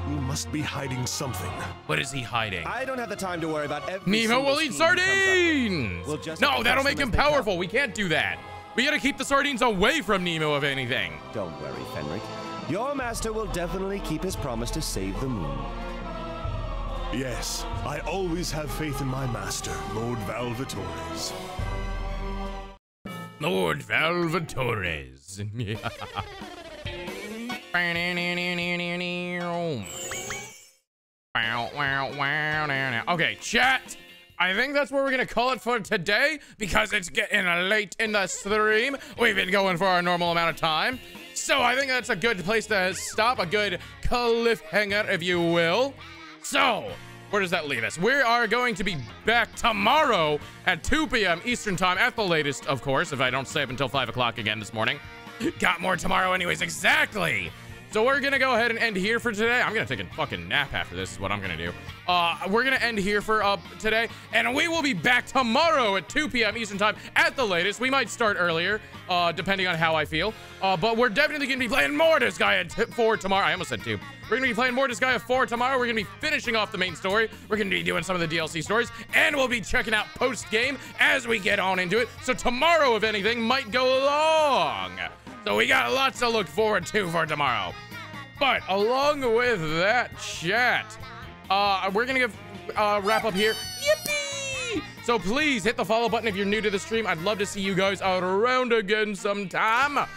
[SPEAKER 6] He must be hiding something.
[SPEAKER 1] What is he hiding?
[SPEAKER 3] I don't have the time to worry about every
[SPEAKER 1] Nemo will eat
[SPEAKER 3] scheme he comes up with.
[SPEAKER 1] sardines!
[SPEAKER 3] We'll just
[SPEAKER 1] no, that'll make him
[SPEAKER 3] as they come.
[SPEAKER 1] powerful. We can't do that. We gotta keep the sardines away from Nemo, if anything.
[SPEAKER 3] Don't worry, Fenrich. Your master will definitely keep his promise to save the moon.
[SPEAKER 6] Yes, I always have faith in my master, Lord Valvatorez.
[SPEAKER 1] Lord Valvatorez. okay, chat. I think that's where we're gonna call it for today because it's getting late in the stream. We've been going for our normal amount of time. So I think that's a good place to stop, a good cliffhanger, if you will. So, where does that leave us? We are going to be back tomorrow at 2 p.m. Eastern Time at the latest, of course, if I don't stay up until 5 o'clock again this morning. Got more tomorrow anyways, exactly. So we're gonna go ahead and end here for today. I'm gonna take a fucking nap after this is what I'm gonna do. Uh, we're gonna end here for uh, today, and we will be back tomorrow at 2 p.m. Eastern Time at the latest. We might start earlier, uh, depending on how I feel. Uh, but we're definitely gonna be playing more Disgaea at t- 4 tomorrow. I almost said 2. We're gonna be playing more Disgaea 4 tomorrow. We're gonna be finishing off the main story. We're gonna be doing some of the DLC stories, and we'll be checking out post-game as we get on into it. So tomorrow, if anything, might go long. So we got lots to look forward to for tomorrow. But along with that chat, uh, we're gonna give, uh, wrap up here. Yippee! So please hit the follow button if you're new to the stream. I'd love to see you guys around again sometime.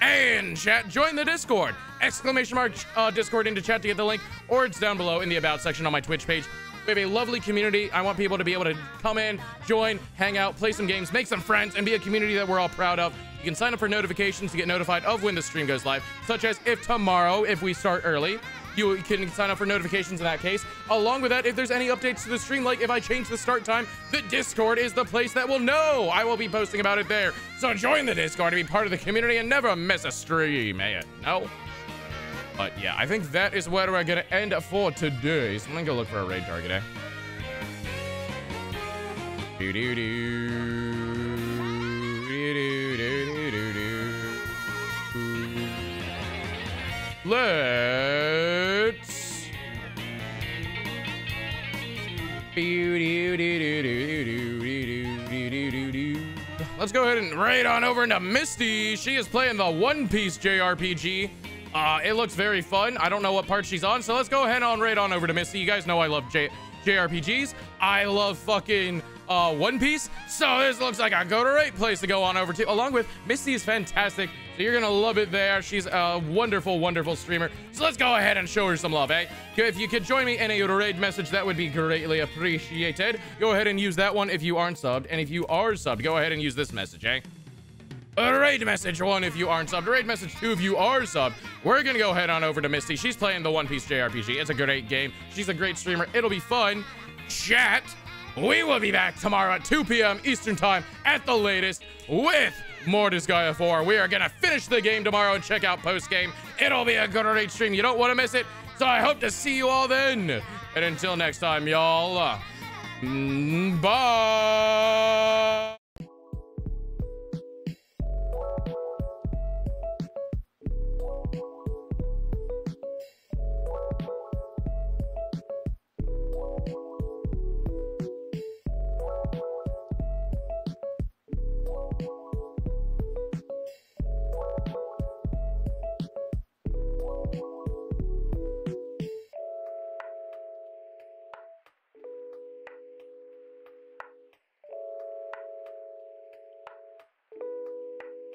[SPEAKER 1] And chat, join the Discord. Exclamation mark uh, Discord into chat to get the link, or it's down below in the About section on my Twitch page. We have a lovely community. I want people to be able to come in, join, hang out, play some games, make some friends, and be a community that we're all proud of. You can sign up for notifications to get notified of when the stream goes live, such as if tomorrow, if we start early, you can sign up for notifications in that case. Along with that, if there's any updates to the stream, like if I change the start time, the Discord is the place that will know. I will be posting about it there. So join the Discord to be part of the community and never miss a stream, eh? No? But yeah, I think that is where we're gonna end for today. So I'm gonna go look for a raid target, eh? Do do do. Let's. Let's go ahead and raid on over into Misty. She is playing the One Piece JRPG. Uh, it looks very fun. I don't know what part she's on, so let's go ahead and raid on over to Misty. You guys know I love J JRPGs. I love fucking uh, One Piece. So this looks like a go to rate place to go on over to. Along with Misty is fantastic. So you're gonna love it there. She's a wonderful, wonderful streamer. So let's go ahead and show her some love, eh? If you could join me in a raid message, that would be greatly appreciated. Go ahead and use that one if you aren't subbed. And if you are subbed, go ahead and use this message, eh? A raid message one if you aren't subbed. Raid message two if you are subbed. We're gonna go head on over to Misty. She's playing the One Piece JRPG. It's a great game. She's a great streamer. It'll be fun. Chat. We will be back tomorrow at 2 p.m. Eastern Time at the latest with more Disgaea 4. We are gonna finish the game tomorrow and check out post game. It'll be a great stream. You don't want to miss it. So I hope to see you all then. And until next time, y'all, uh, mm, bye.